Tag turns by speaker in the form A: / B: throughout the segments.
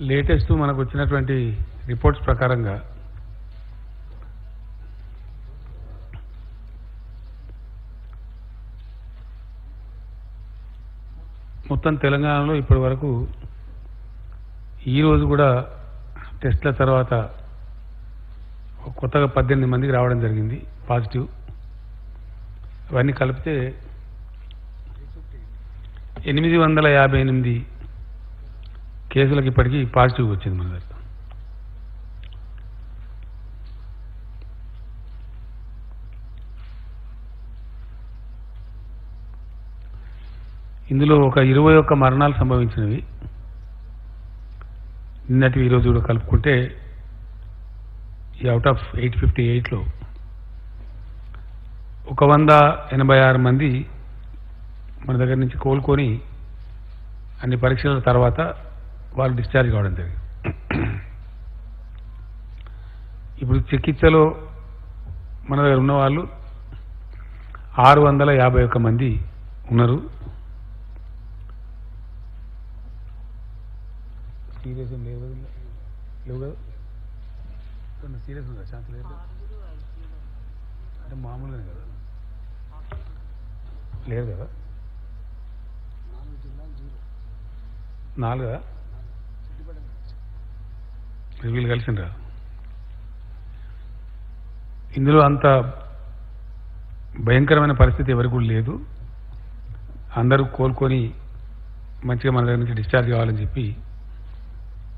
A: Latest మనకు వచ్చినటువంటి reports ప్రకారంగా మొత్తం తెలంగాణలో ఇప్పటి వరకు ఈరోజు కూడా టెస్ట్ల తర్వాత కొత్తగా పద్దెనిమిది మందికి రావడం జరిగింది పాజిటివ్. అవన్నీ కలిపితే ఎనిమిది వందల యాభై ఎనిమిది కేసులకు ఇప్పటికీ పాజిటివ్ వచ్చింది మన దగ్గర. ఇందులో ఒక ఇరవై ఒక్క మరణాలు సంభవించినవి. నిన్నటి ఈరోజు కూడా కలుపుకుంటే ఈ అవుట్ ఆఫ్ ఎయిట్ ఫిఫ్టీ ఎయిట్లో ఒక వంద ఎనభై ఆరు మంది మన దగ్గర నుంచి కోలుకొని అన్ని పరీక్షల తర్వాత వాళ్ళు డిశ్చార్జ్ కావడం జరిగింది. ఇప్పుడు చికిత్సలో మన దగ్గర ఉన్న వాళ్ళు ఆరు వందల యాభై ఒక్క మంది ఉన్నారు. సీరియస్ లేవు లేవు కదా? సీరియస్ ఉందా? శాంతి లేదు అంటే మామూలుగానే కదా? లేదు కదా? నాలుగా వీళ్ళు కలిసిండ్రా? ఇందులో అంత భయంకరమైన పరిస్థితి ఎవరికి కూడా లేదు. అందరూ కోలుకొని మంచిగా మన దగ్గర నుంచి డిశ్చార్జ్ కావాలని చెప్పి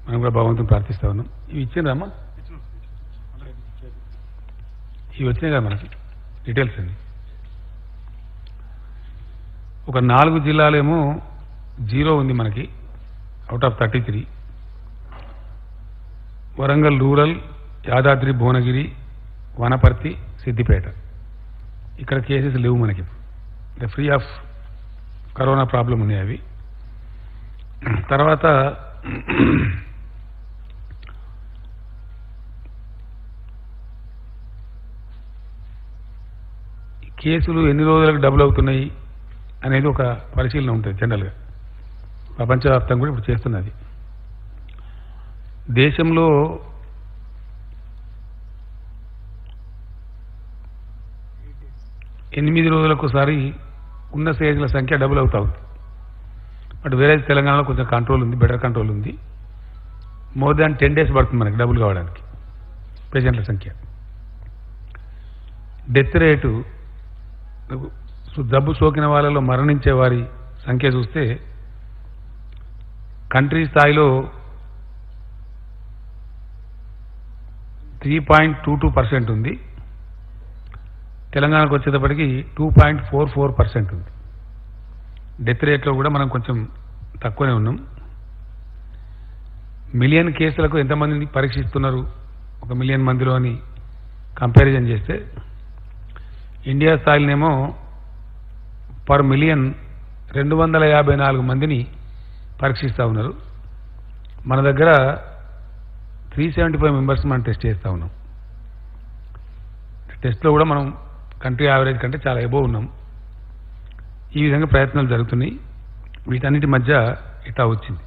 A: మనం కూడా భగవంతుని ప్రార్థిస్తా ఉన్నాం. ఇవి ఇచ్చిండ్రమ్మా ఇవి వచ్చినాయి కదా మనకి? డీటెయిల్స్ అండి ఒక నాలుగు జిల్లాలేమో జీరో ఉంది మనకి. Out of thirty three Warangal rural Yadadri Bhuvanagiri Wanaparthy Siddipet. ఇక్కడ కేసెస్ లేవు మనకి. అంటే ఫ్రీ ఆఫ్ కరోనా ప్రాబ్లం ఉన్నాయి అవి. తర్వాత కేసులు ఎన్ని రోజులకు డబుల్ అవుతున్నాయి అనేది ఒక పరిశీలన ఉంటుంది జనరల్గా. ప్రపంచవ్యాప్తంగా కూడా ఇప్పుడు చేస్తున్నది. దేశంలో ఎనిమిది రోజులకు ఒకసారి ఉన్న స్టేజ్ల సంఖ్య డబుల్ అవుతా ఉంది. బట్ వేరే తెలంగాణలో కొంచెం కంట్రోల్ ఉంది బెటర్ కంట్రోల్ ఉంది. మోర్ దాన్ టెన్ డేస్ పడుతుంది మనకి డబుల్ కావడానికి పేషెంట్ల సంఖ్య. డెత్ రేటు జబ్బు సోకిన వాళ్ళలో మరణించే వారి సంఖ్య చూస్తే కంట్రీ స్థాయిలో three point two two percent ఉంది. తెలంగాణకు వచ్చేటప్పటికి two point four four percent ఉంది. డెత్ రేట్లో కూడా మనం కొంచెం తక్కువనే ఉన్నాం. మిలియన్ కేసులకు ఎంతమందిని పరీక్షిస్తున్నారు? ఒక మిలియన్ మందిలో అని కంపారిజన్ చేస్తే ఇండియా స్థాయిలోనేమో పర్ మిలియన్ రెండు వందల యాభై నాలుగు మందిని పరీక్షిస్తూ ఉన్నారు. మన దగ్గర త్రీ సెవెంటీ ఫైవ్ మెంబర్స్ మనం టెస్ట్ చేస్తూ ఉన్నాం. టెస్ట్లో కూడా మనం కంట్రీ యావరేజ్ కంటే చాలా ఎబో ఉన్నాం. ఈ విధంగా ప్రయత్నాలు జరుగుతున్నాయి. వీటన్నిటి మధ్య ఇట్లా వచ్చింది.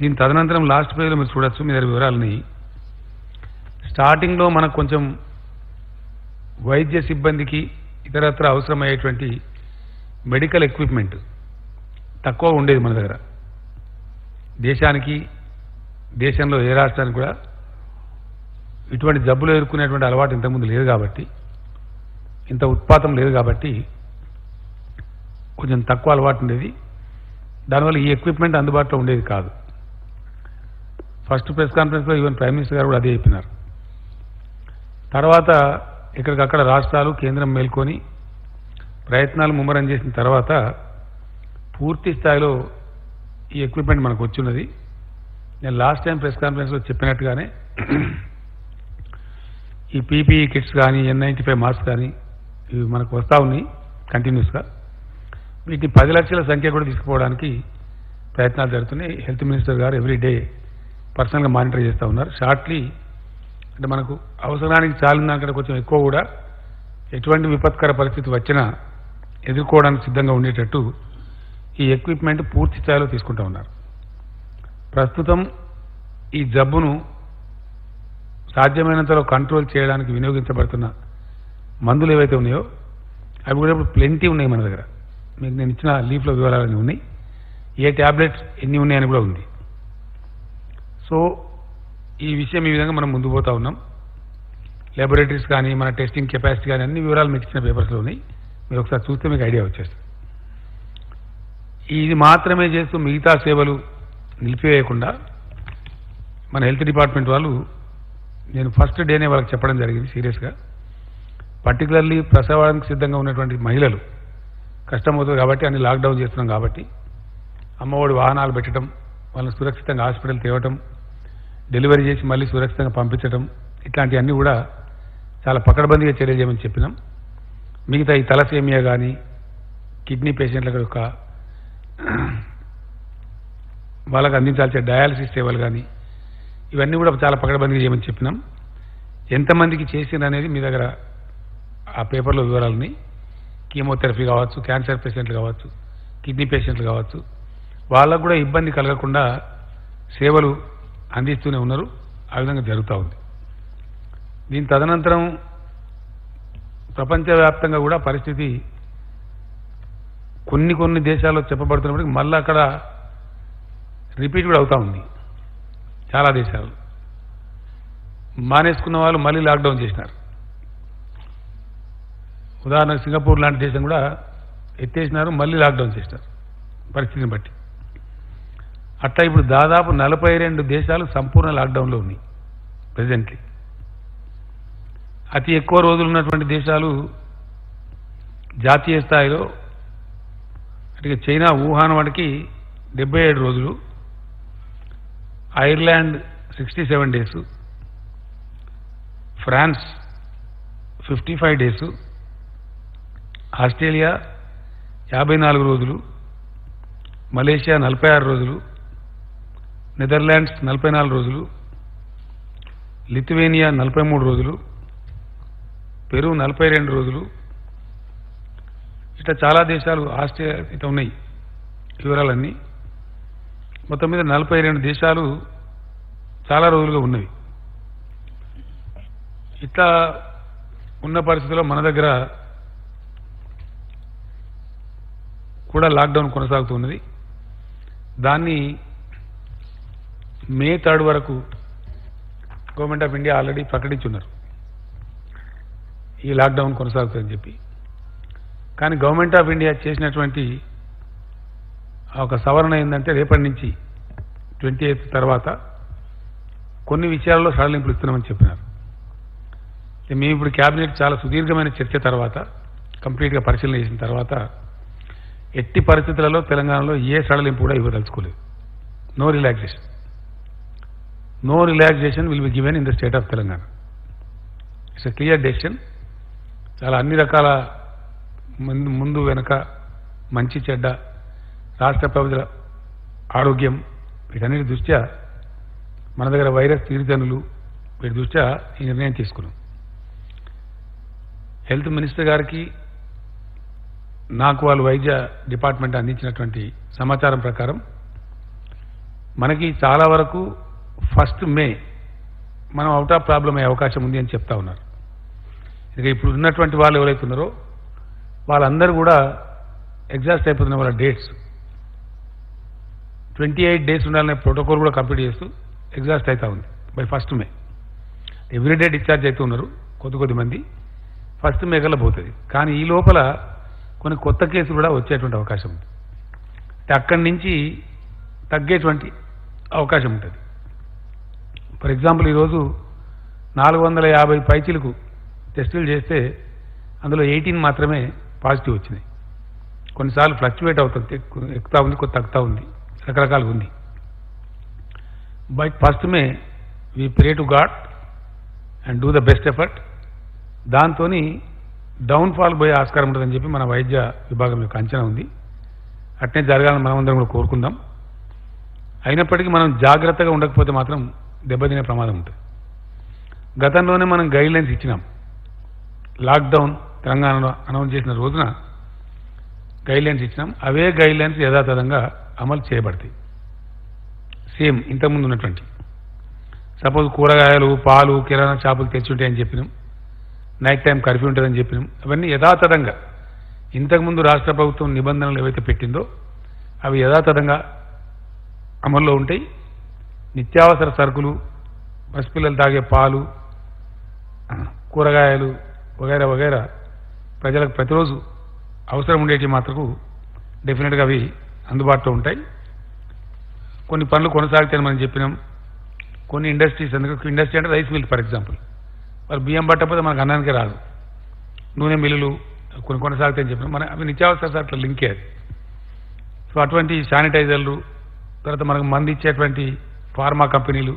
A: దీని తదనంతరం లాస్ట్ పేజ్లో మీరు చూడొచ్చు మీ దగ్గర వివరాలని స్టార్టింగ్లో మనకు కొంచెం వైద్య సిబ్బందికి ఇతరత్ర అవసరమయ్యేటువంటి మెడికల్ ఎక్విప్మెంట్ తక్కువ ఉండేది మన దగ్గర. దేశానికి దేశంలో ఏ రాష్ట్రానికి కూడా ఇటువంటి జబ్బులు ఎదుర్కొనేటువంటి అలవాటు ఇంతకుముందు లేదు కాబట్టి ఇంత ఉత్పాతం లేదు కాబట్టి కొంచెం తక్కువ అలవాటు ఉండేది. దానివల్ల ఈ ఎక్విప్మెంట్ అందుబాటులో ఉండేది కాదు. ఫస్ట్ ప్రెస్ కాన్ఫరెన్స్లో ఈవెన్ ప్రైమ్ మినిస్టర్ గారు కూడా అదే చెప్పినారు. తర్వాత ఇక్కడికక్కడ రాష్ట్రాలు కేంద్రం మేల్కొని ప్రయత్నాలు ముమ్మరం చేసిన తర్వాత పూర్తి స్థాయిలో ఈ ఎక్విప్మెంట్ మనకు వచ్చిన్నది నేను లాస్ట్ టైం ప్రెస్ కాన్ఫరెన్స్లో చెప్పినట్టుగానే ఈ పీపీఈ కిట్స్ కానీ ఎన్ నైంటీ ఫైవ్ మాస్క్ కానీ ఇవి మనకు వస్తూ ఉన్నాయి కంటిన్యూస్గా వీటిని పది లక్షల సంఖ్య కూడా తీసుకుపోవడానికి ప్రయత్నాలు జరుగుతున్నాయి. హెల్త్ మినిస్టర్ గారు ఎవ్రీ డే పర్సనల్గా మానిటర్ చేస్తూ ఉన్నారు. షార్ట్లీ అంటే మనకు అవసరానికి చాలిన దానికంటే కొంచెం ఎక్కువ కూడా ఎటువంటి విపత్కర పరిస్థితి వచ్చినా ఎదుర్కోవడానికి సిద్ధంగా ఉండేటట్టు ఈ ఎక్విప్మెంట్ పూర్తి స్థాయిలో తీసుకుంటా ఉన్నారు. ప్రస్తుతం ఈ జబ్బును సాధ్యమైనంతలో కంట్రోల్ చేయడానికి వినియోగించబడుతున్న మందులు ఏవైతే ఉన్నాయో అవి కూడా ఇప్పుడు ప్లెంటీ ఉన్నాయి మన దగ్గర. మీకు నేను ఇచ్చిన లీఫ్లో వివరాలన్నీ ఉన్నాయి. ఏ ట్యాబ్లెట్స్ ఎన్ని ఉన్నాయని కూడా ఉంది. సో ఈ విషయం ఈ విధంగా మనం ముందు పోతా ఉన్నాం. ల్యాబొరేటరీస్ కానీ మన టెస్టింగ్ కెపాసిటీ కానీ అన్ని వివరాలు మీకు ఇచ్చిన పేపర్స్లో ఉన్నాయి. మీరు ఒకసారి చూస్తే మీకు ఐడియా వచ్చేస్తుంది. ఇది మాత్రమే చేస్తూ మిగతా సేవలు నిలిపివేయకుండా మన హెల్త్ డిపార్ట్మెంట్ వాళ్ళు నేను ఫస్ట్ డేనే వాళ్ళకి చెప్పడం జరిగింది సీరియస్గా. పర్టికులర్లీ ప్రసవానికి సిద్ధంగా ఉన్నటువంటి మహిళలు కష్టమవుతుంది కాబట్టి అన్ని లాక్డౌన్ చేస్తున్నాం కాబట్టి అమ్మఒడి వాహనాలు పెట్టడం వాళ్ళని సురక్షితంగా హాస్పిటల్ తేవటం డెలివరీ చేసి మళ్ళీ సురక్షితంగా పంపించడం ఇట్లాంటివన్నీ కూడా చాలా పకడ్బందీగా చర్యలు చేయమని చెప్పినాం. మిగతా ఈ తలసేమియా కానీ కిడ్నీ పేషెంట్ల యొక్క వాళ్ళకి అందించాల్సిన డయాలసిస్ సేవలు కానీ ఇవన్నీ కూడా చాలా పకడ్బందీగా చేయమని చెప్పినాం. ఎంతమందికి చేసింది అనేది మీ దగ్గర ఆ పేపర్లో వివరాలని కీమోథెరపీ కావచ్చు క్యాన్సర్ పేషెంట్లు కావచ్చు కిడ్నీ పేషెంట్లు కావచ్చు. వాళ్ళకు కూడా ఇబ్బంది కలగకుండా సేవలు అందిస్తూనే ఉన్నారు. ఆ విధంగా జరుగుతూ ఉంది. దీని తదనంతరం ప్రపంచవ్యాప్తంగా కూడా పరిస్థితి కొన్ని కొన్ని దేశాల్లో చెప్పబడుతున్నప్పటికీ మళ్ళీ అక్కడ రిపీట్ కూడా అవుతూ ఉంది. చాలా దేశాలు. మానేసుకున్న వాళ్ళు మళ్ళీ లాక్డౌన్ చేసినారు. ఉదాహరణకు సింగపూర్ లాంటి దేశం కూడా ఎత్తేసినారు మళ్ళీ లాక్డౌన్ చేసినారు పరిస్థితిని బట్టి. అట్లా ఇప్పుడు దాదాపు నలభై రెండు దేశాలు సంపూర్ణ లాక్డౌన్లో ఉన్నాయి ప్రజెంట్లీ అతి ఎక్కువ రోజులు ఉన్నటువంటి దేశాలు జాతీయ స్థాయిలో అంటే చైనా వుహాన్ వాటికి డెబ్బై ఏడు రోజులు Ireland sixty seven days France fifty five days Australia యాభై నాలుగు రోజులు మలేషియా నలభై ఆరు రోజులు నెదర్లాండ్స్ నలభై నాలుగు రోజులు లిథువేనియా నలభై మూడు రోజులు పెరు నలభై రెండు రోజులు. ఇట్లా చాలా దేశాలు ఆస్ట్రేలియా ఇట్లా ఉన్నాయి వివరాలన్నీ. మొత్తం మీద నలభై రెండు దేశాలు చాలా రోజులుగా ఉన్నవి. ఇట్లా ఉన్న పరిస్థితుల్లో మన దగ్గర కూడా లాక్డౌన్ కొనసాగుతున్నది దాన్ని మే థర్డ్ వరకు గవర్నమెంట్ ఆఫ్ ఇండియా ఆల్రెడీ ప్రకటించున్నారు. ఈ లాక్డౌన్ కొనసాగుతుందని చెప్పి. కానీ గవర్నమెంట్ ఆఫ్ ఇండియా చేసినటువంటి ఒక సవరణ ఏంటంటే రేపటి నుంచి ట్వంటీ ఎయిత్ తర్వాత కొన్ని విషయాల్లో సడలింపులు ఇస్తున్నామని చెప్పినారు. మేము ఇప్పుడు క్యాబినెట్ చాలా సుదీర్ఘమైన చర్చ తర్వాత కంప్లీట్గా పరిశీలన చేసిన తర్వాత ఎట్టి పరిస్థితులలో తెలంగాణలో ఏ సడలింపు కూడా ఇవ్వదలుచుకోలేదు. No relaxation. No relaxation will be given in the state of Telangana. It's a clear decision. చాలా అన్ని రకాల ముందు వెనక మంచి చెడ్డ రాష్ట్ర ప్రజల ఆరోగ్యం వీటన్నిటి దృష్ట్యా మన దగ్గర వైరస్ తీరుతనులు వీటి దృష్ట్యా ఈ నిర్ణయం తీసుకున్నాం. హెల్త్ మినిస్టర్ గారికి నాకు వాళ్ళు వైద్య డిపార్ట్మెంట్ అందించినటువంటి సమాచారం ప్రకారం మనకి చాలా వరకు ఫస్ట్ మే మనం అవుట్ ఆఫ్ ప్రాబ్లం అయ్యే అవకాశం ఉంది అని చెప్తా ఉన్నారు. ఇక ఇప్పుడు ఉన్నటువంటి వాళ్ళు ఎవరైతే ఉన్నారో వాళ్ళందరూ కూడా ఎగ్జాస్ట్ అయిపోతున్న వాళ్ళ డేట్స్ ట్వంటీ ఎయిట్ డేస్ ఉండాలనే ప్రోటోకాల్ కూడా కంప్లీట్ చేస్తూ ఎగ్జాస్ట్ అవుతా ఉంది by first May. Everyday discharge అవుతూ ఉన్నారు కొద్ది కొద్ది మంది. ఫస్ట్ మే కల్లా పోతుంది. కానీ ఈ లోపల కొన్ని కొత్త కేసులు కూడా వచ్చేటువంటి అవకాశం ఉంది. అంటే అక్కడి నుంచి తగ్గేటువంటి అవకాశం ఉంటుంది. ఫర్ ఎగ్జాంపుల్ ఈరోజు నాలుగు వందల యాభై పైచీలకు టెస్టులు చేస్తే అందులో ఎయిటీన్ మాత్రమే పాజిటివ్ వచ్చినాయి. కొన్నిసార్లు ఫ్లక్చువేట్ అవుతుంది ఎక్కుతూ ఎక్కుతా ఉంది కొద్ది తగ్గుతూ ఉంది. రకరకాలుగా ఉంది. But first May we pray to God and do the best effort దాంతో డౌన్ఫాల్ పోయే ఆస్కారం ఉంటుందని చెప్పి మన వైద్య విభాగం యొక్క అంచనా ఉంది. అట్నే జరగాలని మనమందరం కూడా కోరుకుందాం. అయినప్పటికీ మనం జాగ్రత్తగా ఉండకపోతే మాత్రం దెబ్బతినే ప్రమాదం ఉంటుంది. గతంలోనే మనం గైడ్ లైన్స్ ఇచ్చినాం. లాక్డౌన్ తెలంగాణలో అనౌన్స్ చేసిన రోజున గైడ్ లైన్స్ ఇచ్చినాం. అవే గైడ్ లైన్స్ యథాతథంగా అమలు చేయబడతాయి. సేమ్ ఇంతకుముందు ఉన్నటువంటి. సపోజ్ కూరగాయలు పాలు కిరాణా షాపులు తెచ్చి ఉంటాయని చెప్పినాం. నైట్ టైం కర్ఫ్యూ ఉంటుందని చెప్పినాం. అవన్నీ యథాతథంగా ఇంతకుముందు రాష్ట్ర ప్రభుత్వం నిబంధనలు ఏవైతే పెట్టిందో అవి యథాతథంగా అమల్లో ఉంటాయి. నిత్యావసర సరుకులు పసిపిల్లలు తాగే పాలు కూరగాయలు వగైరా వగైరా ప్రజలకు ప్రతిరోజు అవసరం ఉండేటి మాత్రకు డెఫినెట్గా అవి అందుబాటులో ఉంటాయి. కొన్ని పనులు కొనసాగుతాయని మనం చెప్పినాం. కొన్ని ఇండస్ట్రీస్ ఎందుకంటే ఇండస్ట్రీ అంటే రైస్ మిల్ ఫర్ ఎగ్జాంపుల్. వాళ్ళు బియ్యం పట్టకపోతే మనకు అన్నానికి రాదు. నూనె మిల్లులు కొన్ని కొనసాగుతాయని చెప్పినాం. మన అవి నిత్యావసర సరుకుల లింకే అది. సో అటువంటి శానిటైజర్లు తర్వాత మనకు మంది ఇచ్చేటువంటి ఫార్మా కంపెనీలు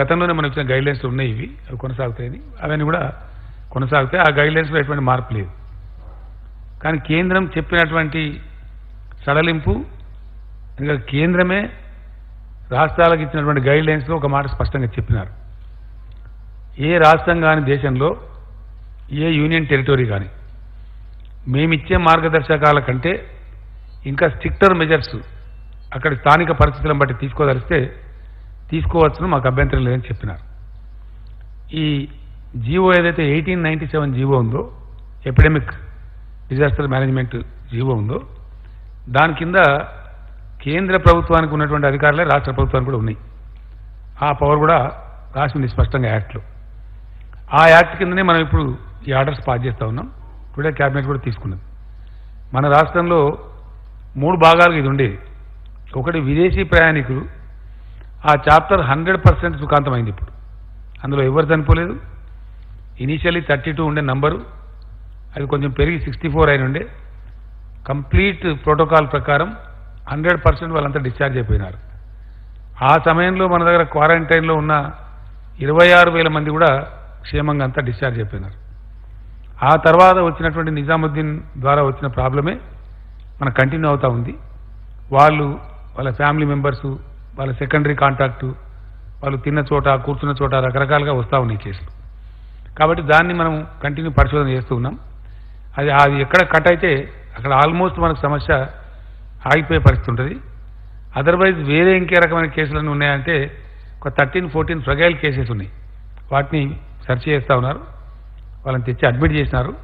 A: గతంలోనే మనకు ఇచ్చిన గైడ్లైన్స్ ఉన్నాయి ఇవి అవి కొనసాగుతాయని అవన్నీ కూడా కొనసాగుతాయి. ఆ గైడ్లైన్స్లో ఎటువంటి మార్పు లేదు. కానీ కేంద్రం చెప్పినటువంటి సడలింపు ఇంకా కేంద్రమే రాష్ట్రాలకు ఇచ్చినటువంటి గైడ్ లైన్స్లో ఒక మాట స్పష్టంగా చెప్పినారు. ఏ రాష్ట్రం కానీ దేశంలో ఏ యూనియన్ టెరిటరీ కానీ మేమిచ్చే మార్గదర్శకాల కంటే ఇంకా స్ట్రిక్టర్ మెజర్స్ అక్కడ స్థానిక పరిస్థితులను బట్టి తీసుకోదలిస్తే తీసుకోవచ్చును మాకు అభ్యంతరం లేదని చెప్పినారు. ఈ జీవో ఏదైతే ఎయిటీన్ నైంటీ సెవెన్ జీవో ఉందో ఎపిడమిక్ డిజాస్టర్ మేనేజ్మెంట్ జీవో ఉందో దాని కింద కేంద్ర ప్రభుత్వానికి ఉన్నటువంటి అధికారులే రాష్ట్ర ప్రభుత్వానికి కూడా ఉన్నాయి. ఆ పవర్ కూడా రాసింది స్పష్టంగా యాక్ట్లో. ఆ యాక్ట్ కిందనే మనం ఇప్పుడు ఈ ఆర్డర్స్ పాస్ చేస్తూ ఉన్నాం. టుడే క్యాబినెట్ కూడా తీసుకున్నది మన రాష్ట్రంలో మూడు భాగాలుగా ఇది ఉండేది. ఒకటి విదేశీ ప్రయాణికులు ఆ చాప్టర్ హండ్రెడ్ పర్సెంట్ సుఖాంతమైంది ఇప్పుడు. అందులో ఎవరు చనిపోలేదు. ఇనీషియల్లీ థర్టీ టూ ఉండే నంబరు. అది కొంచెం పెరిగి సిక్స్టీ ఫోర్ అయిన ఉండే కంప్లీట్ ప్రోటోకాల్ ప్రకారం హండ్రెడ్ పర్సెంట్ వాళ్ళంతా డిశ్చార్జ్ అయిపోయినారు. ఆ సమయంలో మన దగ్గర క్వారంటైన్లో ఉన్న ఇరవై ఆరు వేల మంది కూడా క్షేమంగా అంతా డిశ్చార్జ్ అయిపోయినారు. ఆ తర్వాత వచ్చినటువంటి నిజాముద్దీన్ ద్వారా వచ్చిన ప్రాబ్లమే మన కంటిన్యూ అవుతూ ఉంది. వాళ్ళు వాళ్ళ ఫ్యామిలీ మెంబర్సు వాళ్ళ సెకండరీ కాంటాక్టు వాళ్ళు తిన్న చోట కూర్చున్న చోట రకరకాలుగా వస్తూ ఉన్నాయి కేసులు. కాబట్టి దాన్ని మనం కంటిన్యూ పరిశోధన చేస్తూ ఉన్నాం. అది అది ఎక్కడ కట్ అయితే అక్కడ ఆల్మోస్ట్ మనకు సమస్య ఆగిపోయే పరిస్థితి ఉంటుంది. అదర్వైజ్ వేరే ఇంకే రకమైన కేసులన్నీ ఉన్నాయంటే ఒక థర్టీన్ ఫోర్టీన్ ఫ్రగైల్ కేసెస్ ఉన్నాయి. వాటిని సెర్చ్ చేస్తూ ఉన్నారు. వాళ్ళని తెచ్చి అడ్మిట్ చేసినారు.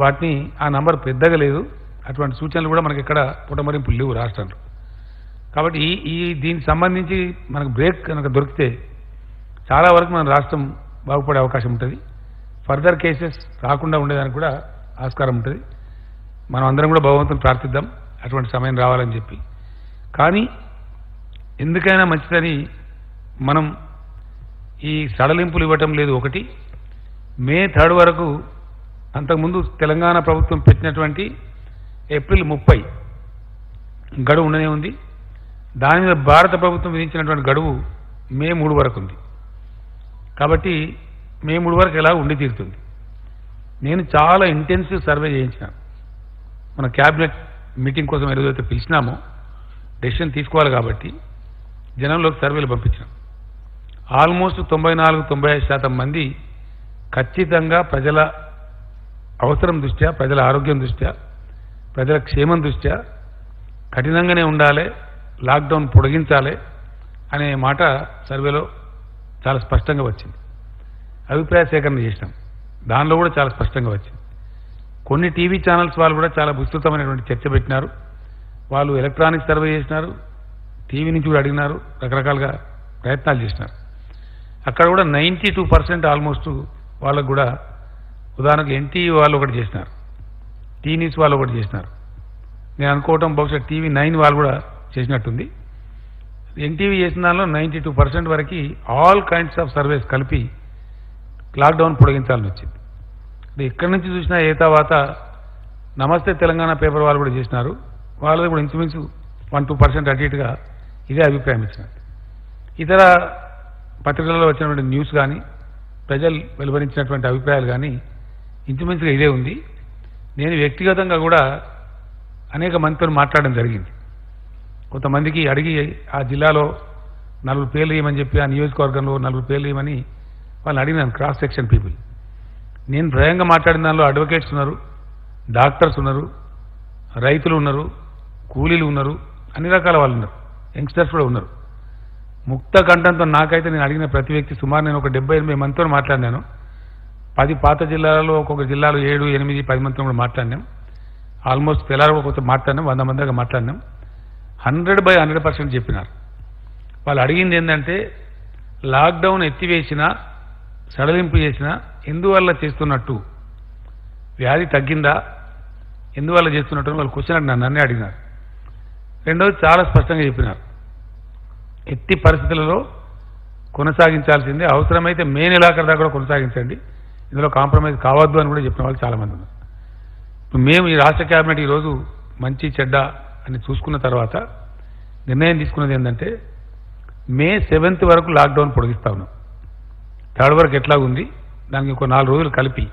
A: వాటిని ఆ నంబర్ పెద్దగా లేదు. అటువంటి సూచనలు కూడా మనకి ఇక్కడ పుటమరింపులు లేవు రాష్ట్రంలో. కాబట్టి ఈ ఈ దీనికి సంబంధించి మనకు బ్రేక్ కనుక దొరికితే చాలా వరకు మన రాష్ట్రం బాగుపడే అవకాశం ఉంటుంది. ఫర్దర్ కేసెస్ రాకుండా ఉండేదానికి కూడా ఆస్కారం ఉంటుంది. మనం అందరం కూడా భగవంతుని ప్రార్థిద్దాం. అటువంటి సమయం రావాలని చెప్పి. కానీ ఎందుకైనా మంచిదని మనం ఈ సడలింపులు ఇవ్వటం లేదు ఒకటి. మే థర్డ్ వరకు అంతకుముందు తెలంగాణ ప్రభుత్వం పెట్టినటువంటి ఏప్రిల్ ముప్పై గడువు ఉండనే ఉంది. దాని మీద భారత ప్రభుత్వం విధించినటువంటి గడువు మే మూడు వరకు ఉంది. కాబట్టి మే మూడు వరకు ఎలా ఉండి తీరుతుంది? నేను చాలా ఇంటెన్సివ్ సర్వే చేయించిన. మన క్యాబినెట్ మీటింగ్ కోసం ఏదైతే పిలిచినామో డెసిషన్ తీసుకోవాలి కాబట్టి జనంలోకి సర్వేలు పంపించాం ఆల్మోస్ట్ తొంభై నాలుగు తొంభై ఐదు శాతం మంది ఖచ్చితంగా ప్రజల అవసరం దృష్ట్యా ప్రజల ఆరోగ్యం దృష్ట్యా ప్రజల క్షేమం దృష్ట్యా కఠినంగానే ఉండాలి లాక్డౌన్ పొడిగించాలి అనే మాట సర్వేలో చాలా స్పష్టంగా వచ్చింది. అభిప్రాయ సేకరణ చేసినాం. దానిలో కూడా చాలా స్పష్టంగా వచ్చింది. కొన్ని టీవీ ఛానల్స్ వాళ్ళు కూడా చాలా విస్తృతమైనటువంటి చర్చ పెట్టినారు. వాళ్ళు ఎలక్ట్రానిక్ సర్వే చేసినారు టీవీ నుంచి కూడా అడిగినారు రకరకాలుగా ప్రయత్నాలు చేసినారు. అక్కడ కూడా నైంటీ టూ పర్సెంట్ ఆల్మోస్ట్ వాళ్ళకు కూడా ఉదాహరణకు ఎన్టీవీ వాళ్ళు ఒకటి చేసినారు టీ న్యూస్ వాళ్ళు ఒకటి చేసినారు. నేను అనుకోవటం బహుశా టీవీ నైన్ వాళ్ళు కూడా చేసినట్టుంది. ఎన్టీవీ చేసిన దానిలో నైంటీ టూ పర్సెంట్ వరకు ఆల్ కైండ్స్ ఆఫ్ సర్వీస్ కలిపి లాక్డౌన్ పొడిగించాలని వచ్చింది. ఎక్కడి నుంచి చూసినా ఏ తర్వాత నమస్తే తెలంగాణ పేపర్ వాళ్ళు కూడా చేసినారు. వాళ్ళది కూడా ఇంచుమించు వన్ టూ పర్సెంట్ అటు ఇటుగా ఇదే అభిప్రాయం ఇచ్చినట్టు. ఇతర పత్రికలలో వచ్చినటువంటి న్యూస్ కానీ ప్రజలు వెలువరించినటువంటి అభిప్రాయాలు కానీ ఇంచుమించుగా ఇదే ఉంది. నేను వ్యక్తిగతంగా కూడా అనేక మందితో మాట్లాడడం జరిగింది. కొంతమందికి అడిగి ఆ జిల్లాలో నలుగురు పేర్లు ఇవ్వమని చెప్పి ఆ నియోజకవర్గంలో నలుగురు పేర్లు ఇవ్వమని వాళ్ళని అడిగినాను క్రాస్ సెక్షన్ పీపుల్ నేను ప్రయంగా మాట్లాడిన దానిలో అడ్వకేట్స్ ఉన్నారు డాక్టర్స్ ఉన్నారు రైతులు ఉన్నారు కూలీలు ఉన్నారు అన్ని రకాల వాళ్ళు ఉన్నారు యంగ్స్టర్స్ కూడా ఉన్నారు. ముక్త కంఠంతో నాకైతే నేను అడిగిన ప్రతి వ్యక్తి సుమారు నేను ఒక డెబ్బై ఎనభై మందితో మాట్లాడినాను. పది పాత జిల్లాలలో ఒక్కొక్క జిల్లాలో ఏడు ఎనిమిది పది మందితో కూడా మాట్లాడినాం. ఆల్మోస్ట్ తెల్లారు కూడా కొంచెం మాట్లాడినాం వంద మంది దాకా మాట్లాడినాం. హండ్రెడ్ బై హండ్రెడ్ పర్సెంట్ చెప్పినారు. వాళ్ళు అడిగింది ఏంటంటే లాక్డౌన్ ఎత్తివేసినా సడలింపు చేసినా ఎందువల్ల చేస్తున్నట్టు? వ్యాధి తగ్గిందా? ఎందువల్ల చేస్తున్నట్టు? వాళ్ళు క్వశ్చన్ నన్ను నన్నే అడిగినారు. రెండవది చాలా స్పష్టంగా చెప్పినారు. ఎట్టి పరిస్థితులలో కొనసాగించాల్సిందే. అవసరమైతే మే నెలాఖరు దాకా కూడా కొనసాగించండి. ఇందులో కాంప్రమైజ్ కావద్దు అని కూడా చెప్పిన వాళ్ళు చాలామంది ఉన్నారు. మేము ఈ రాష్ట్ర కేబినెట్ ఈరోజు మంచి చెడ్డ అని చూసుకున్న తర్వాత నిర్ణయం తీసుకున్నది ఏంటంటే మే సెవెంత్ వరకు లాక్డౌన్ పొడిగిస్తా ఉన్నాం. థర్డ్ వరకు ఎట్లా ఉంది దానికి ఒక నాలుగు రోజులు కలిపి.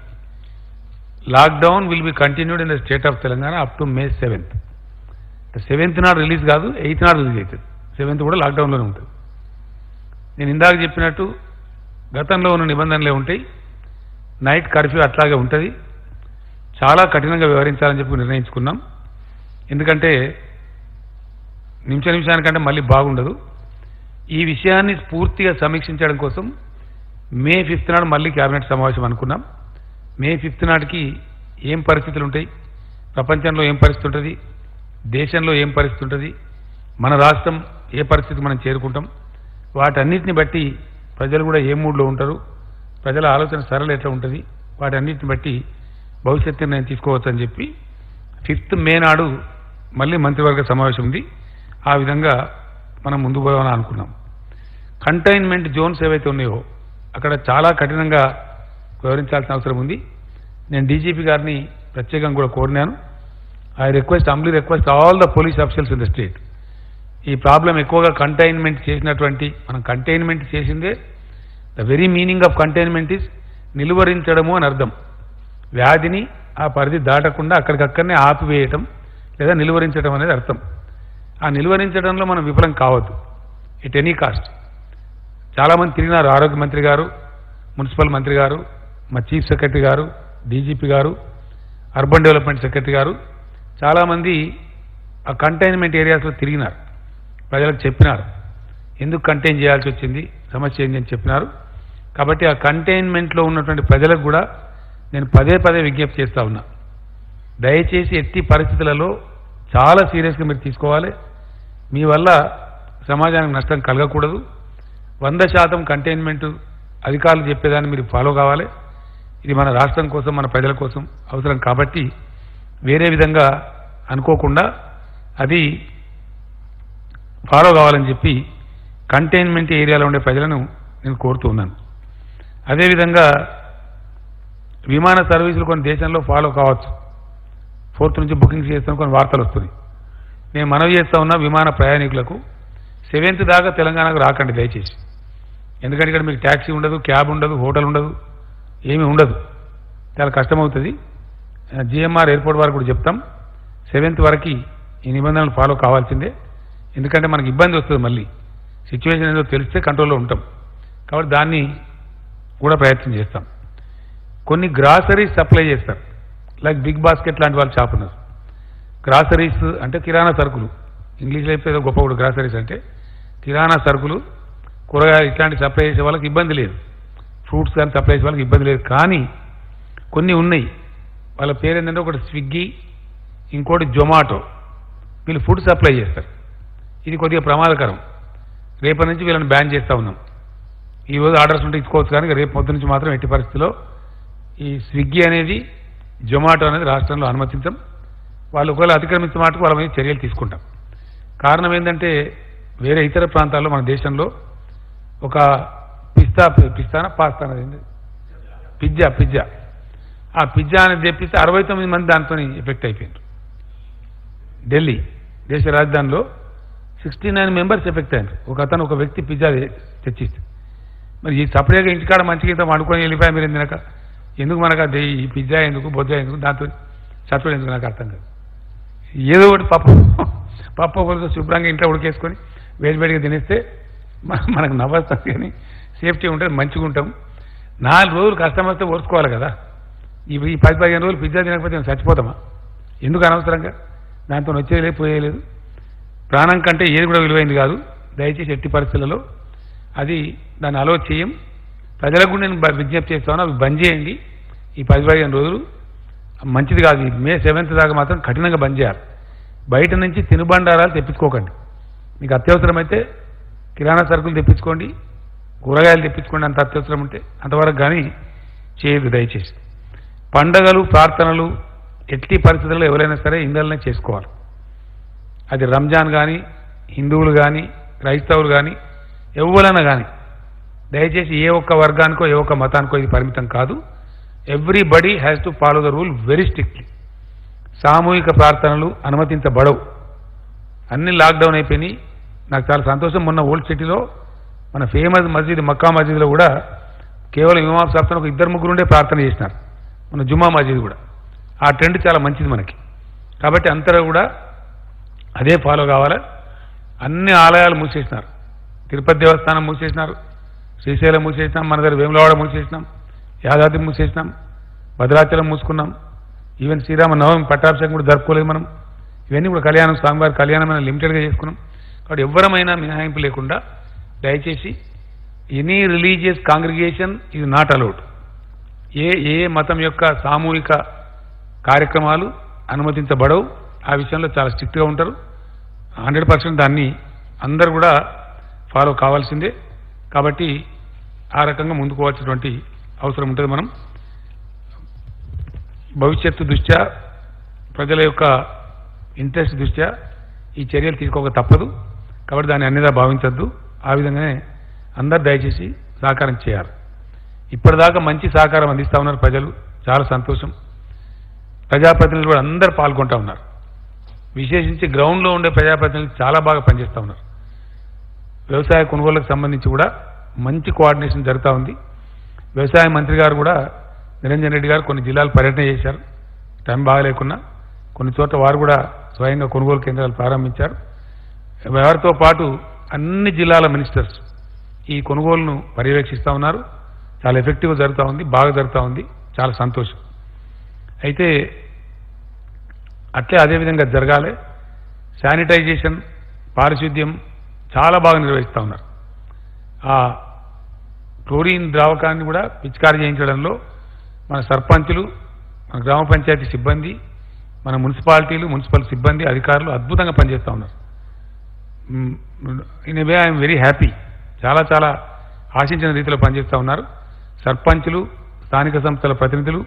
A: Lockdown will be continued in the state of Telangana up to May seventh. Seventh నాడు రిలీజ్ కాదు ఎయిత్ నాడు రిలీజ్ అవుతుంది సెవెంత్ కూడా లాక్డౌన్లోనే ఉంటుంది. నేను ఇందాక చెప్పినట్టు గతంలో ఉన్న నిబంధనలే ఉంటాయి. నైట్ కర్ఫ్యూ అట్లాగే ఉంటుంది. చాలా కఠినంగా వ్యవహరించాలని చెప్పి నిర్ణయించుకున్నాం. ఎందుకంటే నిమిష నిమిషానికంటే మళ్ళీ బాగుండదు. ఈ విషయాన్ని పూర్తిగా సమీక్షించడం కోసం మే ఫిఫ్త్ నాడు మళ్ళీ కేబినెట్ సమావేశం అనుకున్నాం. మే ఫిఫ్త్ నాటికి ఏం పరిస్థితులు ఉంటాయి? ప్రపంచంలో ఏం పరిస్థితి ఉంటుంది? దేశంలో ఏం పరిస్థితి ఉంటుంది? మన రాష్ట్రం ఏ పరిస్థితి మనం చేరుకుంటాం? వాటన్నిటిని బట్టి ప్రజలు కూడా ఏ మూడ్లో ఉంటారు? ప్రజల ఆలోచన సరళ ఎట్లా ఉంటుంది? వాటన్నిటిని బట్టి భవిష్యత్తు నిర్ణయం తీసుకోవచ్చని చెప్పి ఫిఫ్త్ మే నాడు మళ్ళీ మంత్రివర్గ సమావేశం ఉంది. ఆ విధంగా మనం ముందుకు పోదామని అనుకున్నాం. కంటైన్మెంట్ జోన్స్ ఏవైతే ఉన్నాయో అక్కడ చాలా కఠినంగా వివరించాల్సిన అవసరం ఉంది. నేను డీజీపీ గారిని ప్రత్యేకంగా కూడా కోరినాను. I request humbly request all the police officers in the state ఈ ప్రాబ్లం ఎక్కువగా కంటైన్మెంట్ చేసినటువంటి మనం కంటైన్మెంట్ చేసిందే. The very meaning of containment is నిలువరించడము అని అర్థం. వ్యాధిని ఆ పరిధి దాటకుండా అక్కడికక్కడనే ఆపివేయటం లేదా నిలువరించడం అనేది అర్థం. ఆ నిలువరించడంలో మనం విఫలం కావద్దు. ఎట్ ఎనీ కాస్ట్ చాలామంది తిరిగినారు. ఆరోగ్య మంత్రి గారు మున్సిపల్ మంత్రి గారు మా చీఫ్ సెక్రటరీ గారు డీజీపీ గారు అర్బన్ డెవలప్మెంట్ సెక్రటరీ గారు చాలామంది ఆ కంటైన్మెంట్ ఏరియాస్లో తిరిగినారు. ప్రజలకు చెప్పినారు. ఎందుకు కంటైన్ చేయాల్సి వచ్చింది? సమస్య ఏంటి అని చెప్పినారు. కాబట్టి ఆ కంటైన్మెంట్లో ఉన్నటువంటి ప్రజలకు కూడా నేను పదే పదే విజ్ఞప్తి చేస్తూ ఉన్నా. దయచేసి ఎట్టి పరిస్థితులలో చాలా సీరియస్గా మీరు తీసుకోవాలి. మీ వల్ల సమాజానికి నష్టం కలగకూడదు. వంద శాతం కంటైన్మెంట్ అధికారులు చెప్పేదాన్ని మీరు ఫాలో కావాలి. ఇది మన రాష్ట్రం కోసం మన ప్రజల కోసం అవసరం కాబట్టి వేరే విధంగా అనుకోకుండా అది ఫాలో కావాలని చెప్పి కంటైన్మెంట్ ఏరియాలో ఉండే ప్రజలను నేను కోరుతూ ఉన్నాను. అదేవిధంగా విమాన సర్వీసులు కొన్ని దేశంలో ఫాలో కావచ్చు. ఫోర్త్ నుంచి బుకింగ్స్ చేస్తాను కొన్ని వార్తలు వస్తున్నాయి. నేను మనవి చేస్తా ఉన్న విమాన ప్రయాణికులకు. సెవెంత్ దాకా తెలంగాణకు రాకండి దయచేసి. ఎందుకంటే ఇక్కడ మీకు ట్యాక్సీ ఉండదు క్యాబ్ ఉండదు హోటల్ ఉండదు ఏమీ ఉండదు. చాలా కష్టమవుతుంది. జిఎంఆర్ ఎయిర్పోర్ట్ వరకు కూడా చెప్తాం. సెవెంత్ వరకు ఈ నిబంధనలు ఫాలో కావాల్సిందే. ఎందుకంటే మనకి ఇబ్బంది వస్తుంది మళ్ళీ. సిచ్యువేషన్ ఏదో తెలిస్తే కంట్రోల్లో ఉంటాం. కాబట్టి దాన్ని కూడా ప్రయత్నం చేస్తాం. కొన్ని గ్రాసరీస్ సప్లై చేస్తారు. లైక్ బిగ్ బాస్కెట్ లాంటి వాళ్ళు షాప్ ఉన్నారు. గ్రాసరీస్ అంటే కిరాణా సరుకులు. ఇంగ్లీష్లో అయితే ఏదో గొప్ప కూడా గ్రాసరీస్ అంటే కిరాణా సరుకులు కూరగాయలు ఇట్లాంటి సప్లై చేసే వాళ్ళకి ఇబ్బంది లేదు. ఫ్రూట్స్ కానీ సప్లై చేసే వాళ్ళకి ఇబ్బంది లేదు. కానీ కొన్ని ఉన్నాయి. వాళ్ళ పేరు ఏంటంటే ఒకటి స్విగ్గీ ఇంకోటి జొమాటో. వీళ్ళు ఫుడ్ సప్లై చేస్తారు. ఇది కొద్దిగా ప్రమాదకరం. రేపటి నుంచి వీళ్ళని బ్యాన్ చేస్తూ ఉన్నాం. ఈ రోజు ఆర్డర్స్ ఉంటే ఇచ్చుకోవచ్చు కానీ రేపు పొద్దు నుంచి మాత్రం ఎట్టి పరిస్థితిలో ఈ స్విగ్గీ అనేది జొమాటో అనేది రాష్ట్రంలో అనుమతించం. వాళ్ళు ఒకవేళ అతిక్రమించిన మాటకు వాళ్ళ మీద చర్యలు తీసుకుంటాం. కారణం ఏంటంటే వేరే ఇతర ప్రాంతాల్లో మన దేశంలో ఒక పిస్తా పిస్తానా పాస్తా అనేది పిజ్జా పిజ్జా. ఆ పిజ్జా అనేది తెప్పిస్తే అరవై తొమ్మిది మంది దాంతో ఎఫెక్ట్ అయిపోయింది ఢిల్లీ దేశ రాజధానిలో సిక్స్టీ నైన్ మెంబర్స్ ఎఫెక్ట్ అయ్యారు ఒక అతను ఒక వ్యక్తి పిజ్జా తెచ్చిస్తే. మరి ఈ సపరేట్గా ఇంటికాడ మంచిగా ఇంత వండుకొని వెళ్ళిపోయా మీరు తినక ఎందుకు మనకు అది ఈ పిజ్జా ఎందుకు బొజ్జా ఎందుకు దాంతో చచ్చడం ఎందుకు నాకు అర్థం కాదు. ఏదో ఒకటి పప్పు పప్పు ఒకరితో శుభ్రంగా ఇంట్లో ఉడికేసుకొని వేడివేడిగా తినేస్తే మనకు నవ్వస్తాం కానీ సేఫ్టీ ఉంటుంది మంచిగా ఉంటాం. నాలుగు రోజులు కష్టం వస్తే ఓర్చుకోవాలి కదా. ఇవి ఈ పది పదిహేను రోజులు పిజ్జా తినకపోతే మేము చచ్చిపోతామా? ఎందుకు అనవసరంగా? దాంతో వచ్చేది లేదు ప్రాణం కంటే ఏది కూడా విలువైంది కాదు. దయచేసి ఎట్టి పరిస్థితులలో అది దాన్ని అలో చేయం. ప్రజలకు కూడా నేను విజ్ఞప్తి చేస్తాను అవి బంద్ చేయండి. ఈ పది పదిహేను రోజులు మంచిది కాదు. మే సెవెంత్ దాకా మాత్రం కఠినంగా బంద్ చేయాలి. బయట నుంచి తినుబండారాలు తెప్పించుకోకండి. మీకు అత్యవసరమైతే కిరాణా సరుకులు తెప్పించుకోండి కూరగాయలు తెప్పించుకోండి అంత అత్యవసరం ఉంటే అంతవరకు కానీ చేయదు దయచేసి. పండగలు ప్రార్థనలు ఎట్టి పరిస్థితుల్లో ఎవరైనా సరే ఇందలనే చేసుకోవాలి. అది రంజాన్ కానీ హిందువులు కానీ క్రైస్తవులు కానీ ఎవరైనా కానీ దయచేసి ఏ ఒక్క వర్గానికో ఏ ఒక్క మతానికో ఇది పరిమితం కాదు. Everybody has to follow the rule very strictly సామూహిక ప్రార్థనలు అనుమతించబడవు. అన్ని లాక్డౌన్ అయిపోయినాయి. నాకు చాలా సంతోషం. మొన్న ఓల్డ్ సిటీలో మన ఫేమస్ మస్జిద్ మక్కా మస్జిద్లో కూడా కేవలం ఇమాం సాబ్తో ఒక ఇద్దరు ముగ్గురు ఉండే ప్రార్థన చేసినారు. మన జుమ్మా మస్జిద్ కూడా. ఆ ట్రెండ్ చాలా మంచిది మనకి. కాబట్టి అంతలో కూడా అదే ఫాలో కావాలి. అన్ని ఆలయాలు మూసేసినారు. తిరుపతి దేవస్థానం మూసేసినారు. శ్రీశైలం మూసేసినాం. మన దగ్గర వేములవాడ మూసేసినాం. యాదాద్రి మూసేసినాం. భద్రాచలం మూసుకున్నాం. ఈవెన్ శ్రీరామ నవమి పట్టాభిషేకం కూడా జరుపుకోలేదు మనం. ఇవన్నీ కూడా కళ్యాణం స్వామివారి కళ్యాణం లిమిటెడ్గా చేసుకున్నాం. కాబట్టి ఎవరమైనా మినహాయింపు లేకుండా దయచేసి ఎనీ రిలీజియస్ కాంగ్రిగేషన్ ఇది నాట్ అలౌడ్. ఏ ఏ మతం యొక్క సామూహిక కార్యక్రమాలు అనుమతించబడవు ఆ విషయంలో చాలా స్ట్రిక్ట్గా ఉంటారు. హండ్రెడ్ పర్సెంట్ దాన్ని అందరు కూడా ఫాలో కావాల్సిందే. కాబట్టి ఆ రకంగా ముందుకు పోవాల్సినటువంటి అవసరం ఉంటుంది మనం. భవిష్యత్తు దృష్ట్యా ప్రజల యొక్క ఇంట్రెస్ట్ దృష్ట్యా ఈ చర్యలు తీసుకోక తప్పదు. కాబట్టి దాన్ని అన్నిదా భావించద్దు. ఆ విధంగానే అందరు దయచేసి సహకారం చేయాలి. ఇప్పటిదాకా మంచి సహకారం అందిస్తూ ఉన్నారు ప్రజలు. చాలా సంతోషం. ప్రజాప్రతినిధులు కూడా అందరు పాల్గొంటూ ఉన్నారు. విశేషించి గ్రౌండ్లో ఉండే ప్రజాప్రతినిధులు చాలా బాగా పనిచేస్తూ ఉన్నారు. వ్యవసాయ కొనుగోళ్ళకు సంబంధించి కూడా మంచి కోఆర్డినేషన్ జరుగుతూ ఉంది. వ్యవసాయ మంత్రి గారు కూడా నిరంజన్ రెడ్డి గారు కొన్ని జిల్లాలు పర్యటన చేశారు. టైం బాగాలేకున్నా కొన్ని చోట్ల వారు కూడా స్వయంగా కొనుగోలు కేంద్రాలు ప్రారంభించారు. ఎవరితో పాటు అన్ని జిల్లాల మినిస్టర్స్ ఈ కొనుగోలును పర్యవేక్షిస్తూ ఉన్నారు. చాలా ఎఫెక్టివ్గా జరుగుతూ ఉంది బాగా జరుగుతూ ఉంది. చాలా సంతోషం. అయితే అట్లే అదేవిధంగా జరగాలి. శానిటైజేషన్ పారిశుద్ధ్యం చాలా బాగా నిర్వహిస్తూ ఉన్నారు. ఆ క్లోరిన్ ద్రావకాన్ని కూడా పిచికారీ చేయించడంలో మన సర్పంచులు మన గ్రామ పంచాయతీ సిబ్బంది మన మున్సిపాలిటీలు మున్సిపల్ సిబ్బంది అధికారులు అద్భుతంగా పనిచేస్తూ ఉన్నారు. In way I'm very happy చాలా చాలా ఆశించిన రీతిలో పనిచేస్తూ ఉన్నారు. సర్పంచులు స్థానిక సంస్థల ప్రతినిధులు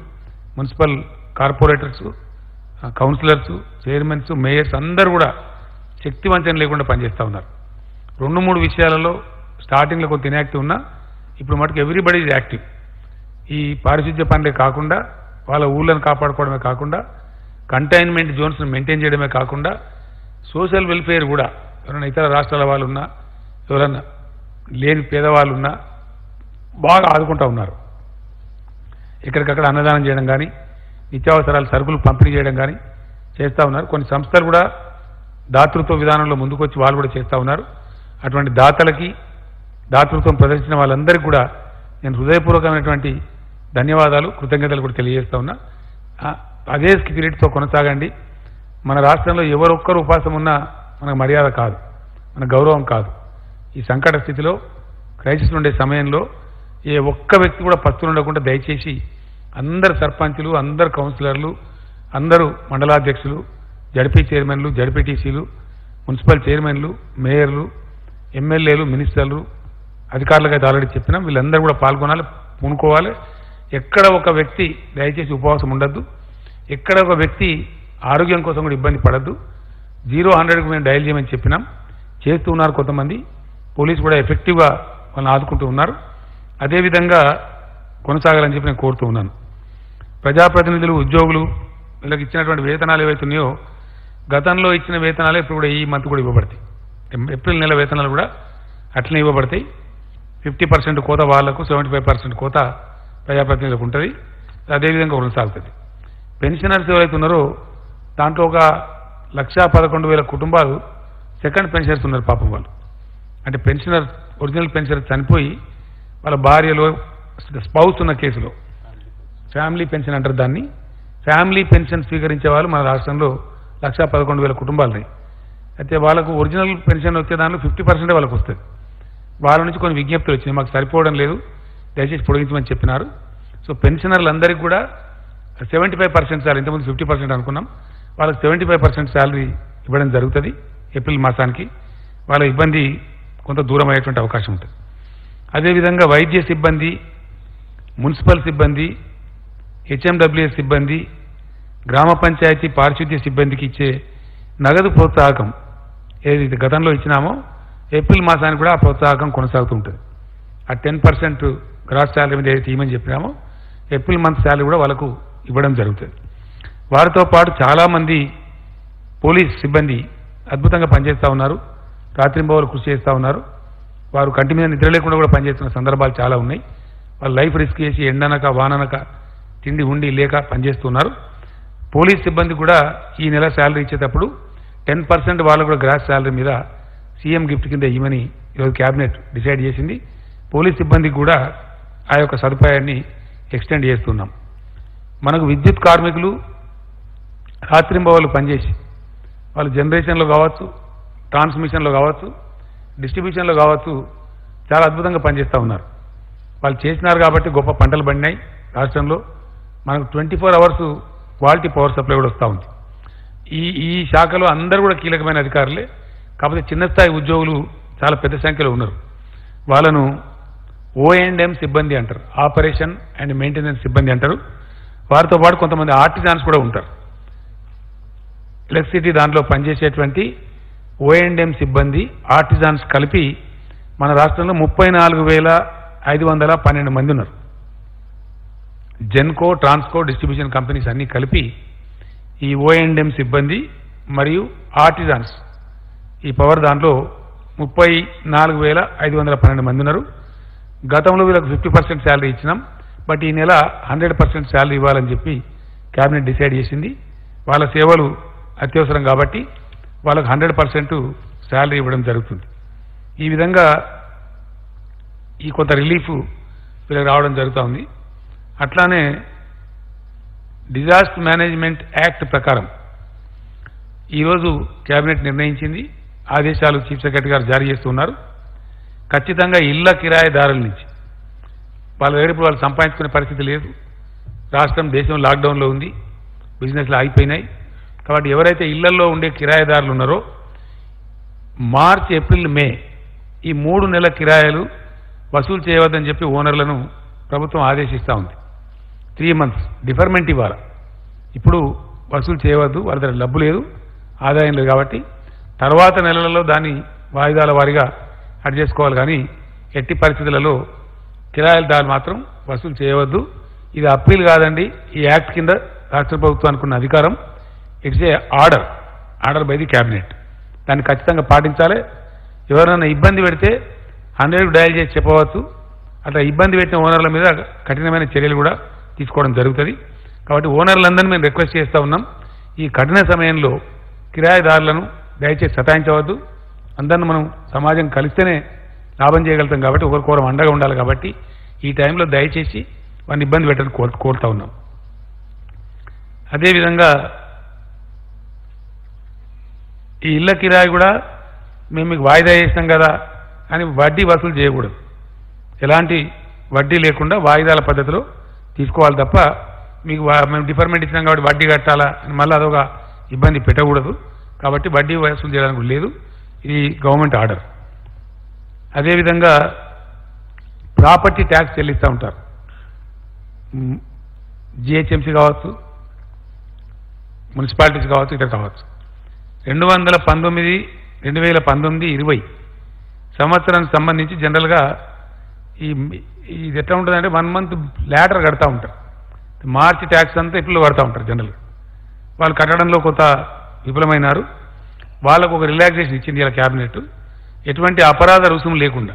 A: municipal corporators councillors chairmans mayors అందరూ కూడా శక్తివంచన లేకుండా పనిచేస్తూ ఉన్నారు. రెండు మూడు విషయాలలో స్టార్టింగ్లో కొంత ఇన్యాక్టివ్ ఉన్నా ఇప్పుడు మటుకు ఎవ్రీబడి ఈజ్ యాక్టివ్ ఈ పారిశుద్ధ్య పనులే కాకుండా వాళ్ళ ఊళ్ళను కాపాడుకోవడమే కాకుండా కంటైన్మెంట్ జోన్స్ను మెయింటైన్ చేయడమే కాకుండా సోషల్ వెల్ఫేర్ కూడా ఎవరైనా ఇతర రాష్ట్రాల వాళ్ళు ఉన్నా ఎవరన్నా లేని పేదవాళ్ళు ఉన్నా బాగా ఆదుకుంటూ ఉన్నారు. ఎక్కడికక్కడ అన్నదానం చేయడం కానీ నిత్యావసరాలు సరుకులు పంపిణీ చేయడం కానీ చేస్తూ ఉన్నారు. కొన్ని సంస్థలు కూడా దాతృత్వ విధానంలో ముందుకొచ్చి వాళ్ళు కూడా చేస్తూ ఉన్నారు. అటువంటి దాతలకి దాతృత్వం ప్రదర్శించిన వాళ్ళందరికీ కూడా నేను హృదయపూర్వకమైనటువంటి ధన్యవాదాలు కృతజ్ఞతలు కూడా తెలియజేస్తా ఉన్నా. అదే స్పిరిట్తో కొనసాగండి. మన రాష్ట్రంలో ఎవరొక్కరు ఉపాసం ఉన్నా మనకు మర్యాద కాదు మన గౌరవం కాదు. ఈ సంకట స్థితిలో క్రైసిస్ ఉండే సమయంలో ఏ ఒక్క వ్యక్తి కూడా పస్తులు ఉండకుండా దయచేసి అందరు సర్పంచులు అందరు కౌన్సిలర్లు అందరూ మండలాధ్యక్షులు జడ్పీ చైర్మన్లు జడ్పీటీసీలు మున్సిపల్ చైర్మన్లు మేయర్లు ఎమ్మెల్యేలు మినిస్టర్లు అధికారులకు అయితే ఆల్రెడీ చెప్పినాం. వీళ్ళందరూ కూడా పాల్గొనాలి పూనుకోవాలి. ఎక్కడ ఒక వ్యక్తి దయచేసి ఉపవాసం ఉండద్దు. ఎక్కడ ఒక వ్యక్తి ఆరోగ్యం కోసం కూడా ఇబ్బంది పడద్దు. జీరో హండ్రెడ్కి మేము డయల్ చేయమని చెప్పినాం. చేస్తూ ఉన్నారు కొంతమంది. పోలీసు కూడా ఎఫెక్టివ్గా వాళ్ళని ఆదుకుంటూ ఉన్నారు. అదేవిధంగా కొనసాగాలని చెప్పి నేను కోరుతూ ఉన్నాను. ప్రజాప్రతినిధులు ఉద్యోగులు వీళ్ళకి ఇచ్చినటువంటి వేతనాలు ఏవైతున్నాయో గతంలో ఇచ్చిన వేతనాలు ఇప్పుడు కూడా ఈ మంత్ కూడా ఇవ్వబడతాయి. ఏప్రిల్ నెల వేతనాలు కూడా అట్లనే ఇవ్వబడతాయి. ఫిఫ్టీ పర్సెంట్ కోత వాళ్ళకు సెవెంటీ ఫైవ్ పర్సెంట్ కోత ప్రజాప్రతినిధులకు ఉంటుంది. అదేవిధంగా కొనసాగుతుంది. పెన్షనర్స్ ఎవరైతే ఉన్నారో దాంట్లో ఒక లక్షా పదకొండు వేల కుటుంబాలు సెకండ్ పెన్షనర్స్ ఉన్నారు పాపం వాళ్ళు. అంటే పెన్షనర్ ఒరిజినల్ పెన్షనర్ చనిపోయి వాళ్ళ భార్యలో స్పౌస్ ఉన్న కేసులో ఫ్యామిలీ పెన్షన్ అంటారు దాన్ని. ఫ్యామిలీ పెన్షన్ స్వీకరించే వాళ్ళు మన రాష్ట్రంలో లక్షా పదకొండు వేల కుటుంబాలు అయితే వాళ్ళకు ఒరిజినల్ పెన్షన్ వచ్చే దానిలో ఫిఫ్టీ పర్సెంటే వాళ్ళకి వస్తుంది. వాళ్ళ నుంచి కొన్ని విజ్ఞప్తులు వచ్చినాయి. మాకు సరిపోవడం లేదు. దయచేసి పొడిగించమని చెప్పినారు. సో పెన్షనర్లందరికీ కూడా సెవెంటీ ఫైవ్ పర్సెంట్ సార్ ఇంతకుముందు ఫిఫ్టీ పర్సెంట్ అనుకున్నాం. వాళ్ళకి సెవెంటీ ఫైవ్ పర్సెంట్ శాలరీ ఇవ్వడం జరుగుతుంది ఏప్రిల్ మాసానికి. వాళ్ళ ఇబ్బంది కొంత దూరం అయ్యేటువంటి అవకాశం ఉంటుంది. అదేవిధంగా వైద్య సిబ్బంది మున్సిపల్ సిబ్బంది హెచ్ఎండబ్ల్యూఎస్ సిబ్బంది గ్రామ పంచాయతీ పారిశుద్ధ్య సిబ్బందికి ఇచ్చే నగదు ప్రోత్సాహకం ఏదైతే గతంలో ఇచ్చినామో ఏప్రిల్ మాసానికి కూడా ఆ ప్రోత్సాహకం కొనసాగుతూ ఉంటుంది. ఆ టెన్ పర్సెంట్ గ్రాస్ శాలరీ మీద ఏదైతే ఇవ్వమని చెప్పినామో ఏప్రిల్ మంత్ శాలరీ కూడా వాళ్ళకు ఇవ్వడం జరుగుతుంది. వారితో పాటు చాలామంది పోలీస్ సిబ్బంది అద్భుతంగా పనిచేస్తూ ఉన్నారు. రాత్రింబవలు కృషి చేస్తూ ఉన్నారు. వారు కంటి మీద నిద్ర లేకుండా కూడా పనిచేస్తున్న సందర్భాలు చాలా ఉన్నాయి. వాళ్ళు లైఫ్ రిస్క్ చేసి ఎండనక వాననక తిండి ఉండి లేక పనిచేస్తున్నారు పోలీస్ సిబ్బంది కూడా ఈ నెల శాలరీ ఇచ్చేటప్పుడు టెన్ పర్సెంట్ వాళ్ళు కూడా గ్రాస్ శాలరీ మీద సీఎం గిఫ్ట్ కింద ఇవ్వని ఈరోజు క్యాబినెట్ డిసైడ్ చేసింది. పోలీస్ సిబ్బందికి కూడా ఆ యొక్క సదుపాయాన్ని ఎక్స్టెండ్ చేస్తున్నాం. మనకు విద్యుత్ కార్మికులు రాత్రింబవళ్ళు పనిచేసి వాళ్ళు జనరేషన్లో కావచ్చు ట్రాన్స్మిషన్లో కావచ్చు డిస్ట్రిబ్యూషన్లో కావచ్చు చాలా అద్భుతంగా పనిచేస్తూ ఉన్నారు. వాళ్ళు చేసినారు కాబట్టి గొప్ప పంటలు పండినాయి రాష్ట్రంలో. మనకు twenty four hours quality power supply కూడా వస్తూ ఉంది. ఈ ఈ శాఖలో అందరూ కూడా కీలకమైన అధికారులే. కాకపోతే చిన్న స్థాయి ఉద్యోగులు చాలా పెద్ద సంఖ్యలో ఉన్నారు. వాళ్ళను ఓఎండ్ఎం సిబ్బంది అంటారు. ఆపరేషన్ అండ్ మెయింటెనెన్స్ సిబ్బంది అంటారు. వారితో పాటు కొంతమంది ఆర్టిజాన్స్ కూడా ఉంటారు. ఎలక్ట్రిసిటీ దాంట్లో పనిచేసేటువంటి ఓఎండ్ఎం సిబ్బంది ఆర్టిజాన్స్ కలిపి మన రాష్ట్రంలో ముప్పై నాలుగు వేల ఐదు వందల పన్నెండు మంది ఉన్నారు. జెన్కో ట్రాన్స్కో డిస్ట్రిబ్యూషన్ కంపెనీస్ అన్నీ కలిపి ఈ ఓఎండ్ఎం సిబ్బంది మరియు ఆర్టిజాన్స్ ఈ పవర్ దాంట్లో ముప్పై నాలుగు వేల ఐదు వందల పన్నెండు మంది ఉన్నారు. గతంలో వీళ్ళకి ఫిఫ్టీ పర్సెంట్ శాలరీ ఇచ్చినాం. బట్ ఈ నెల హండ్రెడ్ పర్సెంట్ శాలరీ ఇవ్వాలని చెప్పి క్యాబినెట్ డిసైడ్ చేసింది. వాళ్ళ సేవలు అత్యవసరం కాబట్టి వాళ్ళకు హండ్రెడ్ పర్సెంట్ శాలరీ ఇవ్వడం జరుగుతుంది. ఈ విధంగా ఈ కొంత రిలీఫ్ వీళ్ళకి రావడం జరుగుతూ ఉంది. అట్లానే డిజాస్టర్ మేనేజ్మెంట్ యాక్ట్ ప్రకారం ఈరోజు కేబినెట్ నిర్ణయించింది. ఆదేశాలు చీఫ్ సెక్రటరీ గారు జారీ చేస్తున్నారు ఖచ్చితంగా ఇళ్ళ కిరాయదారుల నుంచి వాళ్ళ దగ్గర వాళ్ళు సంపాదించుకునే పరిస్థితి లేదు. రాష్ట్రం దేశం లాక్డౌన్లో ఉంది. బిజినెస్లు ఆగిపోయినాయి. కాబట్టి ఎవరైతే ఇళ్ళలో ఉండే కిరాయదారులు ఉన్నారో మార్చ్ ఏప్రిల్ మే ఈ మూడు నెలల కిరాయలు వసూలు చేయవద్దని చెప్పి ఓనర్లను ప్రభుత్వం ఆదేశిస్తూ ఉంది. త్రీ మంత్స్ డిఫర్మెంట్ ఇవ్వాలి? ఇప్పుడు వసూలు చేయవద్దు వాళ్ళ దగ్గర డబ్బు లేదు ఆదాయం లేదు కాబట్టి తర్వాత నెలలలో దాన్ని వాయిదాల వారీగా అడ్ చేసుకోవాలి. కానీ ఎట్టి పరిస్థితులలో కిరాయిలదారు మాత్రం వసూలు చేయవద్దు. ఇది అప్పీల్ కాదండి. ఈ యాక్ట్ కింద రాష్ట్ర ప్రభుత్వానికి ఉన్న అధికారం. It's a order. Order by the cabinet. దాన్ని ఖచ్చితంగా పాటించాలి. ఎవరైనా ఇబ్బంది పెడితే హండ్రెడ్ డయల్ చేసి చెప్పవచ్చు అట్లా ఇబ్బంది పెట్టిన ఓనర్ల మీద కఠినమైన చర్యలు కూడా తీసుకోవడం జరుగుతుంది. కాబట్టి ఓనర్లందరినీ మేము రిక్వెస్ట్ చేస్తూ ఉన్నాం. ఈ కఠిన సమయంలో కిరాయిదారులను దయచేసి సతాయించవద్దు. అందరిని మనం సమాజం కలిస్తేనే లాభం చేయగలుగుతాం కాబట్టి ఒకరికొకరం అండగా ఉండాలి కాబట్టి ఈ టైంలో దయచేసి వారిని ఇబ్బంది పెట్టని కోరు కోరుతా ఉన్నాం. అదేవిధంగా ఈ ఇళ్ళ కిరాయి కూడా మేము మీకు వాయిదా వేసినాం కదా అని వడ్డీ వసూలు చేయకూడదు. ఎలాంటి వడ్డీ లేకుండా వాయిదాల పద్ధతిలో తీసుకోవాలి తప్ప మీకు మేము డిఫర్మెంట్ ఇచ్చినాం కాబట్టి వడ్డీ కట్టాలా అని మళ్ళీ అదొక ఇబ్బంది పెట్టకూడదు. కాబట్టి వడ్డీ వసూలు చేయడానికి లేదు. ఇది గవర్నమెంట్ ఆర్డర్. అదేవిధంగా ప్రాపర్టీ ట్యాక్స్ చెల్లిస్తూ ఉంటారు. జిహెచ్ఎంసీ కావచ్చు మున్సిపాలిటీస్ కావచ్చు ఇక్కడ కావచ్చు. రెండు వందల పంతొమ్మిది రెండు వేల పంతొమ్మిది ఇరవై సంవత్సరానికి సంబంధించి జనరల్గా ఈ ఇది ఎట్లా ఉంటుందంటే వన్ మంత్ లేటర్ కడతా ఉంటారు. మార్చి ట్యాక్స్ అంతా ఇప్పుడు కడతా ఉంటారు జనరల్గా. వాళ్ళు కట్టడంలో కొంత విఫలమైనారు. వాళ్ళకు ఒక రిలాక్సేషన్ ఇచ్చింది ఇలా క్యాబినెట్. ఎటువంటి అపరాధ రుసుము లేకుండా.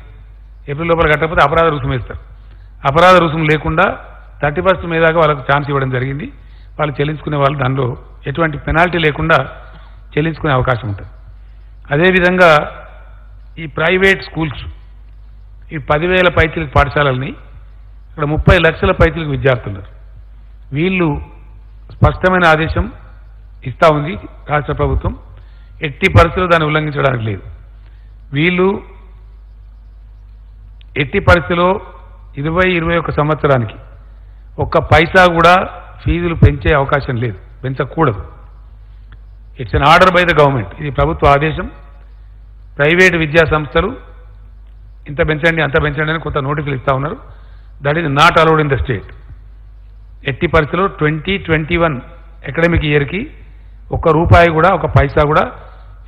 A: ఏప్రిల్ లోపల కట్టకపోతే అపరాధ రుసుము వేస్తారు. అపరాధ రుసుము లేకుండా థర్టీ ఫస్ట్ మీదాకా వాళ్ళకు ఛాన్స్ ఇవ్వడం జరిగింది. వాళ్ళు చెల్లించుకునే వాళ్ళు దానిలో ఎటువంటి పెనాల్టీ లేకుండా చెల్లించుకునే అవకాశం ఉంటుంది. అదేవిధంగా ఈ ప్రైవేట్ స్కూల్స్ ఈ పదివేల పైతీలకు పాఠశాలల్ని ఇక్కడ ముప్పై లక్షల పైతీలకు విద్యార్థులున్నారు. వీళ్ళు స్పష్టమైన ఆదేశం ఇస్తా ఉంది రాష్ట్ర ప్రభుత్వం. ఎట్టి పరిస్థితులు దాన్ని ఉల్లంఘించడానికి లేదు. వీళ్ళు ఎట్టి పరిస్థితిలో ఇరవై ఇరవై ఒక సంవత్సరానికి ఒక్క పైసా కూడా ఫీజులు పెంచే అవకాశం లేదు. పెంచకూడదు. It's an order by the government ఇది ప్రభుత్వ ఆదేశం. ప్రైవేటు విద్యా సంస్థలు ఇంత పెంచండి అంత పెంచండి అని కొంత నోటీసులు ఇస్తూ ఉన్నారు. That is not allowed in the state ఎట్టి పరిస్థితిలో ట్వంటీ ట్వంటీ వన్ అకాడమిక్ ఇయర్కి ఒక్క రూపాయి కూడా ఒక పైసా కూడా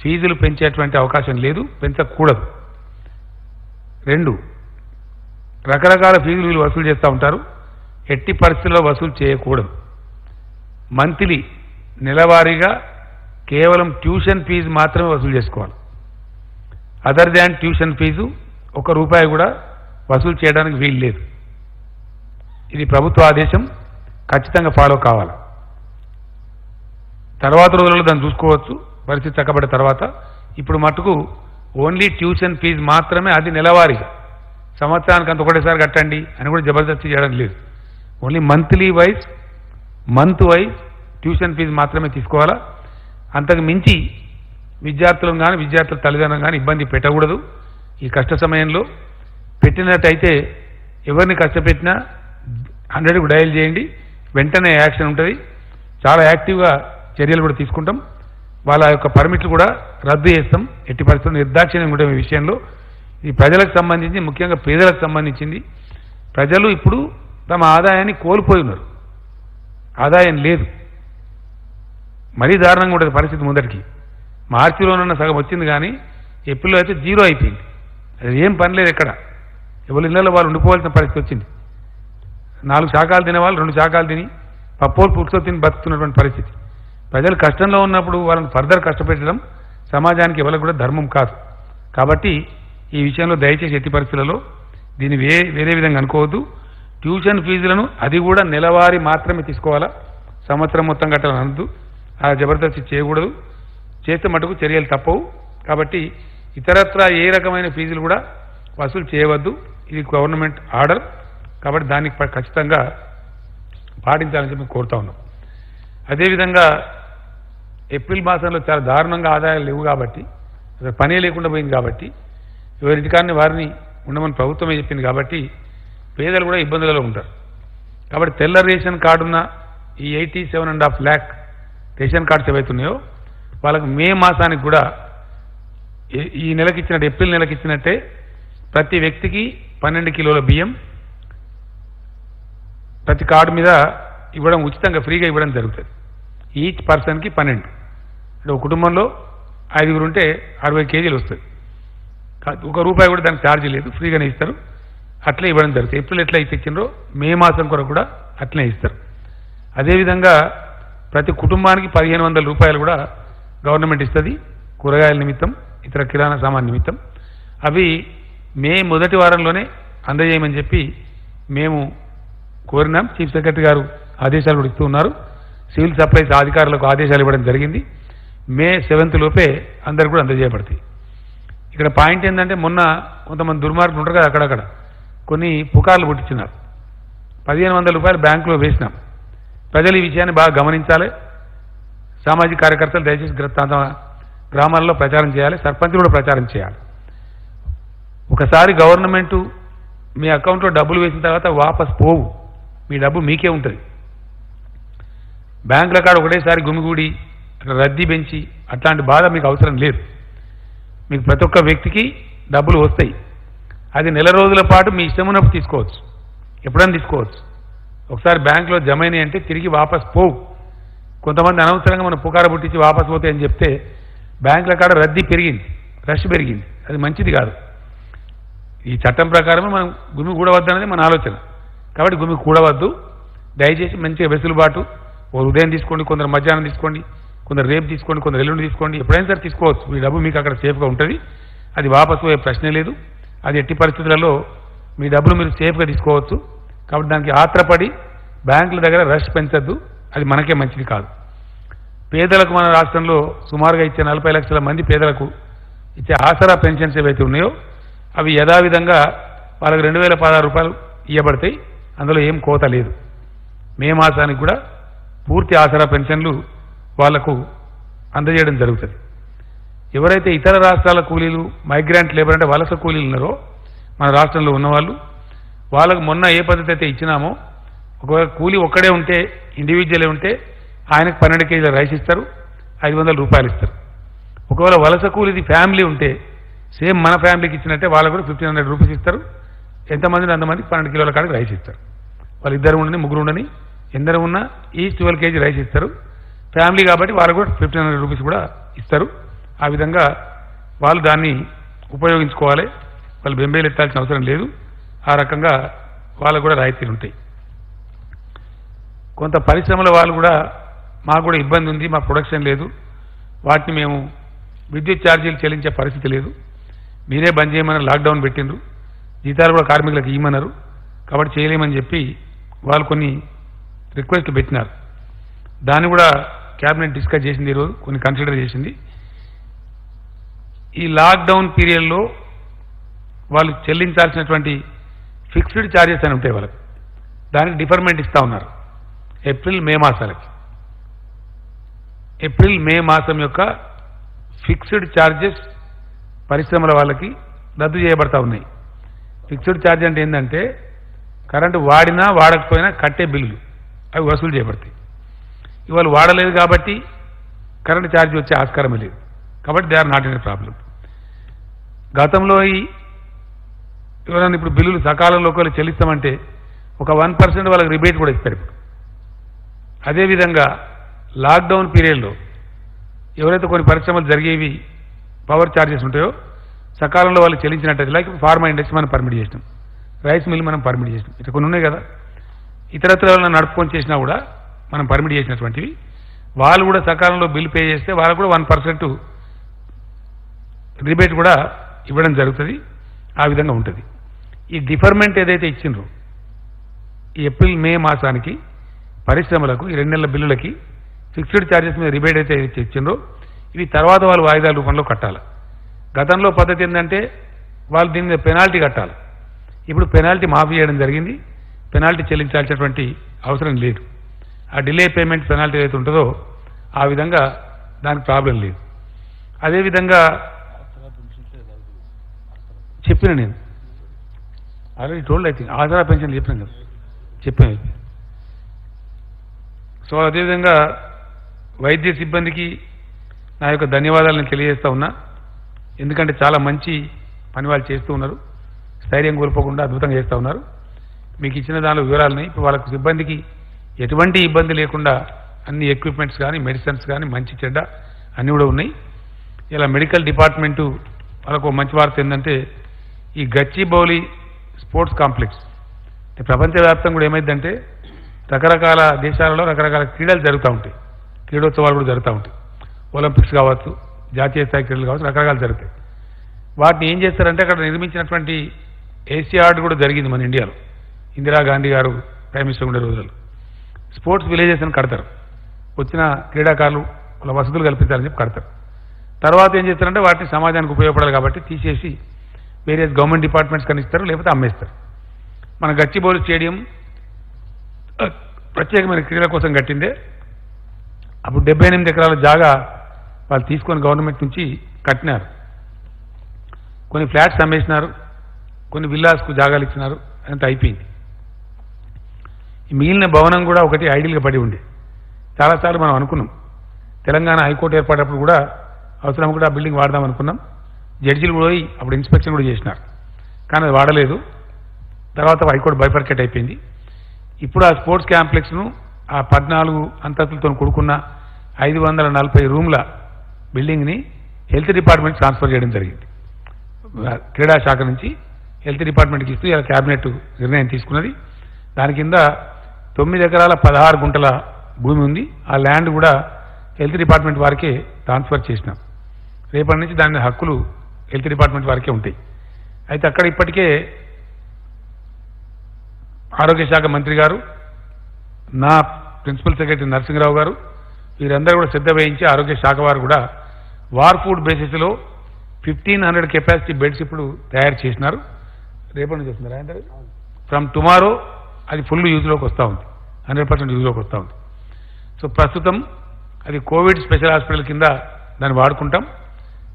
A: ఫీజులు పెంచేటువంటి అవకాశం లేదు పెంచకూడదు. రెండు రకరకాల ఫీజులు వీళ్ళు వసూలు చేస్తూ ఉంటారు. ఎట్టి పరిస్థితుల్లో వసూలు చేయకూడదు. మంత్లీ నెలవారీగా కేవలం ట్యూషన్ ఫీజు మాత్రమే వసూలు చేసుకోవాలి. అదర్ దాన్ ట్యూషన్ ఫీజు ఒక రూపాయి కూడా వసూలు చేయడానికి వీలు లేదు. ఇది ప్రభుత్వ ఆదేశం ఖచ్చితంగా ఫాలో కావాలి. తర్వాత రోజుల్లో దాన్ని చూసుకోవచ్చు పరిస్థితి చక్కబడిన తర్వాత. ఇప్పుడు మటుకు ఓన్లీ ట్యూషన్ ఫీజు మాత్రమే అది నెలవారీగా సంవత్సరానికి అంత ఒకటేసారి కట్టండి అని కూడా జబర్దస్తి చేయడం లేదు. Only monthly wise month wise tuition fee మాత్రమే తీసుకోవాలా? అంతకు మించి విద్యార్థులను కానీ విద్యార్థుల తల్లిదండ్రులను కానీ ఇబ్బంది పెట్టకూడదు. ఈ కష్ట సమయంలో పెట్టినట్టయితే ఎవరిని కష్టపెట్టినా హండ్రెడ్కు డయల్ చేయండి. వెంటనే యాక్షన్ ఉంటుంది. చాలా యాక్టివ్గా చర్యలు కూడా తీసుకుంటాం. వాళ్ళ యొక్క పర్మిట్లు కూడా రద్దు చేస్తాం. ఎట్టి పరిస్థితులు నిర్దాక్షిణ్యం కూడా ఈ విషయంలో. ఇది ప్రజలకు సంబంధించి ముఖ్యంగా పేదలకు సంబంధించింది. ప్రజలు ఇప్పుడు తమ ఆదాయాన్ని కోల్పోయి ఉన్నారు. ఆదాయం లేదు. మరీ దారుణంగా ఉండేది పరిస్థితి మొదటికి. మార్చిలోనన్న సగం వచ్చింది కానీ ఏప్రిల్లో అయితే జీరో అయిపోయింది. అది ఏం పని లేదు ఎక్కడ. ఎవరి ఇళ్ళలో వాళ్ళు ఉండిపోవాల్సిన పరిస్థితి వచ్చింది. నాలుగు శాఖలు తినేవాళ్ళు రెండు శాఖలు తిని పప్పోలు పుట్టుతో తిని బతుకుతున్నటువంటి పరిస్థితి. ప్రజలు కష్టంలో ఉన్నప్పుడు వాళ్ళని ఫర్దర్ కష్టపెట్టడం సమాజానికి ఎవరికి కూడా ధర్మం కాదు. కాబట్టి ఈ విషయంలో దయచేసి ఎట్టి పరిస్థితులలో దీన్ని వే వేరే విధంగా అనుకోవద్దు. ట్యూషన్ ఫీజులను అది కూడా నెలవారీ మాత్రమే తీసుకోవాలా? సంవత్సరం మొత్తం కట్టాలని అనద్దు. ఆ జబర్దస్తి చేయకూడదు. చేస్తే మటుకు చర్యలు తప్పవు. కాబట్టి ఇతరత్ర ఏ రకమైన ఫీజులు కూడా వసూలు చేయవద్దు. ఇది గవర్నమెంట్ ఆర్డర్. కాబట్టి దానికి ఖచ్చితంగా పాటించాలని చెప్పి కోరుతా ఉన్నాం. అదేవిధంగా ఏప్రిల్ మాసంలో చాలా దారుణంగా ఆదాయాలు లేవు కాబట్టి అసలు పనే లేకుండా పోయింది కాబట్టి ఎవరింటికాన్ని వారిని ఉండమని ప్రభుత్వమే చెప్పింది కాబట్టి పేదలు కూడా ఇబ్బందులలో ఉంటారు. కాబట్టి తెల్ల రేషన్ కార్డున్న ఈ eighty seven and half lakh ration cards ఏవైతున్నాయో వాళ్ళకు మే మాసానికి కూడా ఈ- ఈ నెలకి ఇచ్చినట్టు ఏప్రిల్ నెలకి ఇచ్చినట్టే ప్రతి వ్యక్తికి పన్నెండు కిలోల బియ్యం ప్రతి కార్డు మీద ఇవ్వడం ఉచితంగా ఫ్రీగా ఇవ్వడం జరుగుతుంది. ఈచ్ పర్సన్కి పన్నెండు. అంటే ఒక కుటుంబంలో ఐదుగురు ఉంటే అరవై కేజీలు వస్తుంది ఒక రూపాయి కూడా దానికి ఛార్జ్ లేదు ఫ్రీగానే ఇస్తారు. అట్లే ఇవ్వడం జరుగుతుంది. ఏప్రిల్ ఎట్లా అయితే ఇచ్చిండ్రో మే మాసం కొరకు కూడా అట్లే ఇస్తారు. అదేవిధంగా ప్రతి కుటుంబానికి పదిహేను వందల రూపాయలు కూడా గవర్నమెంట్ ఇస్తుంది. కూరగాయల నిమిత్తం ఇతర కిరాణా సామాన్ నిమిత్తం. అవి మే మొదటి వారంలోనే అందజేయమని చెప్పి మేము కోరినాం. చీఫ్ సెక్రటరీ గారు ఆదేశాలు కూడా ఇస్తూ ఉన్నారు. సివిల్ సప్లైస్ అధికారులకు ఆదేశాలు ఇవ్వడం జరిగింది. మే సెవెంత్ లోపే అందరికి కూడా అందజేయబడతాయి. ఇక్కడ పాయింట్ ఏంటంటే మొన్న కొంతమంది దుర్మార్గులు ఉంటారు కదా అక్కడక్కడ. కొన్ని పుకార్లు పుట్టించినారు పదిహేను వందల రూపాయలు బ్యాంకులో వేసినాం. ప్రజలు ఈ విషయాన్ని బాగా గమనించాలి. సామాజిక కార్యకర్తలు దయచేసి గ్రామాల్లో ప్రచారం చేయాలి సర్పంచ్ కూడా ప్రచారం చేయాలి. ఒకసారి గవర్నమెంటు మీ అకౌంట్లో డబ్బులు వేసిన తర్వాత వాపస్ పోవు. మీ డబ్బు మీకే ఉంటుంది. బ్యాంకుల కాడ ఒకటేసారి గుమిగూడి అక్కడ రద్దీ పెంచి అట్లాంటి బాధ మీకు అవసరం లేదు. మీకు ప్రతి ఒక్క వ్యక్తికి డబ్బులు వస్తాయి. అది నెల రోజుల పాటు మీ ఇష్టం ఉన్నప్పుడు తీసుకోవచ్చు. ఎప్పుడైనా తీసుకోవచ్చు. ఒకసారి బ్యాంకులో జమ అంటే తిరిగి వాపస్ పోవు. కొంతమంది అనవసరంగా మనం పుకార పుట్టించి వాపస్ పోతే అని చెప్తే బ్యాంకుల కాడ రద్దీ పెరిగింది రష్ పెరిగింది. అది మంచిది కాదు. ఈ చట్టం ప్రకారమే మనం గుమి కూడవద్దు అనేది మన ఆలోచన. కాబట్టి గుమి కూడవద్దు. దయచేసి మంచిగా వెసులుబాటు. ఓ ఉదయం తీసుకోండి కొందరు మధ్యాహ్నం తీసుకోండి కొందరు రేపు తీసుకోండి కొందరు ఎల్లుండి తీసుకోండి. ఎప్పుడైనా సరే తీసుకోవచ్చు. మీ డబ్బు మీకు అక్కడ సేఫ్గా ఉంటుంది. అది వాపసు పోయే ప్రశ్నే లేదు. అది ఎట్టి పరిస్థితులలో మీ డబ్బులు మీరు సేఫ్గా తీసుకోవచ్చు. కాబట్టి దానికి ఆత్రపడి బ్యాంకుల దగ్గర రష్ పెంచద్దు. అది మనకే మంచిది కాదు. పేదలకు మన రాష్ట్రంలో సుమారుగా ఇచ్చే నలభై లక్షల మంది పేదలకు ఇచ్చే ఆసరా పెన్షన్స్ ఏవైతే ఉన్నాయో అవి యథావిధంగా వాళ్ళకి రెండు వేల పదహారు రూపాయలు ఇవ్వబడతాయి అందులో ఏం కోత లేదు. మే మాసానికి కూడా పూర్తి ఆసరా పెన్షన్లు వాళ్ళకు అందజేయడం జరుగుతుంది. ఎవరైతే ఇతర రాష్ట్రాల కూలీలు మైగ్రాంట్ లేబర్ అంటే వలస కూలీలు ఉన్నారో మన రాష్ట్రంలో ఉన్నవాళ్ళు వాళ్ళకు మొన్న ఏ పద్ధతి అయితే ఇచ్చినామో ఒకవేళ కూలి ఒక్కడే ఉంటే ఇండివిజువలే ఉంటే ఆయనకు పన్నెండు కేజీల రైస్ ఇస్తారు ఐదు వందల రూపాయలు ఇస్తారు. ఒకవేళ వలస కూలిది ఫ్యామిలీ ఉంటే సేమ్ మన ఫ్యామిలీకి ఇచ్చినట్టే వాళ్ళకు కూడా ఫిఫ్టీన్ హండ్రెడ్ రూపీస్ ఇస్తారు. ఎంతమంది అంతమందికి పన్నెండు కిలోల కాడికి రైస్ ఇస్తారు. వాళ్ళు ఇద్దరు ఉండని ముగ్గురు ఉండని ఎందరు ఉన్నా ఈ ట్వెల్వ్ కేజీ రైస్ ఇస్తారు. ఫ్యామిలీ కాబట్టి వాళ్ళకు కూడా ఫిఫ్టీన్ హండ్రెడ్ రూపీస్ కూడా ఇస్తారు. ఆ విధంగా వాళ్ళు దాన్ని ఉపయోగించుకోవాలి. వాళ్ళు బెంబేలు ఎత్తాల్సిన అవసరం లేదు. ఆ రకంగా వాళ్ళకు కూడా రాయితీలు ఉంటాయి. కొంత పరిశ్రమల వాళ్ళు కూడా మాకు కూడా ఇబ్బంది ఉంది మా ప్రొడక్షన్ లేదు వాటిని మేము విద్యుత్ ఛార్జీలు చెల్లించే పరిస్థితి లేదు. మీరే బంద్ చేయమని లాక్డౌన్ పెట్టిండ్రు. జీతాలు కూడా కార్మికులకు ఇవ్వమన్నారు కాబట్టి చేయలేమని చెప్పి వాళ్ళు కొన్ని రిక్వెస్ట్లు పెట్టినారు. దాన్ని కూడా క్యాబినెట్ డిస్కస్ చేసింది ఈరోజు కొన్ని కన్సిడర్ చేసింది. ఈ లాక్డౌన్ పీరియడ్లో వాళ్ళు చెల్లించాల్సినటువంటి ఫిక్స్డ్ ఛార్జెస్ అని ఉంటాయి వాళ్ళకి. దానికి డిఫర్మెంట్ ఇస్తూ ఉన్నారు. April May మాసాలకి. ఏప్రిల్ మే మాసం యొక్క ఫిక్స్డ్ ఛార్జెస్ పరిశ్రమల వాళ్ళకి రద్దు చేయబడతా ఉన్నాయి. ఫిక్స్డ్ ఛార్జ్ అంటే ఏంటంటే కరెంటు వాడినా వాడకపోయినా కట్టే బిల్లులు. అవి వసూలు చేయబడతాయి. ఇవాళ వాడలేదు కాబట్టి కరెంటు ఛార్జ్ వచ్చే ఆస్కారం లేదు. కాబట్టి they are not an problem. గతంలో ఈ ఎవరైనా ఇప్పుడు బిల్లులు సకాలంలో ఒకవేళ చెల్లిస్తామంటే ఒక వన్ పర్సెంట్ వాళ్ళకి రిబేట్ కూడా ఇస్తారు ఇప్పుడు. అదేవిధంగా లాక్డౌన్ పీరియడ్లో ఎవరైతే కొన్ని పరిశ్రమలు జరిగేవి పవర్ ఛార్జెస్ ఉంటాయో సకాలంలో వాళ్ళు చెల్లించినట్టయితే లైక్ ఫార్మా ఇండస్ట్రీ మనం పర్మిట్ చేసినాం. రైస్ మిల్ మనం పర్మిట్ చేసినాం. ఇట్లా కొన్ని ఉన్నాయి కదా. ఇతరత్ర నడుపుకొని చేసినా కూడా మనం పర్మిట్ చేసినటువంటివి. వాళ్ళు కూడా సకాలంలో బిల్ పే చేస్తే వాళ్ళకు కూడా వన్ పర్సెంట్ రిబేట్ కూడా ఇవ్వడం జరుగుతుంది. ఆ విధంగా ఉంటుంది. ఈ డిఫర్మెంట్ ఏదైతే ఇచ్చిండ్రో ఈ ఏప్రిల్ మే మాసానికి పరిశ్రమలకు ఈ రెండు నెలల బిల్లులకి ఫిక్స్డ్ ఛార్జెస్ మీద రిబేట్ అయితే ఇచ్చిండ్రో ఇవి తర్వాత వాళ్ళు వాయిదాల రూపంలో కట్టాలి. గతంలో పద్ధతి ఏంటంటే వాళ్ళు దీని మీద పెనాల్టీ కట్టాలి. ఇప్పుడు పెనాల్టీ మాఫీ చేయడం జరిగింది. పెనాల్టీ చెల్లించాల్సినటువంటి అవసరం లేదు. ఆ డిలే పేమెంట్ పెనాల్టీ ఏదైతే ఉంటుందో ఆ విధంగా దానికి ప్రాబ్లం లేదు. అదేవిధంగా చెప్పిన నేను ఆల్రెడీ టోల్డ్ ఐ థింక్. ఆధార పెన్షన్ చెప్పినాను కదా. చెప్పాను. సో అదేవిధంగా వైద్య సిబ్బందికి నా యొక్క ధన్యవాదాలను తెలియజేస్తా ఉన్నా. ఎందుకంటే చాలా మంచి పని వాళ్ళు చేస్తూ ఉన్నారు. స్థైర్యం కోల్పోకుండా అద్భుతంగా చేస్తూ ఉన్నారు. మీకు ఇచ్చిన దానిలో వివరాలని ఇప్పుడు వాళ్ళకు సిబ్బందికి ఎటువంటి ఇబ్బంది లేకుండా అన్ని ఎక్విప్మెంట్స్ కానీ మెడిసిన్స్ కానీ మంచి చెడ్డ అన్నీ కూడా ఉన్నాయి. ఇలా మెడికల్ డిపార్ట్మెంటు వాళ్ళకు ఒక మంచి వార్త ఏంటంటే ఈ గచ్చిబౌలి స్పోర్ట్స్ కాంప్లెక్స్. అంటే ప్రపంచవ్యాప్తంగా కూడా ఏమైందంటే రకరకాల దేశాలలో రకరకాల క్రీడలు జరుగుతూ ఉంటాయి. క్రీడోత్సవాలు కూడా జరుగుతూ ఉంటాయి. ఒలింపిక్స్ కావచ్చు జాతీయ స్థాయి క్రీడలు కావచ్చు రకరకాలు జరుగుతాయి. వాటిని ఏం చేస్తారంటే అక్కడ నిర్మించినటువంటి ఏసియాడ్ కూడా జరిగింది మన ఇండియాలో. ఇందిరాగాంధీ గారు ప్రైమ్ మినిస్టర్ ఉండే రోజుల్లో. స్పోర్ట్స్ విలేజెస్ అని కడతారు. వచ్చిన క్రీడాకారులు వాళ్ళ వసతులు కల్పించాలని చెప్పి కడతారు. తర్వాత ఏం చేస్తారంటే వాటిని సమాజానికి ఉపయోగపడాలి కాబట్టి తీసేసి వేరే గవర్నమెంట్ డిపార్ట్మెంట్స్ కనిస్తారు లేకపోతే అమ్మేస్తారు. మన గచ్చిబౌలి స్టేడియం ప్రత్యేకమైన క్రీడల కోసం కట్టిందే. అప్పుడు డెబ్బై ఎనిమిది ఎకరాల జాగా వాళ్ళు తీసుకొని గవర్నమెంట్ నుంచి కట్టినారు. కొన్ని ఫ్లాట్స్ అమ్మేసినారు కొన్ని విల్లాస్కు జాగాలు ఇచ్చినారు అంత అయిపోయింది. మిగిలిన భవనం కూడా ఒకటి ఐడియల్గా పడి ఉండే. చాలాసార్లు మనం అనుకున్నాం. తెలంగాణ హైకోర్టు ఏర్పడినప్పుడు కూడా అవసరం కూడా ఆ బిల్డింగ్ వాడదాం అనుకున్నాం. జడ్జీలు కూడా పోయి అప్పుడు ఇన్స్పెక్షన్ కూడా చేసినారు. కానీ అది వాడలేదు. తర్వాత హైకోర్టు బైఫర్కెట్ అయిపోయింది. ఇప్పుడు ఆ స్పోర్ట్స్ కాంప్లెక్స్ను ఆ పద్నాలుగు అంతస్తులతో కూడుకున్న ఐదు వందల నలభై రూమ్ల బిల్డింగ్ని హెల్త్ డిపార్ట్మెంట్ ట్రాన్స్ఫర్ చేయడం జరిగింది. క్రీడా శాఖ నుంచి హెల్త్ డిపార్ట్మెంట్కి ఇస్తూ ఇలా క్యాబినెట్ నిర్ణయం తీసుకున్నది. దాని కింద తొమ్మిది ఎకరాల పదహారు గుంటల భూమి ఉంది. ఆ ల్యాండ్ కూడా హెల్త్ డిపార్ట్మెంట్ వారికే ట్రాన్స్ఫర్ చేసినాం. రేపటి నుంచి దాని హక్కులు హెల్త్ డిపార్ట్మెంట్ వారికే ఉంటాయి. అయితే అక్కడ ఇప్పటికే ఆరోగ్య శాఖ మంత్రి గారు నా ప్రిన్సిపల్ సెక్రటరీ నరసింహరావు గారు వీరందరూ కూడా శ్రద్ధ వహించి ఆరోగ్య శాఖ వారు కూడా వార్ ఫుడ్ బేసిస్లో ఫిఫ్టీన్ హండ్రెడ్ కెపాసిటీ బెడ్స్ ఇప్పుడు తయారు చేసినారు. రేపటి నుంచి వస్తున్నారు ఫ్రమ్ టుమారో అది ఫుల్ యూజ్లోకి వస్తూ ఉంది. హండ్రెడ్ పర్సెంట్ యూజ్లోకి వస్తూ ఉంది. సో ప్రస్తుతం అది కోవిడ్ స్పెషల్ హాస్పిటల్ కింద దాన్ని వాడుకుంటాం.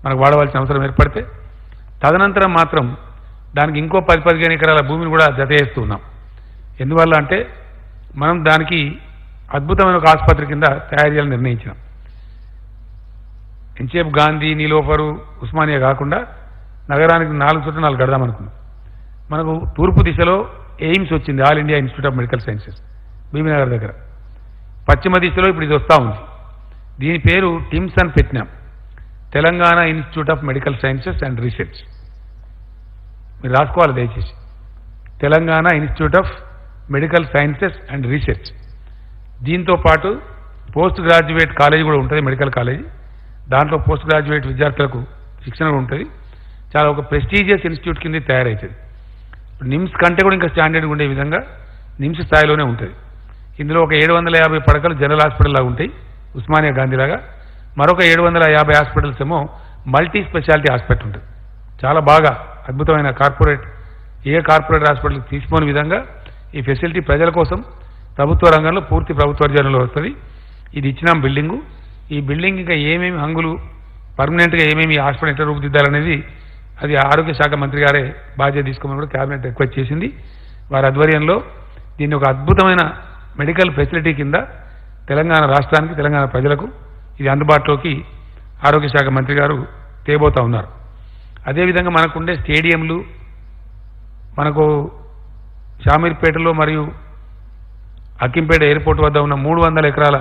A: మనకు వాడవలసిన అవసరం ఏర్పడితే తదనంతరం మాత్రం దానికి ఇంకో పది పదిహేను ఎకరాల భూమిని కూడా జత ఉన్నాం. ఎందువల్ల అంటే మనం దానికి అద్భుతమైన ఒక ఆసుపత్రి కింద తయారు చేయాలని నిర్ణయించినాం. ఎంచేపు గాంధీ నీలోఫరు ఉస్మానియా కాకుండా నగరానికి నాలుగు చోట్ల నాలుగు కడదామనుకున్నాం మనకు తూర్పు దిశలో ఎయిమ్స్ వచ్చింది All India Institute of Medical Sciences Bhiminagar దగ్గర. పశ్చిమ దిశలో ఇప్పుడు ఇది వస్తూ ఉంది. దీని పేరు టిమ్స్ అని పెట్టినాం. Telangana Institute of Medical Sciences and Research. మీరు రాసుకోవాలి దయచేసి. Telangana Institute of Medical Sciences and Research. దీంతో పాటు పోస్ట్ గ్రాడ్యుయేట్ కాలేజ్ కూడా ఉంటుంది మెడికల్ కాలేజ్. దాంట్లో పోస్ట్ గ్రాడ్యుయేట్ విద్యార్థులకు శిక్షణ కూడా ఉంటుంది. చాలా ఒక ప్రెస్టీజియస్ ఇన్స్టిట్యూట్ కింద తయారవుతుంది నిమ్స్ కంటే కూడా ఇంకా స్టాండర్డ్ ఉండే విధంగా నిమ్స్ స్థాయిలోనే ఉంటుంది. ఇందులో ఒక ఏడు వందల యాభై పడకలు జనరల్ హాస్పిటల్ లాగా ఉంటాయి ఉస్మానియా గాంధీలాగా. మరొక ఏడు వందల యాభై హాస్పిటల్స్ ఏమో మల్టీ స్పెషాలిటీ హాస్పిటల్ ఉంటుంది. చాలా బాగా అద్భుతమైన కార్పొరేట్ ఏ కార్పొరేట్ హాస్పిటల్కి తీసుకోని విధంగా ఈ ఫెసిలిటీ ప్రజల కోసం ప్రభుత్వ రంగంలో పూర్తి ప్రభుత్వ అర్జనలో వస్తుంది. ఇది ఇచ్చినాం బిల్డింగు. ఈ బిల్డింగ్ ఇంకా ఏమేమి హంగులు పర్మనెంట్గా ఏమేమి హాస్పిటల్ ఎట్లా రూపుదిద్దాలనేది అది ఆరోగ్య శాఖ మంత్రి గారే బాధ్యత తీసుకోమని కూడా కేబినెట్ రిక్వెస్ట్ చేసింది. వారి ఆధ్వర్యంలో దీన్ని ఒక అద్భుతమైన మెడికల్ ఫెసిలిటీ కింద తెలంగాణ రాష్ట్రానికి తెలంగాణ ప్రజలకు ఇది అందుబాటులోకి ఆరోగ్య శాఖ మంత్రి గారు తేబోతా ఉన్నారు. అదేవిధంగా మనకుండే స్టేడియంలు మనకు షామీర్పేటలో మరియు అక్కింపేట ఎయిర్పోర్ట్ వద్ద ఉన్న మూడు వందల ఎకరాల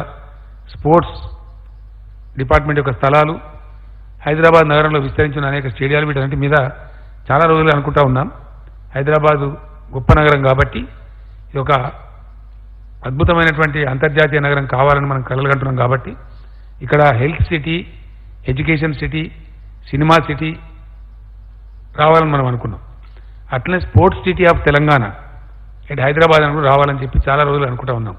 A: స్పోర్ట్స్ డిపార్ట్మెంట్ యొక్క స్థలాలు హైదరాబాద్ నగరంలో విస్తరించిన అనేక స్టేడియాలు వీటన్నిటి మీద చాలా రోజులు అనుకుంటా ఉన్నాం. హైదరాబాదు గొప్ప నగరం కాబట్టి ఇది ఒక అద్భుతమైనటువంటి అంతర్జాతీయ నగరం కావాలని మనం కలలుగంటున్నాం కాబట్టి ఇక్కడ health city education city cinema city రావాలని మనం అనుకున్నాం. అట్లనే స్పోర్ట్స్ సిటీ ఆఫ్ తెలంగాణ ఇటు హైదరాబాద్ అని రావాలని చెప్పి చాలా రోజులు అనుకుంటా ఉన్నాం.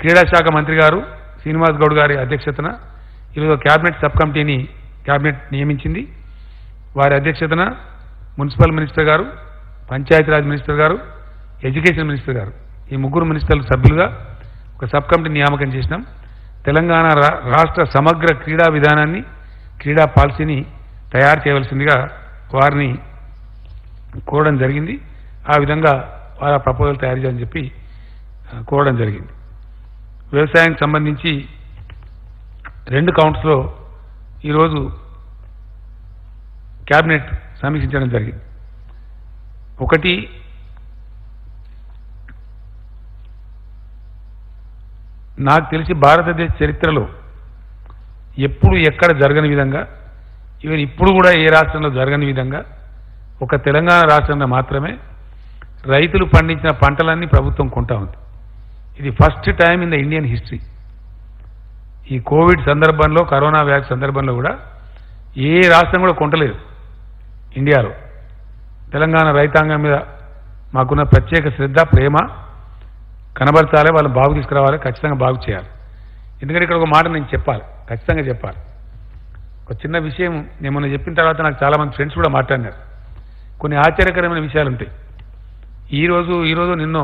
A: క్రీడా శాఖ మంత్రి గారు శ్రీనివాస్ గౌడ్ గారి అధ్యక్షతన ఈరోజు క్యాబినెట్ సబ్ కమిటీని క్యాబినెట్ నియమించింది. వారి అధ్యక్షతన మున్సిపల్ మినిస్టర్ గారు పంచాయతీరాజ్ మినిస్టర్ గారు ఎడ్యుకేషన్ మినిస్టర్ గారు. ఈ ముగ్గురు మినిస్టర్లు సభ్యులుగా ఒక సబ్ కమిటీ నియామకం చేసినాం. తెలంగాణ రాష్ట్ర సమగ్ర క్రీడా విధానాన్ని క్రీడా పాలసీని తయారు చేయవలసిందిగా వారిని కోరడం జరిగింది. ఆ విధంగా వారు ప్రపోజల్ తయారు చేయాలని చెప్పి కోరడం జరిగింది. వ్యవసాయానికి సంబంధించి రెండు కౌంట్స్లో ఈరోజు క్యాబినెట్ సమీక్షించడం జరిగింది. ఒకటి నాకు తెలిసి భారతదేశ చరిత్రలో ఎప్పుడు ఎక్కడ జరగని విధంగా ఈవెన్ ఇప్పుడు కూడా ఏ రాష్ట్రంలో జరగని విధంగా ఒక తెలంగాణ రాష్ట్రంలో మాత్రమే రైతులు పండించిన పంటలన్నీ ప్రభుత్వం కొంటా ఉంది. ఇది first time in the Indian history ఈ కోవిడ్ సందర్భంలో కరోనా వ్యాధి సందర్భంలో కూడా ఏ రాష్ట్రం కూడా కొంటలేదు ఇండియాలో. తెలంగాణ రైతాంగం మీద మాకున్న ప్రత్యేక శ్రద్ధ ప్రేమ కనబరచాలి వాళ్ళు బాగు తీసుకురావాలి ఖచ్చితంగా బాగు చేయాలి. ఎందుకంటే ఇక్కడ ఒక మాట నేను చెప్పాలి ఖచ్చితంగా చెప్పాలి. ఒక చిన్న విషయం నేను మొన్న చెప్పిన తర్వాత నాకు చాలామంది ఫ్రెండ్స్ కూడా మాట్లాడినారు. కొన్ని ఆశ్చర్యకరమైన విషయాలు ఉంటాయి. ఈరోజు ఈరోజు నిన్న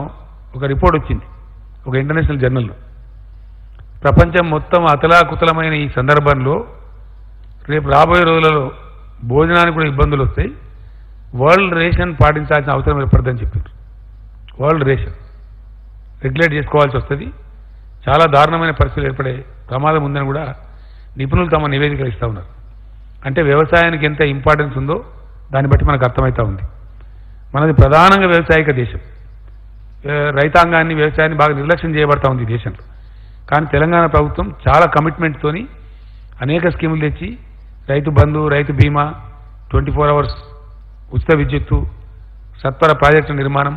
A: ఒక రిపోర్ట్ వచ్చింది ఒక ఇంటర్నేషనల్ జర్నల్లో ప్రపంచం మొత్తం అతలాకుతలమైన ఈ సందర్భంలో రేపు రాబోయే రోజులలో భోజనానికి కూడా ఇబ్బందులు వస్తాయి. వరల్డ్ రేషన్ పాటించాల్సిన అవసరం ఏర్పడదని చెప్పారు. World ration. రెగ్యులేట్ చేసుకోవాల్సి వస్తుంది. చాలా దారుణమైన పరిస్థితులు ఏర్పడే ప్రమాదం ఉందని కూడా నిపుణులు తమ నివేదికలు ఇస్తూ ఉన్నారు. అంటే వ్యవసాయానికి ఎంత ఇంపార్టెన్స్ ఉందో దాన్ని బట్టి మనకు అర్థమవుతా ఉంది. మనది ప్రధానంగా వ్యవసాయక దేశం. రైతాంగాన్ని వ్యవసాయాన్ని బాగా నిర్లక్ష్యం చేయబడతా ఉంది దేశంలో. కానీ తెలంగాణ ప్రభుత్వం చాలా కమిట్మెంట్తోని అనేక స్కీములు తెచ్చి రైతు బంధు రైతు బీమా ట్వంటీ ఫోర్ అవర్స్ ఉచిత విద్యుత్తు సత్వర ప్రాజెక్టు నిర్మాణం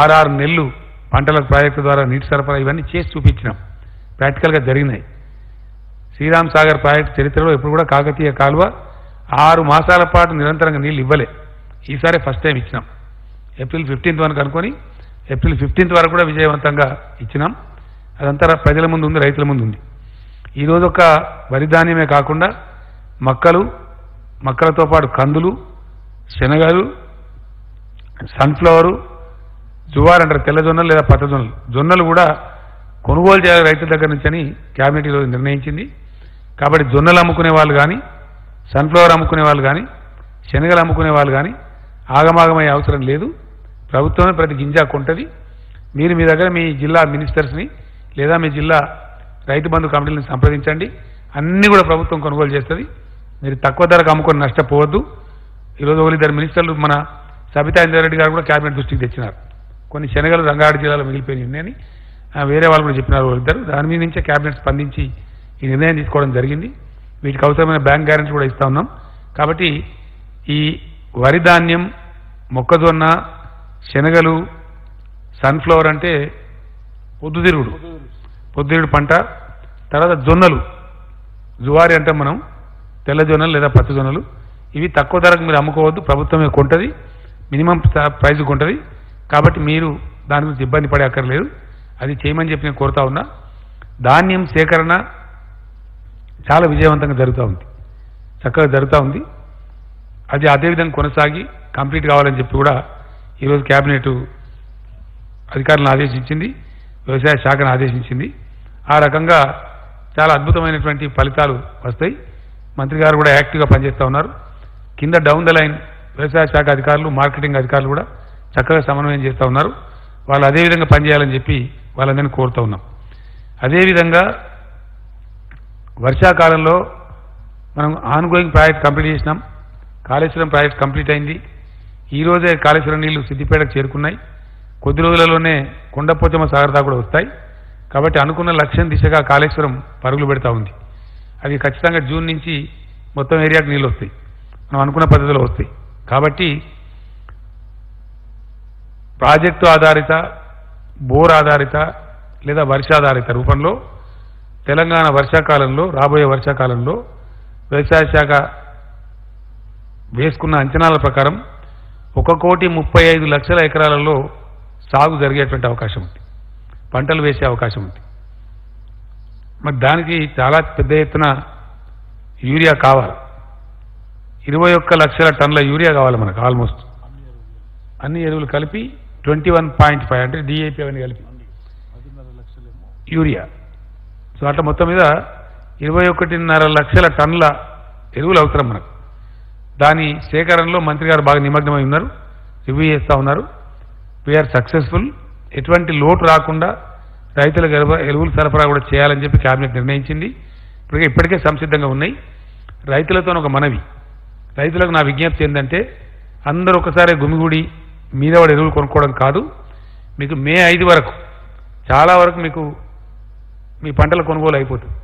A: ఆర్ఆర్ నెల్లు పంటల ప్రాజెక్టు ద్వారా నీటి సరఫరా ఇవన్నీ చేసి చూపించినాం. ప్రాక్టికల్గా జరిగినాయి. శ్రీరామ్ సాగర్ ప్రాజెక్టు చరిత్రలో ఎప్పుడు కూడా కాకతీయ కాలువ ఆరు మాసాల పాటు నిరంతరంగా నీళ్ళు ఇవ్వలే. ఈసారి ఫస్ట్ టైం ఇచ్చినాం. ఏప్రిల్ ఫిఫ్టీన్త్ వరకు అనుకొని ఏప్రిల్ ఫిఫ్టీన్త్ వరకు కూడా విజయవంతంగా ఇచ్చినాం. అదంతా ప్రజల ముందు ఉంది రైతుల ముందు ఉంది. ఈరోజు ఒక వరి ధాన్యమే కాకుండా మక్కలు మక్కలతో పాటు కందులు శనగలు సన్ఫ్లవరు జువార్ అంటారు తెల్ల జొన్నలు లేదా పచ్చ జొన్నలు. జొన్నలు కూడా కొనుగోలు చేయాలి రైతుల దగ్గర నుంచి అని క్యాబినెట్ ఈరోజు నిర్ణయించింది. కాబట్టి జొన్నలు అమ్ముకునే వాళ్ళు కానీ సన్ఫ్లవర్ అమ్ముకునే వాళ్ళు కానీ శనగలు అమ్ముకునే వాళ్ళు కానీ ఆగమాగమయ్యే అవసరం లేదు. ప్రభుత్వమే ప్రతి గింజ కొంటది. మీరు మీ దగ్గర మీ జిల్లా మినిస్టర్స్ని లేదా మీ జిల్లా రైతు బంధు కమిటీలను సంప్రదించండి. అన్నీ కూడా ప్రభుత్వం కొనుగోలు చేస్తుంది. మీరు తక్కువ ధరకు అమ్ముకొని నష్టపోవద్దు. ఈరోజు ఒకరిద్దరు మినిస్టర్లు మన సబితా ఇంద్రారెడ్డి గారు కూడా క్యాబినెట్ దృష్టికి తెచ్చినారు. కొన్ని శనగలు రంగారెడ్డి జిల్లాలో మిగిలిపోయినాయి ఉన్నాయని వేరే వాళ్ళు కూడా చెప్పినారు వాళ్ళిద్దరు దాని మీద నుంచే క్యాబినెట్ స్పందించి ఈ నిర్ణయం తీసుకోవడం జరిగింది. వీటికి అవసరమైన బ్యాంక్ గ్యారెంటీ కూడా ఇస్తా ఉన్నాం. కాబట్టి ఈ వరి ధాన్యం మొక్కజొన్న శనగలు సన్ఫ్లవర్ అంటే పొద్దుతిరుగుడు. పొద్దుతిరుగుడు పంట తర్వాత జొన్నలు. జువారి అంటాం మనం తెల్ల జొన్నలు లేదా పచ్చ జొన్నలు. ఇవి తక్కువ ధరకు మీరు అమ్ముకోవద్దు. ప్రభుత్వమే కొంటది. Minimum price కొంటది. కాబట్టి మీరు దాని గురించి ఇబ్బంది పడే అక్కర్లేదు. అది చేయమని చెప్పి నేను కోరుతా ఉన్నా. ధాన్యం సేకరణ చాలా విజయవంతంగా జరుగుతూ ఉంది. చక్కగా జరుగుతూ ఉంది. అది అదేవిధంగా కొనసాగి కంప్లీట్ కావాలని చెప్పి కూడా ఈరోజు క్యాబినెట్ అధికారులను ఆదేశించింది. వ్యవసాయ శాఖను ఆదేశించింది. ఆ రకంగా చాలా అద్భుతమైనటువంటి ఫలితాలు వస్తాయి. మంత్రి గారు కూడా యాక్టివ్గా పనిచేస్తూ ఉన్నారు. కింద డౌన్ ద లైన్ వ్యవసాయ శాఖ అధికారులు మార్కెటింగ్ అధికారులు కూడా చక్కగా సమన్వయం చేస్తూ ఉన్నారు. వాళ్ళు అదేవిధంగా పనిచేయాలని చెప్పి వాళ్ళందరినీ కోరుతూ ఉన్నాం. అదేవిధంగా వర్షాకాలంలో మనం ఆన్ గోయింగ్ ప్రాజెక్ట్ కంప్లీట్ చేసినాం. కాళేశ్వరం ప్రాజెక్ట్ కంప్లీట్ అయింది. ఈరోజే కాళేశ్వరం నీళ్ళు సిద్దిపేటకు చేరుకున్నాయి. కొద్ది రోజులలోనే కొండపోచమ్మ సాగర్ దాకా కూడా వస్తాయి. కాబట్టి అనుకున్న లక్ష్యం దిశగా కాళేశ్వరం పరుగులు పెడతా ఉంది. అవి ఖచ్చితంగా జూన్ నుంచి మొత్తం ఏరియాకు నీళ్ళు వస్తాయి. మనం అనుకున్న పద్ధతిలో వస్తాయి. కాబట్టి ప్రాజెక్టు ఆధారిత బోర్ ఆధారిత లేదా వర్షాధారిత రూపంలో తెలంగాణ వర్షాకాలంలో రాబోయే వర్షాకాలంలో వ్యవసాయ శాఖ వేసుకున్న అంచనాల ప్రకారం ఒక కోటి ముప్పై ఐదు లక్షల ఎకరాలలో సాగు జరిగేటువంటి అవకాశం ఉంది. పంటలు వేసే అవకాశం ఉంది. మరి దానికి చాలా పెద్ద ఎత్తున యూరియా కావాలి. ఇరవై ఒక్క లక్షల టన్నుల యూరియా కావాలి మనకు ఆల్మోస్ట్. అన్ని ఎరువులు కలిపి ట్వంటీ వన్ పాయింట్ ఫైవ్ అంటే డిఏపి అవన్నీ కలిపి. యూరియా సో అట్లా మొత్తం మీద ఇరవై ఒకటిన్నర లక్షల టన్నుల ఎరువులు అవసరం మనకు. దాని సేకరణలో మంత్రి గారు బాగా నిమగ్నమై ఉన్నారు. రివ్యూ చేస్తూ ఉన్నారు. వీఆర్ సక్సెస్ఫుల్ ఎటువంటి లోటు రాకుండా రైతులకు ఎరువులు సరఫరా కూడా చేయాలని చెప్పి కేబినెట్ నిర్ణయించింది. ఇప్పటికే ఇప్పటికే సంసిద్ధంగా ఉన్నాయి. రైతులతో ఒక మనవి. రైతులకు నా విజ్ఞప్తి ఏంటంటే అందరూ ఒకసారి గుమిగూడి మీద వాడు ఎరువులు కొనుక్కోవడం కాదు. మీకు మే ఐదు వరకు చాలా వరకు మీకు మీ పంటల కొనుగోలు అయిపోతుంది.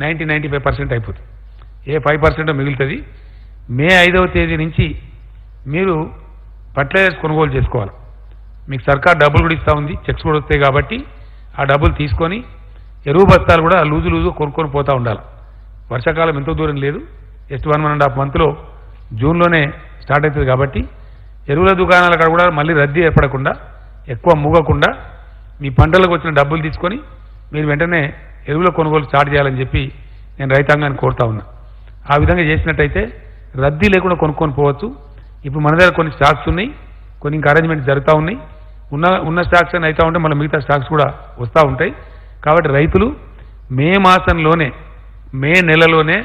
A: నైంటీ నైంటీ ఫైవ్ పర్సెంట్ అయిపోతుంది. ఏ ఫైవ్ పర్సెంట్ మిగులుతుంది. మే ఐదవ తేదీ నుంచి మీరు ఫర్టిలైజర్స్ కొనుగోలు చేసుకోవాలి. మీకు సర్కార్ డబ్బులు కూడా ఇస్తూ ఉంది చెక్స్ కూడా వస్తాయి కాబట్టి ఆ డబ్బులు తీసుకొని ఎరువు బస్తాలు కూడా లూజు లూజు కొనుక్కొని పోతూ ఉండాలి. వర్షాకాలం ఎంతో దూరం లేదు. Just one one and half మంత్లో జూన్లోనే స్టార్ట్ అవుతుంది కాబట్టి ఎరువుల దుకాణాల కాడ కూడా మళ్ళీ రద్దీ ఏర్పడకుండా ఎక్కువ మూగకుండా మీ పంటలకు వచ్చిన డబ్బులు తీసుకొని మీరు వెంటనే ఎరువుల కొనుగోలు స్టార్ట్ చేయాలని చెప్పి నేను రైతాంగాన్ని కోరుతా ఉన్నా. ఆ విధంగా చేసినట్టయితే రద్దీ లేకుండా కొనుక్కొని పోవచ్చు. ఇప్పుడు మన దగ్గర కొన్ని స్టాక్స్ ఉన్నాయి కొన్ని ఇంకా అరేంజ్మెంట్స్ జరుగుతూ ఉన్నాయి. ఉన్న ఉన్న స్టాక్స్ అని అవుతూ ఉంటే మళ్ళీ మిగతా స్టాక్స్ కూడా వస్తూ ఉంటాయి. కాబట్టి రైతులు మే మాసంలోనే మే నెలలోనే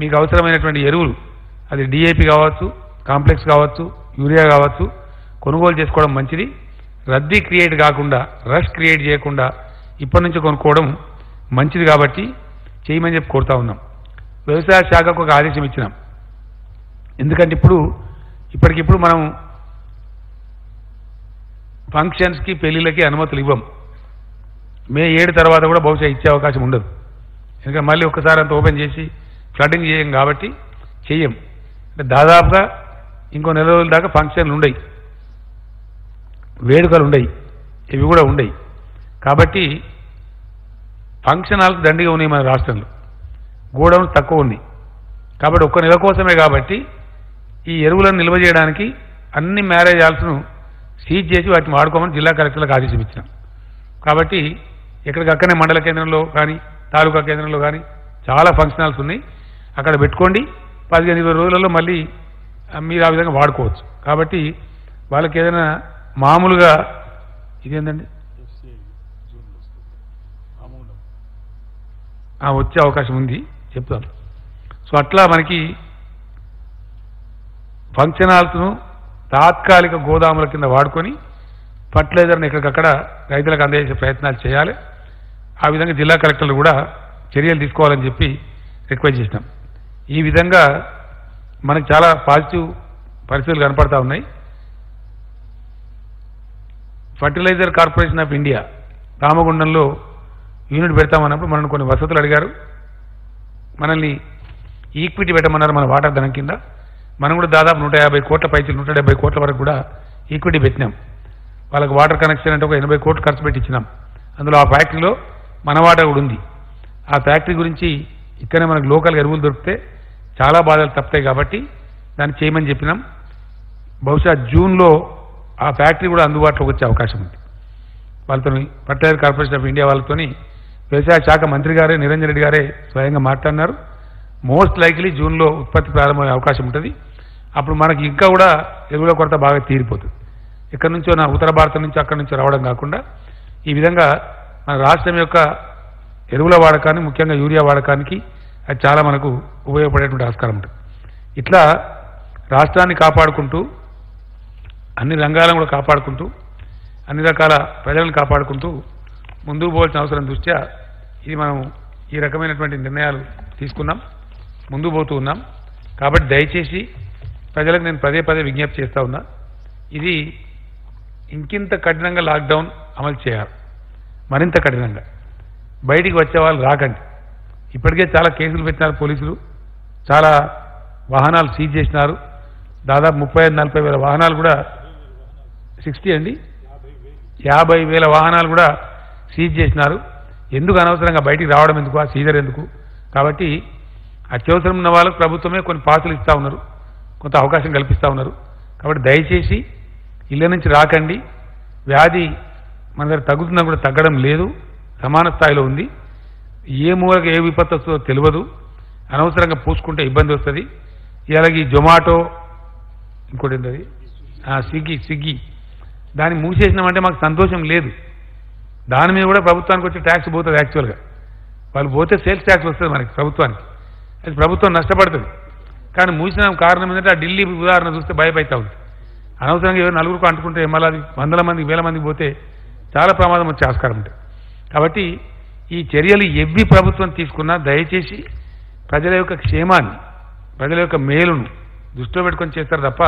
A: మీకు అవసరమైనటువంటి ఎరువులు అది డిఏపి కావచ్చు కాంప్లెక్స్ కావచ్చు యూరియా కావచ్చు కొనుగోలు చేసుకోవడం మంచిది. రద్దీ క్రియేట్ కాకుండా రష్ క్రియేట్ చేయకుండా ఇప్పటి నుంచి కొనుక్కోవడం మంచిది కాబట్టి చేయమని చెప్పి కోరుతా ఉన్నాం. వ్యవసాయ శాఖకు ఒక ఆదేశం ఇచ్చినాం. ఎందుకంటే ఇప్పుడు ఇప్పటికిప్పుడు మనం ఫంక్షన్స్కి పెళ్ళిళ్ళకి అనుమతులు ఇవ్వం. మే ఏడు తర్వాత కూడా బహుశా ఇచ్చే అవకాశం ఉండదు. ఎందుకంటే మళ్ళీ ఒక్కసారి అంత ఓపెన్ చేసి ఫ్లడ్డింగ్ చేయం కాబట్టి చెయ్యం అంటే దాదాపుగా ఇంకో నెల రోజుల దాకా ఫంక్షన్లు ఉండయి. వేడుకలు ఉండయి. ఇవి కూడా ఉండయి. కాబట్టి ఫంక్షన్ హాల్స్ దండిగా ఉన్నాయి మన రాష్ట్రంలో. గోడౌన్స్ తక్కువ ఉన్నాయి కాబట్టి ఒక్క నెల కోసమే కాబట్టి ఈ ఎరువులను నిల్వ చేయడానికి అన్ని మ్యారేజ్ హాల్స్ను సీజ్ చేసి వాటిని వాడుకోమని జిల్లా కలెక్టర్లకు ఆదేశం ఇచ్చినాం. కాబట్టి ఎక్కడికక్కడనే మండల కేంద్రంలో కానీ తాలూకా కేంద్రంలో కానీ చాలా ఫంక్షన్ హాల్స్ ఉన్నాయి. అక్కడ పెట్టుకోండి. పదిహేను ఇరవై రోజులలో మళ్ళీ మీరు ఆ విధంగా వాడుకోవచ్చు. కాబట్టి వాళ్ళకి ఏదైనా మామూలుగా ఇదేంటండి వచ్చే అవకాశం ఉంది. చెప్తాను. సో అట్లా మనకి ఫంక్షన్ హాల్స్ను తాత్కాలిక గోదాముల కింద వాడుకొని ఫర్టిలైజర్ని ఎక్కడికక్కడ రైతులకు అందజేసే ప్రయత్నాలు చేయాలి. ఆ విధంగా జిల్లా కలెక్టర్లు కూడా చర్యలు తీసుకోవాలని చెప్పి రిక్వెస్ట్ చేసినాం. ఈ విధంగా మనకు చాలా పాజిటివ్ పరిస్థితులు కనపడతా ఉన్నాయి. ఫర్టిలైజర్ కార్పొరేషన్ ఆఫ్ ఇండియా రామగుండంలో యూనిట్ పెడతామన్నప్పుడు మనల్ని కొన్ని వసతులు అడిగారు. మనల్ని ఈక్విటీ పెట్టమన్నారు మన వాటా ధనం కింద. మనం కూడా దాదాపు నూట యాభై కోట్ల పైచి నూట డెబ్బై కోట్ల వరకు కూడా ఈక్విటీ పెట్టినాం. వాళ్ళకి వాటర్ కనెక్షన్ అంటే ఒక ఎనభై కోట్లు ఖర్చు పెట్టి ఇచ్చినాం. అందులో ఆ ఫ్యాక్టరీలో మన వాటా కూడా ఉంది. ఆ ఫ్యాక్టరీ గురించి ఇక్కడనే మనకు లోకల్ ఎరువులు దొరికితే చాలా బాధలు తప్పుతాయి కాబట్టి దాన్ని చేయమని చెప్పినాం. బహుశా జూన్లో ఆ ఫ్యాక్టరీ కూడా అందుబాటులోకి వచ్చే అవకాశం ఉంది. వాళ్ళతో ఫర్టిలైజర్ కార్పొరేషన్ ఆఫ్ ఇండియా వాళ్ళతోని వ్యవసాయ శాఖ మంత్రి గారే నిరంజన్ రెడ్డి గారే స్వయంగా మాట్లాడినారు. మోస్ట్ లైక్లీ జూన్లో ఉత్పత్తి ప్రారంభమయ్యే అవకాశం ఉంటుంది. అప్పుడు మనకి ఇంకా కూడా ఎరువుల కొరత బాగా తీరిపోతుంది. ఎక్కడి నుంచో నా ఉత్తర భారతం నుంచి అక్కడి నుంచి రావడం కాకుండా ఈ విధంగా మన రాష్ట్రం యొక్క ఎరువుల వాడకాన్ని ముఖ్యంగా యూరియా వాడకానికి అది చాలా మనకు ఉపయోగపడేటువంటి ఆస్కారం ఉంటుంది. ఇట్లా రాష్ట్రాన్ని కాపాడుకుంటూ అన్ని రంగాలను కూడా కాపాడుకుంటూ అన్ని రకాల ప్రజలను కాపాడుకుంటూ ముందుకు పోవాల్సిన అవసరం దృష్ట్యా ఇది మనం ఈ రకమైనటువంటి నిర్ణయాలు తీసుకున్నాం ముందుకు పోతూ ఉన్నాం. కాబట్టి దయచేసి ప్రజలకు నేను పదే పదే విజ్ఞప్తి చేస్తూ ఉన్నా ఇది ఇంకింత కఠినంగా లాక్డౌన్ అమలు చేయాలి. మరింత కఠినంగా. బయటికి వచ్చే వాళ్ళు రాకండి. ఇప్పటికే చాలా కేసులు పెట్టినారు పోలీసులు. చాలా వాహనాలు సీజ్ చేసినారు. దాదాపు ముప్పై ఐదు నలభై వేల వాహనాలు కూడా సిక్స్టీ అండి. యాభై వేల వాహనాలు కూడా సీజ్ చేసినారు. ఎందుకు అనవసరంగా బయటికి రావడం ఎందుకు? ఆ సీజర్ ఎందుకు? కాబట్టి అత్యవసరం ఉన్న వాళ్ళకు ప్రభుత్వమే కొన్ని పాసులు ఇస్తూ ఉన్నారు. కొంత అవకాశం కల్పిస్తూ ఉన్నారు. కాబట్టి దయచేసి ఇళ్ళ నుంచి రాకండి. వ్యాధి మన దగ్గర తగ్గుతున్నా కూడా తగ్గడం లేదు. సమాన స్థాయిలో ఉంది. ఏ మూలకి ఏ విపత్తు వస్తుందో తెలియదు. అనవసరంగా పూసుకుంటే ఇబ్బంది వస్తుంది. ఇలాగ ఈ జొమాటో ఇంకోటి ఏంటది? ఆ, స్విగ్గీ స్విగ్గీ. దాన్ని మూసేసినామంటే మాకు సంతోషం లేదు. దాని మీద కూడా ప్రభుత్వానికి వచ్చే ట్యాక్స్ పోతుంది యాక్చువల్గా. వాళ్ళు పోతే సేల్స్ ట్యాక్స్ వస్తుంది మనకి ప్రభుత్వానికి. అది ప్రభుత్వం నష్టపడుతుంది. కానీ మూసిన కారణం ఏంటంటే ఆ ఢిల్లీ ఉదాహరణ చూస్తే భయపడతా ఉంది. అనవసరంగా ఎవరు నలుగురికి అంటుకుంటే మళ్ళీ అది వందల మంది వేల మందికి పోతే చాలా ప్రమాదం వచ్చే ఆస్కారం ఉంటుంది. కాబట్టి ఈ చర్యలు ఎవ్వి ప్రభుత్వం తీసుకున్నా దయచేసి ప్రజల యొక్క క్షేమాన్ని ప్రజల యొక్క మేలును దృష్టిలో పెట్టుకొని చేస్తారు తప్ప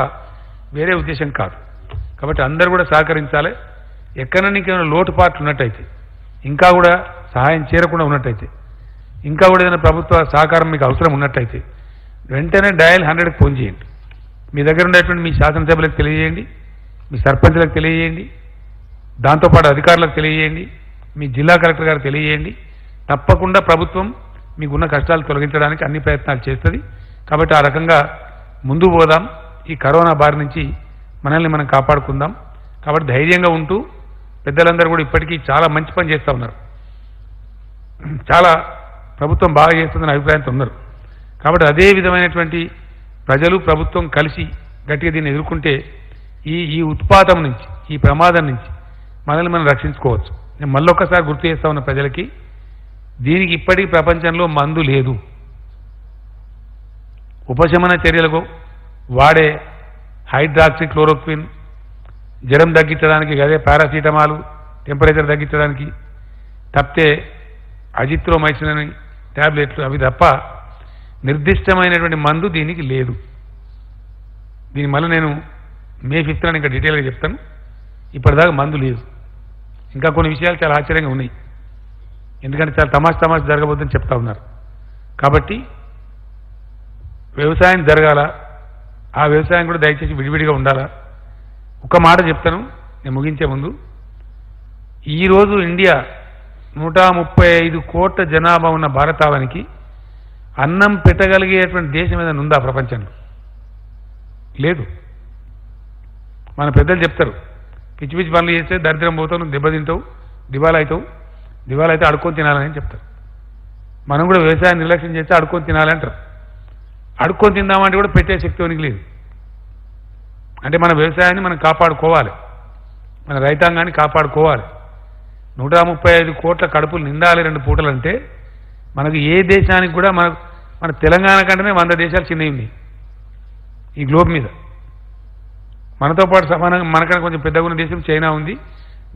A: వేరే ఉద్దేశం కాదు. కాబట్టి అందరూ కూడా సహకరించాలి. ఎక్కడైనా ఇంకేమైనా లోటుపాట్లు ఉన్నట్టయితే ఇంకా కూడా సహాయం చేరకుండా ఉన్నట్టయితే ఇంకా కూడా ఏదైనా ప్రభుత్వ సహకారం మీకు అవసరం ఉన్నట్టయితే వెంటనే డయల్ హండ్రెడ్కి ఫోన్ చేయండి. మీ దగ్గర ఉండేటువంటి మీ శాసనసభలకు తెలియజేయండి మీ సర్పంచ్లకు తెలియజేయండి దాంతోపాటు అధికారులకు తెలియజేయండి. మీ జిల్లా కలెక్టర్ గారు తెలియజేయండి. తప్పకుండా ప్రభుత్వం మీకున్న కష్టాలు తొలగించడానికి అన్ని ప్రయత్నాలు చేస్తుంది. కాబట్టి ఆ రకంగా ముందు పోదాం. ఈ కరోనా బారి నుంచి మనల్ని మనం కాపాడుకుందాం. కాబట్టి ధైర్యంగా ఉంటూ పెద్దలందరూ కూడా ఇప్పటికీ చాలా మంచి పని చేస్తూ ఉన్నారు. చాలా ప్రభుత్వం బాగా చేస్తుందని అభిప్రాయంతో ఉన్నారు. కాబట్టి అదే విధమైనటువంటి ప్రజలు ప్రభుత్వం కలిసి గట్టిగా దీన్ని ఎదుర్కొంటే ఈ ఈ ఉత్పాతం నుంచి ఈ ప్రమాదం నుంచి మనల్ని మనం రక్షించుకోవచ్చు. నేను మళ్ళొక్కసారి గుర్తు చేస్తా ఉన్న ప్రజలకి దీనికి ఇప్పటికీ ప్రపంచంలో మందు లేదు. ఉపశమన చర్యలకు వాడే హైడ్రాక్సీ క్లోరోక్విన్ జ్వరం తగ్గించడానికి అదే పారాసిటమాలు టెంపరేచర్ తగ్గించడానికి తప్పితే అజిత్రోమైసిన్ అని ట్యాబ్లెట్లు అవి తప్ప నిర్దిష్టమైనటువంటి మందు దీనికి లేదు. దీని మళ్ళీ నేను మే ఫిఫ్త్ ఇంకా డీటెయిల్గా చెప్తాను. ఇప్పటిదాకా మందు లేదు. ఇంకా కొన్ని విషయాలు చాలా ఆశ్చర్యంగా ఉన్నాయి. ఎందుకంటే చాలా తమాష తమాష జరగబోద్దని చెప్తా ఉన్నారు. కాబట్టి వ్యవసాయం జరగాల ఆ వ్యవసాయం కూడా దయచేసి విడివిడిగా ఉండాలా? ఒక మాట చెప్తాను నేను ముగించే ముందు. ఈరోజు ఇండియా నూట ముప్పై ఐదు కోట్ల జనాభా ఉన్న భారతావనికి అన్నం పెట్టగలిగేటువంటి దేశం ఏదైనా ఉందా ప్రపంచంలో లేదు. మన పెద్దలు చెప్తారు పిచ్చిపిచ్చి పనులు చేస్తే దరిద్రం పోతావు నువ్వు దెబ్బతింటావు దివాలా అవుతావు దివాలా అయితే అడుక్కొని తినాలని చెప్తారు. మనం కూడా వ్యవసాయం నిర్లక్ష్యం చేస్తే అడుక్కొని తినాలంటారు అడుక్కొని తిందామంటే కూడా పెట్టే శక్తి ఉనికి లేదు. అంటే మన వ్యవసాయాన్ని మనం కాపాడుకోవాలి. మన రైతాంగాన్ని కాపాడుకోవాలి. నూట ముప్పై ఐదు కోట్ల కడుపులు నిండాలి రెండు పూటలు అంటే మనకు ఏ దేశానికి కూడా మన మన తెలంగాణ కంటేనే వంద దేశాలు చిన్నవి ఉన్నాయి. ఈ గ్లోబ్ మీద. మనతో పాటు సమానంగా మనకన్నా కొంచెం పెద్దగా ఉన్న దేశం చైనా ఉంది.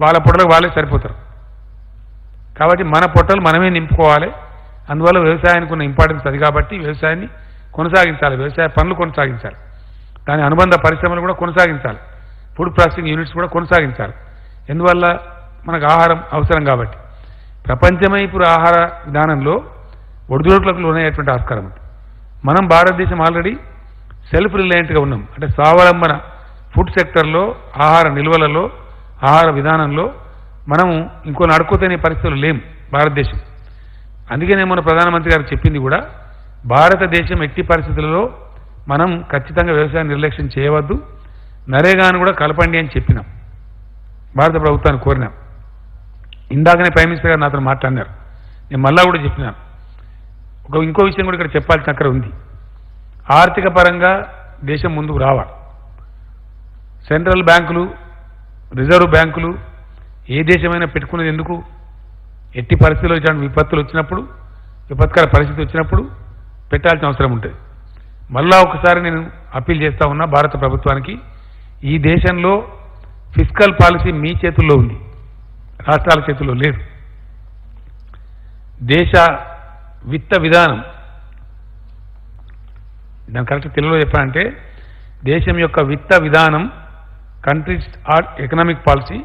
A: వాళ్ళ పొట్టలకు వాళ్ళే సరిపోతారు. కాబట్టి మన పొట్టలు మనమే నింపుకోవాలి. అందువల్ల వ్యవసాయానికి ఉన్న ఇంపార్టెన్స్ అది కాబట్టి వ్యవసాయాన్ని కొనసాగించాలి. వ్యవసాయ పనులు కొనసాగించాలి. దాని అనుబంధ పరిశ్రమలు కూడా కొనసాగించాలి. ఫుడ్ ప్రాసెసింగ్ యూనిట్స్ కూడా కొనసాగించాలి. ఎందువల్ల? మనకు ఆహారం అవసరం కాబట్టి. ప్రపంచమే ఇప్పుడు ఆహార విధానంలో ఒడిదుడుకులకు లోనయ్యేటువంటి ఆస్కారం ఉంది. మనం భారతదేశం ఆల్రెడీ సెల్ఫ్ రిలయంట్గా ఉన్నాం. అంటే స్వావలంబన ఫుడ్ సెక్టర్లో ఆహార నిల్వలలో ఆహార విధానంలో మనము ఇంకో నడుకోతనే పరిస్థితులు లేం భారతదేశం. అందుకనే మన ప్రధానమంత్రి గారు చెప్పింది కూడా భారతదేశం ఎట్టి పరిస్థితులలో మనం ఖచ్చితంగా వ్యవసాయం నిర్లక్ష్యం చేయవద్దు నరేగాను కూడా కలపండి అని చెప్పినాం. భారత ప్రభుత్వాన్ని కోరినాం. ఇందాకనే ప్రైమ్ మినిస్టర్ గారు నాతో మాట్లాడినారు. నేను మళ్ళా కూడా చెప్పినాను. ఒక ఇంకో విషయం కూడా ఇక్కడ చెప్పాల్సిన అక్కడ ఉంది. ఆర్థిక పరంగా దేశం ముందుకు రావాలి. సెంట్రల్ బ్యాంకులు రిజర్వ్ బ్యాంకులు ఏ దేశమైనా పెట్టుకునేది ఎందుకు? ఎట్టి పరిస్థితుల్లో ఇట్లాంటి విపత్తులు వచ్చినప్పుడు విపత్కర పరిస్థితి వచ్చినప్పుడు పెట్టాల్సిన అవసరం ఉంటుంది. మళ్ళా ఒకసారి నేను అప్పీల్ చేస్తా ఉన్నా భారత ప్రభుత్వానికి ఈ దేశంలో ఫిజికల్ పాలసీ మీ చేతుల్లో ఉంది రాష్ట్రాల చేతుల్లో లేదు. దేశ విత్త విధానం దాని కరెక్ట్ తెలుగులో చెప్పాలంటే దేశం యొక్క విత్త విధానం కంట్రీస్ ఆర్ ఎకనామిక్ పాలసీ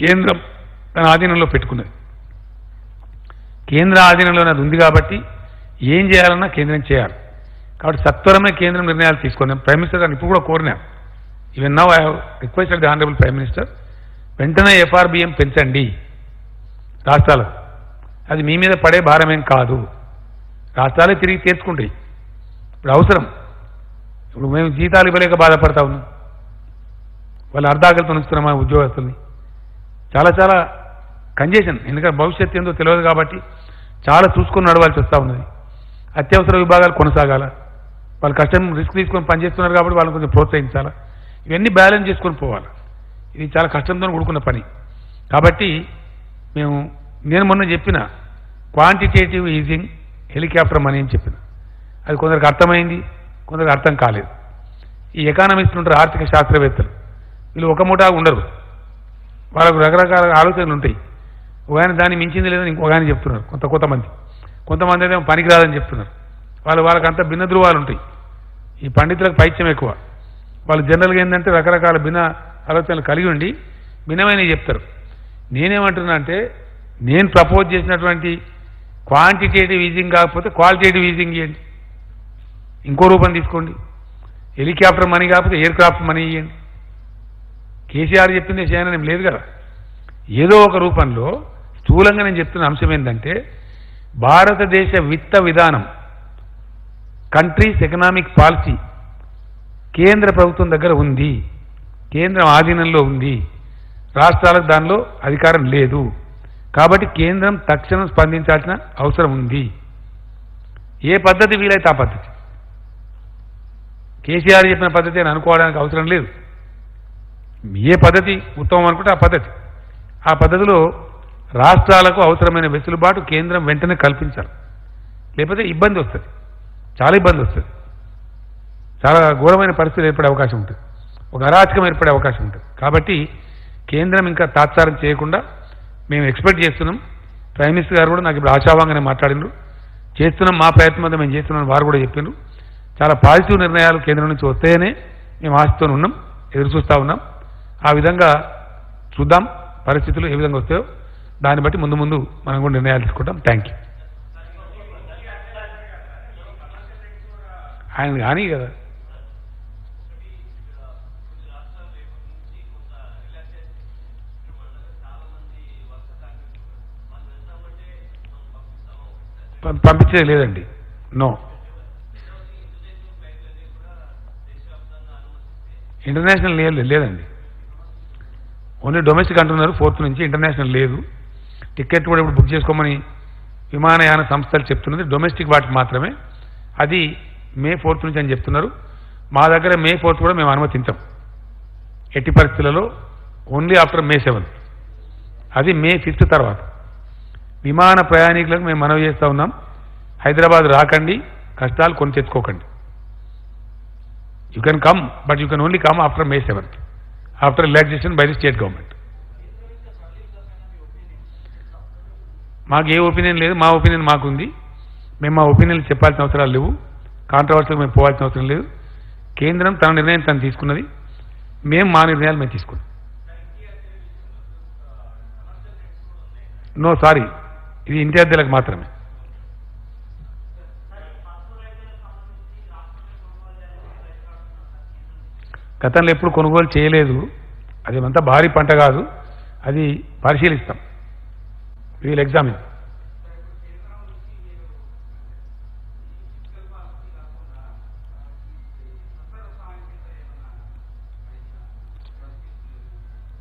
A: కేంద్రం తన ఆధీనంలో పెట్టుకున్నది. కేంద్ర ఆధీనంలోనే అది ఉంది కాబట్టి ఏం చేయాలన్నా కేంద్రం చేయాలి. కాబట్టి సత్వరమే కేంద్రం నిర్ణయాలు తీసుకున్నాం. ప్రైమ్ మినిస్టర్ గారిని ఇప్పుడు కూడా కోరినాం. Even now I requested the honourable Prime Minister వెంటనే ఎఫ్ఆర్బిఎం పెంచండి రాష్ట్రాలకు. అది మీ మీద పడే భారమేం కాదు. రాష్ట్రాలే తిరిగి తీర్చుకుంటాయి. ఇప్పుడు అవసరం. ఇప్పుడు మేము జీతాలు ఇవ్వలేక బాధపడతా ఉన్నాం వాళ్ళు అర్ధాకలితో ఉంచుతున్నాం మా ఉద్యోగస్తుల్ని. చాలా చాలా కంజెషన్. ఎందుకంటే భవిష్యత్తు ఏందో తెలియదు కాబట్టి చాలా చూసుకొని నడవాల్సి వస్తూ ఉన్నది. అత్యవసర విభాగాలు కొనసాగాల. వాళ్ళు కష్టం రిస్క్ తీసుకొని పనిచేస్తున్నారు కాబట్టి వాళ్ళని కొంచెం ప్రోత్సహించాలా. ఇవన్నీ బ్యాలెన్స్ చేసుకొని పోవాలి. ఇది చాలా కష్టంతో కూడుకున్న పని. కాబట్టి మేము నేను మొన్న చెప్పిన క్వాంటిటేటివ్ ఈజింగ్ హెలికాప్టర్ మనీ అని చెప్పిన. అది కొందరికి అర్థమైంది కొందరికి అర్థం కాలేదు. ఈ ఎకానమిస్టులు ఉంటారు ఆర్థిక శాస్త్రవేత్తలు. వీళ్ళు ఒక మూట ఉండరు. వాళ్ళకు రకరకాల ఆలోచనలు ఉంటాయి. ఒక ఆయన దాన్ని మించింది లేదని ఇంకొక ఆయన చెప్తున్నారు కొంత కొంతమంది. కొంతమంది అయితే పనికిరాదని చెప్తున్నారు. వాళ్ళు వాళ్ళకి అంత భిన్న ధృవాలు ఉంటాయి. ఈ పండితులకు పైత్యం ఎక్కువ. వాళ్ళు జనరల్గా ఏంటంటే రకరకాల భిన్న ఆలోచనలు కలిగి ఉండి భిన్నమైనవి చెప్తారు. నేనేమంటున్నా అంటే నేను ప్రపోజ్ చేసినటువంటి క్వాంటిటేటివ్ ఈజింగ్ కాకపోతే క్వాలిటేటివ్ ఈజింగ్ ఇవ్వండి ఇంకో రూపం తీసుకోండి. హెలికాప్టర్ మనీ కాకపోతే ఎయిర్ క్రాఫ్ట్ మనీ ఇవ్వండి కేసీఆర్ చెప్పింది చేయనని లేదు కదా? ఏదో ఒక రూపంలో స్థూలంగా నేను చెప్తున్న అంశం ఏంటంటే భారతదేశ విత్త విధానం కంట్రీస్ ఎకనామిక్ పాలసీ కేంద్ర ప్రభుత్వం దగ్గర ఉంది కేంద్రం ఆధీనంలో ఉంది రాష్ట్రాలకు దానిలో అధికారం లేదు. కాబట్టి కేంద్రం తక్షణం స్పందించాల్సిన అవసరం ఉంది. ఏ పద్ధతి వీలైతే ఆ పద్ధతి? కేసీఆర్ చెప్పిన పద్ధతి అని అనుకోవడానికి అవసరం లేదు. ఏ పద్ధతి ఉత్తమం అనుకుంటే ఆ పద్ధతి. ఆ పద్ధతిలో రాష్ట్రాలకు అవసరమైన వెసులుబాటు కేంద్రం వెంటనే కల్పించాలి. లేకపోతే ఇబ్బంది వస్తుంది. చాలా ఇబ్బంది వస్తుంది. చాలా ఘోరమైన పరిస్థితులు ఏర్పడే అవకాశం ఉంటుంది. ఒక అరాచకం ఏర్పడే అవకాశం ఉంటుంది. కాబట్టి కేంద్రం ఇంకా తాత్సారం చేయకుండా మేము ఎక్స్పెక్ట్ చేస్తున్నాం. ప్రైమ్ మినిస్టర్ గారు కూడా నాకు ఇప్పుడు ఆశాభంగానే మాట్లాడినారు. చేస్తున్నాం మా ప్రయత్నం మేము చేస్తున్నాం వారు కూడా చెప్పిండ్రు చాలా పాజిటివ్ నిర్ణయాలు కేంద్రం నుంచి వస్తాయనే మేము ఆశతో ఉన్నాం ఎదురు చూస్తూ ఉన్నాం. ఆ విధంగా చూద్దాం పరిస్థితులు ఏ విధంగా వస్తాయో. దాన్ని బట్టి ముందు ముందు మనం కూడా నిర్ణయాలు తీసుకుంటాం. థ్యాంక్ యూ ఆయన కానీ కదా. పం- పంపించేది లేదండి. నో ఇంటర్నేషనల్ లేదండి. ఓన్లీ డొమెస్టిక్ అంటున్నారు ఫోర్త్ నుంచి ఇంటర్నేషనల్ లేదు. టికెట్ కూడా ఇప్పుడు బుక్ చేసుకోమని విమానయాన సంస్థలు చెప్తున్నది డొమెస్టిక్ వాటికి మాత్రమే. అది మే ఫోర్త్ నుంచి అని చెప్తున్నారు. మా దగ్గర మే ఫోర్త్ కూడా మేము అనుమతించాం. ఎట్టి పరిస్థితులలో ఓన్లీ ఆఫ్టర్ మే సెవెంత్. అది మే ఫిఫ్త్ తర్వాత. విమాన ప్రయాణికులకు మేము మనవి చేస్తూ ఉన్నాం. హైదరాబాద్ రాకండి కష్టాలు కొని తెచ్చుకోకండి. You can come but you can only come after May seventh. After relaxation by the state government మాకు ఏ ఒపీనియన్ లేదు మా ఒపీనియన్ మాకుంది. మేము మా ఒపీనియన్ చెప్పాల్సిన అవసరాలు లేవు. కాంట్రవర్సీలకు మేము పోవాల్సిన అవసరం లేదు. కేంద్రం తన నిర్ణయం తను తీసుకున్నది. మేము మా నిర్ణయాలు మేము తీసుకున్నాం. నో సారీ ఇది ఇంటి అద్దెలకు మాత్రమే. గతంలో ఎప్పుడు కొనుగోలు చేయలేదు. అది అంతా భారీ పంట కాదు. అది పరిశీలిస్తాం. వీల్ ఎగ్జామిన్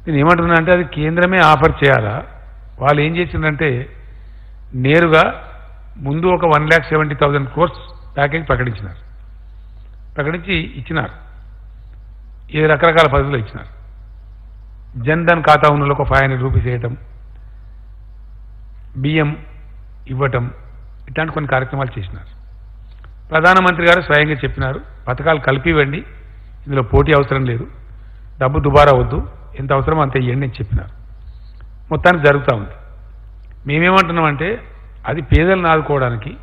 A: నేను ఏమంటున్నా అంటే అది కేంద్రమే ఆఫర్ చేయాలా? వాళ్ళు ఏం చేసిందంటే నేరుగా ముందు ఒక one lakh seventy thousand crores package ప్రకటించినారు. ప్రకటించి ఇచ్చినారు. ఇది రకరకాల పద్ధతులు ఇచ్చినారు. జన్ ధన్ ఖాతా ఉన్న ఒక ఫైవ్ హండ్రెడ్ రూపీస్ వేయటం బియ్యం ఇవ్వటం ఇట్లాంటి కొన్ని కార్యక్రమాలు చేసినారు. ప్రధానమంత్రి గారు స్వయంగా చెప్పినారు పథకాలు కలిపివ్వండి ఇందులో పోటీ అవసరం లేదు డబ్బు దుబారా వద్దు ఎంత అవసరమో అంత ఇవ్వండి అని చెప్పినారు. మొత్తానికి జరుగుతూ ఉంది. మేమేమంటున్నామంటే అది పేదలను ఆదుకోవడానికి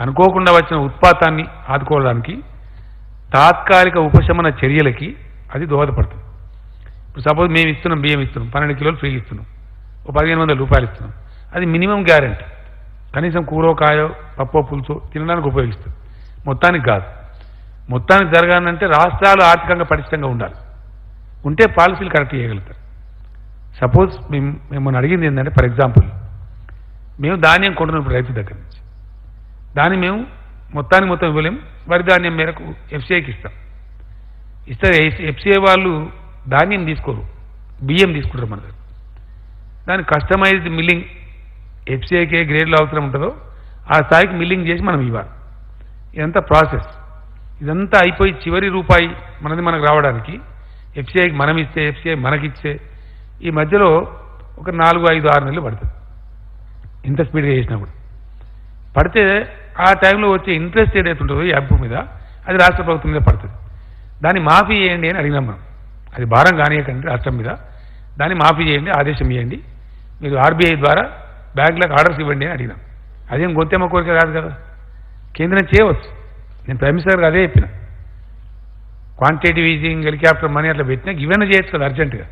A: అనుకోకుండా వచ్చిన ఉత్పాతాన్ని ఆదుకోవడానికి తాత్కాలిక ఉపశమన చర్యలకి అది దోహదపడుతుంది. ఇప్పుడు సపోజ్ మేము ఇస్తున్నాం బియ్యం ఇస్తున్నాం పన్నెండు కిలోలు ఫ్రీ ఇస్తున్నాం ఒక పదిహేను వందల రూపాయలు ఇస్తున్నాం. అది మినిమం గ్యారంటీ. కనీసం కూరో కాయో పప్పో పులుసో తినడానికి ఉపయోగిస్తుంది మొత్తానికి కాదు. మొత్తానికి జరగాలంటే రాష్ట్రాలు ఆర్థికంగా పటిష్టంగా ఉండాలి. ఉంటే పాలసీలు కరెక్ట్ చేయగలుగుతారు. సపోజ్ మేము మిమ్మల్ని అడిగింది ఏంటంటే ఫర్ ఎగ్జాంపుల్ మేము ధాన్యం కొంటున్నప్పుడు రైతు దగ్గర నుంచి. దాన్ని మేము మొత్తానికి మొత్తం ఇవ్వలేం. వరి ధాన్యం మేరకు ఎఫ్సీఐకి ఇస్తాం. ఇస్తే ఎఫ్సీఐ వాళ్ళు ధాన్యం తీసుకోరు బియ్యం తీసుకుంటారు మన దగ్గర. దాని కస్టమైజ్డ్ మిల్లింగ్ ఎఫ్సీఐకి ఏ గ్రేడ్లో అవసరం ఉంటుందో ఆ స్థాయికి మిల్లింగ్ చేసి మనం ఇవ్వాలి. ఇదంతా ప్రాసెస్ ఇదంతా అయిపోయి చివరి రూపాయి మనది మనకు రావడానికి ఎఫ్సీఐకి మనం ఇస్తే ఎఫ్సీఐ మనకిచ్చే ఈ మధ్యలో ఒక నాలుగు ఐదు ఆరు నెలలు పడుతుంది. ఇంత స్పీడ్గా చేసినా కూడా. పడితే ఆ టైంలో వచ్చే ఇంట్రెస్ట్ ఏదైతే ఉంటుందో ఈ యాప్ మీద అది రాష్ట్ర ప్రభుత్వం మీద పడుతుంది. దాన్ని మాఫీ చేయండి అని అడిగినాం మనం. అది భారం కానియకండి రాష్ట్రం మీద. దాన్ని మాఫీ చేయండి ఆదేశం ఇవ్వండి మీరు ఆర్బీఐ ద్వారా బ్యాంకులకు ఆర్డర్స్ ఇవ్వండి అని అడిగినాం. అదేం గొంతేమ కోరిక కాదు కదా? కేంద్రం చేయవచ్చు. నేను ప్రైమ్ మినిస్టర్ అదే చెప్పిన. క్వాంటిటేటివ్ ఈజింగ్ హెలికాప్టర్ మనీ అట్లా పెట్టినా ఇవన్నీ చేయొచ్చు కదా అర్జెంటుగా.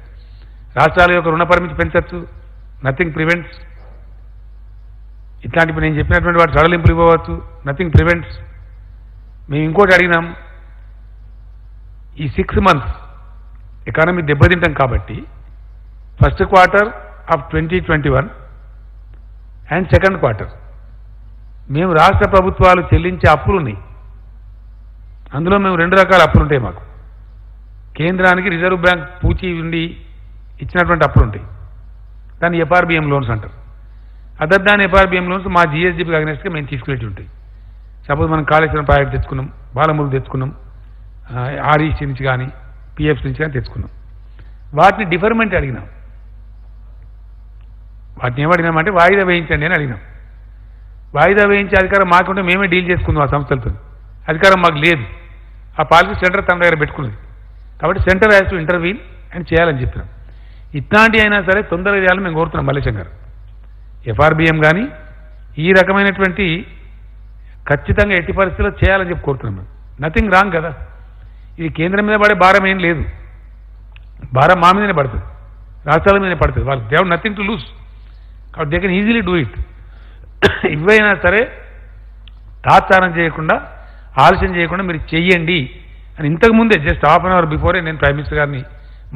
A: రాష్ట్రాల యొక్క రుణ పరిమితి పెంచవచ్చు నథింగ్ ప్రివెంట్స్ ఇట్లాంటి నేను చెప్పినటువంటి వాటి సడలింపులు ఇవ్వవచ్చు. నథింగ్ ప్రివెంట్స్ మేము ఇంకోటి అడిగినాం. ఈ సిక్స్ మంత్స్ ఎకానమీ దెబ్బతింటాం కాబట్టి first quarter of twenty twenty one and second quarter మేము రాష్ట్ర ప్రభుత్వాలు చెల్లించే అప్పులు ఉన్నాయి. అందులో మేము రెండు రకాల అప్పులు ఉంటాయి మాకు. కేంద్రానికి రిజర్వ్ బ్యాంక్ పూచి ఉండి ఇచ్చినటువంటి అప్పులు ఉంటాయి. దాన్ని ఎఫ్ఆర్బిఎం లోన్స్ అంటారు. అదర్ దాని ఎఫ్ఆర్బిఎం లోన్స్ మా జిఎస్డిపి అగ్నెస్ట్గా మేము తీసుకునేవి ఉంటాయి. సపోజ్ మనం కాళేశ్వరం ప్రాజెక్ట్ తెచ్చుకున్నాం బాలమూరు తెచ్చుకున్నాం ఆర్ఈసీ నుంచి కానీ పిఎఫ్సి నుంచి కానీ తెచ్చుకున్నాం. వాటిని డిఫర్మెంట్ అడిగినాం. వాటిని ఏమడిగినామంటే వాయిదా వేయించండి అని అడిగినాం. వాయిదా వేయించే అధికారం మాకుంటే మేమే డీల్ చేసుకుందాం ఆ సంస్థలతో అధికారం మాకు లేదు. ఆ పాలసీ సెంటర్ తన దగ్గర పెట్టుకున్నది. కాబట్టి సెంటర్ హ్యాస్ టు ఇంటర్వ్యూన్ అని చేయాలని చెప్పినాం. ఇట్లాంటి అయినా సరే తొందరగా చేయాలని మేము కోరుతున్నాం మల్లేశం గారు. ఎఫ్ఆర్బిఎం కానీ ఈ రకమైనటువంటి ఖచ్చితంగా ఎట్టి పరిస్థితుల్లో చేయాలని చెప్పి కోరుతున్నాం మేము. నథింగ్ రాంగ్ కదా. ఇది కేంద్రం మీద పడే భారం ఏం లేదు. భారం మా మీదనే పడుతుంది. రాష్ట్రాల మీదనే పడుతుంది. వాళ్ళు దేవ్ నథింగ్ టు లూజ్ కాబట్టి they can easily do it ఇవైనా సరే తాత్సారం చేయకుండా ఆలస్యం చేయకుండా మీరు చెయ్యండి అని ఇంతకు ముందే జస్ట్ హాఫ్ అన్ అవర్ బిఫోరే నేను ప్రైమ్ మినిస్టర్ గారిని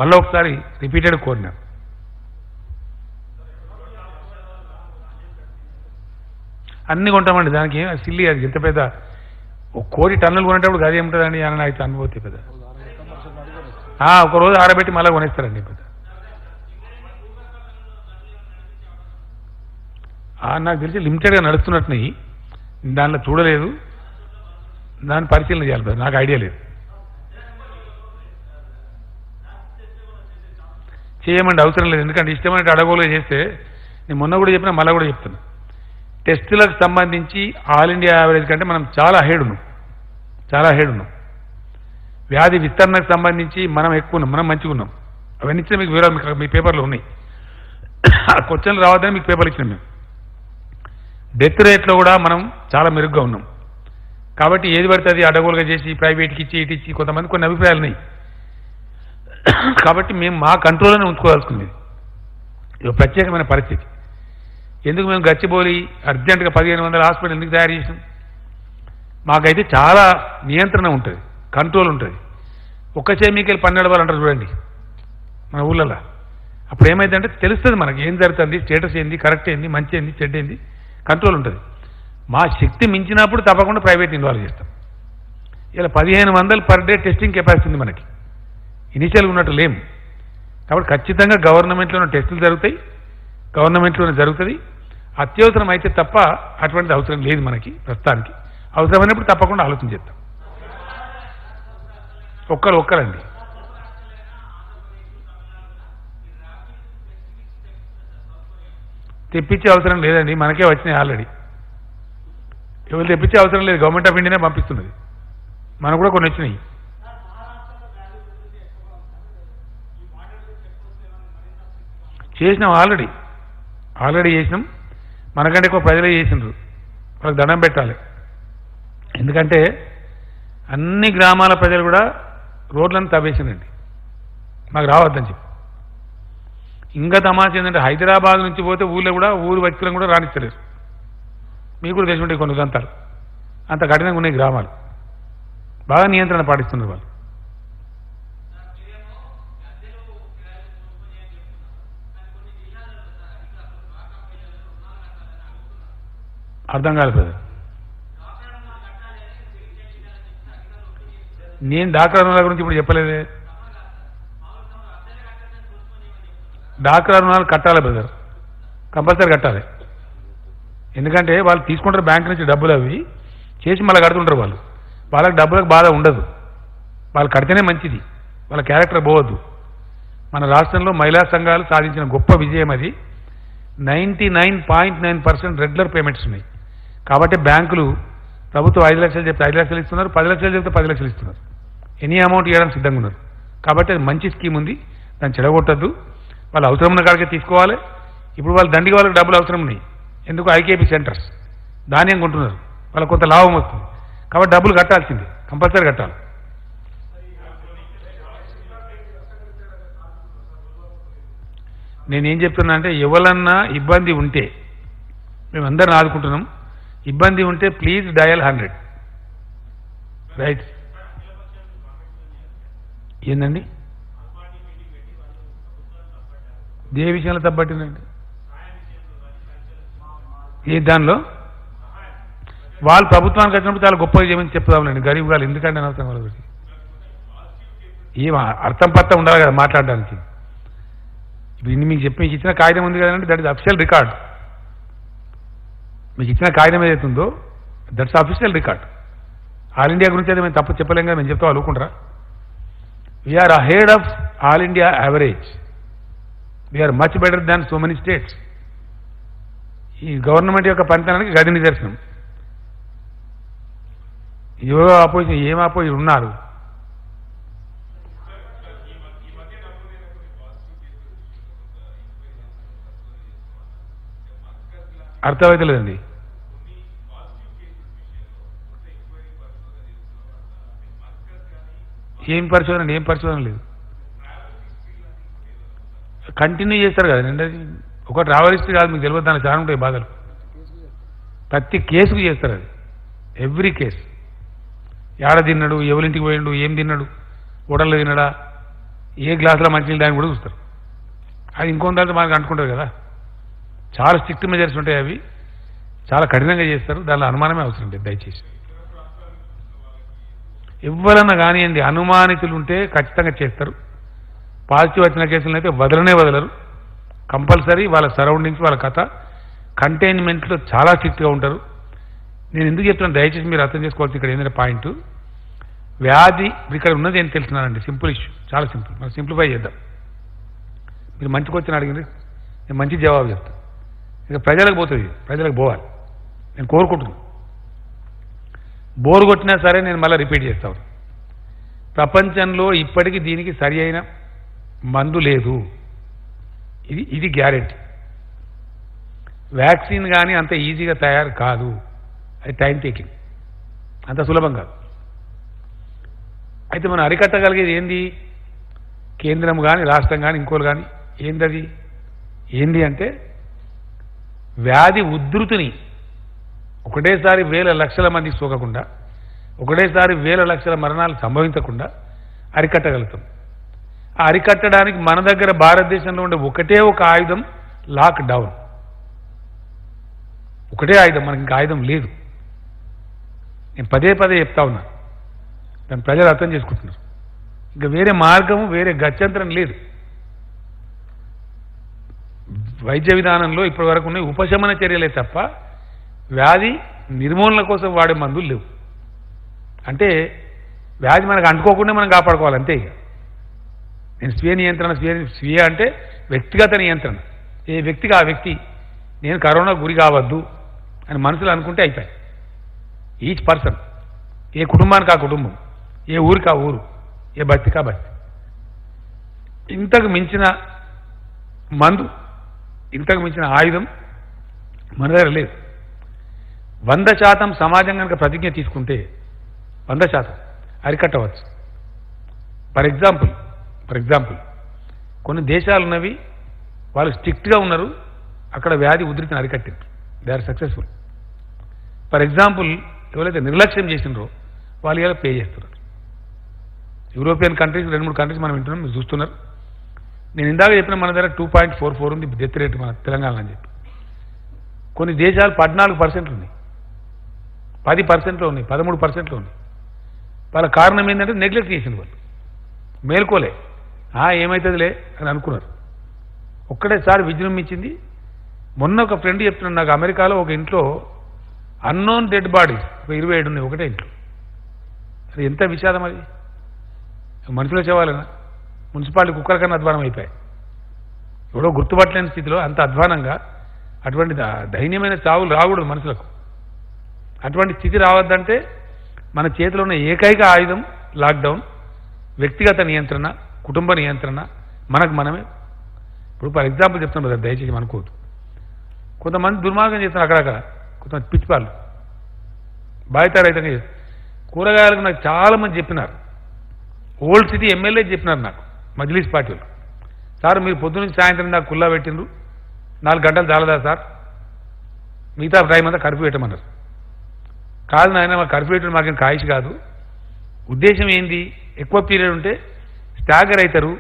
A: మళ్ళీ ఒకసారి రిపీటెడ్ కోరినాను అన్ని కొంటామండి. దానికి సిల్లి అది ఎంత పెద్ద ఒక కోటి టన్నులు కొనేటప్పుడు గది ఏముంటుందండి? అని అయితే అనుభూతి పెద్ద ఒక రోజు ఆరబెట్టి మళ్ళీ కొనేస్తారండి పెద్ద. నాకు తెలిసి లిమిటెడ్గా నడుస్తున్నట్టున్నాయి. దానిలో చూడలేదు. దాన్ని పరిశీలన చేయాలి పెద్ద నాకు ఐడియా లేదు. చేయమండి అవసరం లేదు. ఎందుకంటే ఇష్టమైన అడగోలుగా చేస్తే నేను మొన్న కూడా చెప్పినా మళ్ళీ కూడా చెప్తాను టెస్టులకు సంబంధించి ఆల్ ఇండియా యావరేజ్ కంటే మనం చాలా హెడ్ ఉన్నాం. చాలా హెడ్ ఉన్నాం. వ్యాధి విస్తరణకు సంబంధించి మనం ఎక్కువ ఉన్నాం మనం మంచిగా ఉన్నాం. అవన్నీ ఇచ్చిన మీకు వివరాలు మీ పేపర్లో ఉన్నాయి. ఆ క్వశ్చన్లు రావద్దని మీకు పేపర్లు ఇచ్చినాం మేము. డెత్ రేట్లో కూడా మనం చాలా మెరుగ్గా ఉన్నాం. కాబట్టి ఏది పడుతుంది అడగోలుగా చేసి ప్రైవేట్కి ఇచ్చి ఇటు ఇచ్చి కొంతమంది కొన్ని అభిప్రాయాలు ఉన్నాయి. కాబట్టి మేము మా కంట్రోల్లోనే ఉంచుకోవాల్సింది ఇది ప్రత్యేకమైన పరిస్థితి. ఎందుకు మేము గచ్చిబోలి అర్జెంటుగా పదిహేను వందల హాస్పిటల్ ఎందుకు తయారు చేసినాం? మాకైతే చాలా నియంత్రణ ఉంటుంది కంట్రోల్ ఉంటుంది. ఒక్క చేమికెళ్ళి పన్నెండు వాళ్ళు అంటారు చూడండి మన ఊళ్ళలో అప్పుడు ఏమైందంటే తెలుస్తుంది మనకి ఏం జరుగుతుంది స్టేటస్ ఏంది కరెక్ట్ ఏంది మంచి ఏంది చెడ్డ ఏంది కంట్రోల్ ఉంటుంది. మా శక్తి మించినప్పుడు తప్పకుండా ప్రైవేట్ ఇన్వాల్వ్ చేస్తాం. ఇలా పదిహేను వందలు పర్ డే టెస్టింగ్ కెపాసిటీ ఉంది మనకి. ఇనిషియల్గా ఉన్నట్టు లేము కాబట్టి ఖచ్చితంగా గవర్నమెంట్లోనే టెస్టులు జరుగుతాయి గవర్నమెంట్లోనే జరుగుతుంది. అత్యవసరం అయితే తప్ప అటువంటిది అవసరం లేదు మనకి ప్రస్తుతానికి. అవసరమైనప్పుడు తప్పకుండా ఆలోచన చేస్తాం ఒక్కరు ఒక్కరండి. తెప్పించే అవసరం లేదండి మనకే వచ్చినాయి ఆల్రెడీ. ఎవరు తెప్పించే అవసరం లేదు గవర్నమెంట్ ఆఫ్ ఇండియానే పంపిస్తున్నది. మనకు కూడా కొన్ని వచ్చినాయి. చేసినాం ఆల్రెడీ. ఆల్రెడీ చేసినాం. మనకంటే ఎక్కువ ప్రజలే చేసినారు వాళ్ళకి దండం పెట్టాలి. ఎందుకంటే అన్ని గ్రామాల ప్రజలు కూడా రోడ్లను తవ్వేసిందండి మాకు రావద్దని చెప్పి. ఇంకా తమాషా ఏంటంటే హైదరాబాద్ నుంచి పోతే ఊళ్ళో కూడా ఊరు వ్యక్తులను కూడా రాణించలేరు మీకు కూడా తెలిసి ఉంటే కొన్ని ఉదంతాలు అంత కఠినంగా ఉన్నాయి గ్రామాలు. బాగా నియంత్రణ పాటిస్తున్నారు వాళ్ళు. అర్థం కాలేదు బ్రదర్ నేను డాక్టర్ రుణాల గురించి ఇప్పుడు చెప్పలేదే. డాక్టర్ రుణాలు కట్టాలి బ్రదర్. కంపల్సరీ కట్టాలి. ఎందుకంటే వాళ్ళు తీసుకుంటారు బ్యాంక్ నుంచి డబ్బులు అవి చేసి మళ్ళీ కడుతుంటారు వాళ్ళు. వాళ్ళకి డబ్బులకు బాధ ఉండదు. వాళ్ళు కడితేనే మంచిది. వాళ్ళ క్యారెక్టర్ పోవద్దు. మన రాష్ట్రంలో మహిళా సంఘాలు సాధించిన గొప్ప విజయం అది. Ninety nine point nine percent regular payments ఉన్నాయి. కాబట్టి బ్యాంకులు ప్రభుత్వం ఐదు లక్షలు చెప్తే ఐదు లక్షలు ఇస్తున్నారు పది లక్షలు చెప్తే పది లక్షలు ఇస్తున్నారు. ఎనీ అమౌంట్ ఇవ్వడం సిద్ధంగా ఉన్నారు. కాబట్టి అది మంచి స్కీమ్ ఉంది దాన్ని చెడగొట్టద్దు. వాళ్ళు అవసరం ఉన్న కాడికి తీసుకోవాలి. ఇప్పుడు వాళ్ళు దండిగా వాళ్ళకి డబ్బులు అవసరం ఉన్నాయి. ఎందుకు? ఐకేపీ సెంటర్స్ ధాన్యం కొంటున్నారు. వాళ్ళకి కొంత లాభం వస్తుంది. కాబట్టి డబ్బులు కట్టాల్సింది కంపల్సరీ కట్టాలి. నేనేం చెప్తున్నా అంటే ఎవరన్నా ఇబ్బంది ఉంటే మేము అందరిని ఆదుకుంటున్నాం. ఇబ్బంది ఉంటే ప్లీజ్ డయల్ హండ్రెడ్ రైట్ ఏందండి? ఏ విషయంలో తప్పట్టిందండి ఏ దానిలో? వాళ్ళు ప్రభుత్వానికి వచ్చినప్పుడు చాలా గొప్పగా చేయమని చెప్తామండి గరీబ్ వాళ్ళు ఎందుకంటే అనవసరం వాళ్ళ గురించి? ఏం అర్థం పత్తం ఉండాలి కదా మాట్లాడడానికి. ఇప్పుడు ఇన్ని మీకు చెప్పి మీకు ఇచ్చిన కాగితం ఉంది కదండి. దట్ ఇస్ అఫిషియల్ రికార్డ్ మీకు ఇచ్చిన కాగితం ఏదైతే ఉందో that's official record all India గురించి అయితే మేము తప్పు చెప్పలేం కదా మేము చెప్తాం అనుకుంటారా we're ahead of all India average we're much better than so many states ఈ గవర్నమెంట్ యొక్క పనితనానికి గది నిదర్శనం. ఏవో ఆపోజిషన్ ఏం ఆపోజిషన్ ఉన్నారు? అర్థమవుతలేదండి ఏం పరిశోధన ఏం పరిశోధన లేదు. కంటిన్యూ చేస్తారు కదండి అది ఒక ట్రావెల్ కాదు మీకు తెలియదు దాని చాలా ఉంటాయి బాధలు. ప్రతి కేసుకు చేస్తారు అది. ఎవ్రీ కేసు ఏడ తిన్నాడు ఎవరింటికి పోయిండు ఏం తిన్నాడు హోటల్లో తిన్నాడా ఏ గ్లాసులో మంచినీళ్ళు దాన్ని కూడా చూస్తారు. అది ఇంకొంత మనకు అంటుకుంటారు కదా. చాలా స్ట్రిక్ట్ మెజర్స్ ఉంటాయి అవి. చాలా కఠినంగా చేస్తారు. దానిలో అనుమానమే అవసరం లేదు దయచేసి. ఎవరన్నా కానివ్వండి అనుమానితులు ఉంటే ఖచ్చితంగా చేస్తారు. పాజిటివ్ వచ్చిన కేసులను అయితే వదలనే వదలరు. కంపల్సరీ వాళ్ళ సరౌండింగ్స్ వాళ్ళ కథ కంటైన్మెంట్లో చాలా స్ట్రిక్ట్గా ఉంటారు. నేను ఎందుకు చెప్తున్నాను దయచేసి మీరు అర్థం చేసుకోవాల్సి ఇక్కడ ఏంటంటే పాయింట్. వ్యాధి ఇక్కడ ఉన్నది ఏం తెలుసున్నానండి సింపుల్ ఇష్యూ. చాలా సింపుల్. మనం సింప్లిఫై చేద్దాం. మీరు మంచి క్వశ్చన్ అడిగింది నేను మంచి జవాబు చెప్తాను. ఇక ప్రజలకు పోతుంది ప్రజలకు పోవాలి. నేను కోరుకుంటున్నాను బోర్ కొట్టినా సరే నేను మళ్ళీ రిపీట్ చేస్తాను ప్రపంచంలో ఇప్పటికీ దీనికి సరి అయిన మందు లేదు. ఇది ఇది గ్యారెంటీ. వ్యాక్సిన్ కానీ అంత ఈజీగా తయారు కాదు. అది టైం టేకింగ్. అంత సులభం కాదు. అయితే మనం అరికట్టగలిగేది ఏంది? కేంద్రం కానీ రాష్ట్రం కానీ ఇంకోలు కానీ ఏందది? ఏంది అంటే వ్యాధి ఉధృతిని ఒకటేసారి వేల లక్షల మంది సోకకుండా ఒకటేసారి వేల లక్షల మరణాలు సంభవించకుండా అరికట్టగలుగుతాం. ఆ అరికట్టడానికి మన దగ్గర భారతదేశంలో ఉండే ఒకటే ఒక ఆయుధం లాక్ డౌన్ ఒకటే ఆయుధం మనకి ఇంకా ఆయుధం లేదు. నేను పదే పదే చెప్తా ఉన్నా. దాన్ని ప్రజలు అర్థం చేసుకుంటున్నారు. ఇంకా వేరే మార్గం వేరే గత్యంతరం లేదు. వైద్య విధానంలో ఇప్పటి వరకు ఉన్న ఉపశమన చర్యలే తప్ప వ్యాధి నిర్మూలన కోసం వాడే మందులు లేవు. అంటే వ్యాధి మనకు అంటుకోకుండా మనం కాపాడుకోవాలి అంతే ఇక. నేను స్వీయ నియంత్రణ స్వీయ స్వీయ అంటే వ్యక్తిగత నియంత్రణ. ఏ వ్యక్తికి ఆ వ్యక్తి నేను కరోనా గురి కావద్దు అని మనసులో అనుకుంటే అయిపోయాయి ఈచ్ పర్సన్ ఏ కుటుంబానికి ఆ కుటుంబం ఏ ఊరికి ఆ ఊరు ఏ భక్తికా ఆ ఇంతకు మించిన మందు ఇంతకు మించిన ఆయుధం మన దగ్గర లేదు. వంద శాతం సమాజం కనుక ప్రతిజ్ఞ తీసుకుంటే వంద శాతం అరికట్టవచ్చు. ఫర్ ఎగ్జాంపుల్ ఫర్ ఎగ్జాంపుల్ కొన్ని దేశాలు ఉన్నవి వాళ్ళు స్ట్రిక్ట్గా ఉన్నారు అక్కడ వ్యాధి ఉధృతిని అరికట్టారు they are successful for example ఎవరైతే నిర్లక్ష్యం చేసినారో వాళ్ళు ఇలా పే చేస్తున్నారు. యూరోపియన్ కంట్రీస్ రెండు మూడు కంట్రీస్ మనం వింటున్నాం మీరు చూస్తున్నారు. నేను ఇందాక చెప్పిన మన దగ్గర టూ పాయింట్ ఫోర్ ఫోర్ ఉంది డెత్ రేట్ మన తెలంగాణ అని చెప్పి. కొన్ని దేశాలు పద్నాలుగు పర్సెంట్లు ఉన్నాయి. పది పర్సెంట్లో ఉన్నాయి పదమూడు పర్సెంట్లో ఉన్నాయి. వాళ్ళ కారణం ఏంటంటే నెగ్లెక్ట్ చేసింది వాళ్ళు. మేల్కోలే. ఏమవుతుందిలే అని అనుకున్నారు. ఒక్కడేసారి విజృంభించింది. మొన్న ఒక ఫ్రెండ్ చెప్తున్నాడు నాకు అమెరికాలో ఒక ఇంట్లో అన్నోన్ డెడ్ బాడీస్ ఒక ఇరవై ఏడు ఉన్నాయి ఒకటే ఇంట్లో. అది ఎంత విషాదం అది? మనుషుల చేవాలనా మున్సిపాలిటీ కుక్కల కన్నా అధ్వానం అయిపోయాయి. ఎవడో గుర్తుపట్టలేని స్థితిలో అంత అధ్వానంగా అటువంటి దైన్యమైన చావులు రాకూడదు మనుషులకు. అటువంటి స్థితి రావద్దంటే మన చేతిలో ఉన్న ఏకైక ఆయుధం లాక్డౌన్ వ్యక్తిగత నియంత్రణ కుటుంబ నియంత్రణ మనకు మనమే. ఇప్పుడు ఫర్ ఎగ్జాంపుల్ చెప్తున్నాను కదా దయచేసి అనుకోవద్దు కొంతమంది దుర్మార్గం చేస్తున్నారు అక్కడక్కడ కొంతమంది పిచ్చిపాళ్ళు. బాధితారహితంగా చేస్తారు కూరగాయలకు నాకు చాలామంది చెప్పినారు. ఓల్డ్ సిటీ ఎమ్మెల్యే చెప్పినారు నాకు. మజ్లీస్ పార్టీలు. సార్ మీరు పొద్దునుంచి సాయంత్రం దాకా కుల్లా పెట్టిండ్రు. నాలుగు గంటలు చాలదా సార్? మిగతా టైం అంతా కర్ఫ్యూ పెట్టమన్నారు. కాదు నాయన మా కర్ఫ్యూ పెట్టడం మాకేం కాయిష్ కాదు. ఉద్దేశం ఏంది? ఎక్కువ పీరియడ్ ఉంటే స్టాగర్ అవుతారు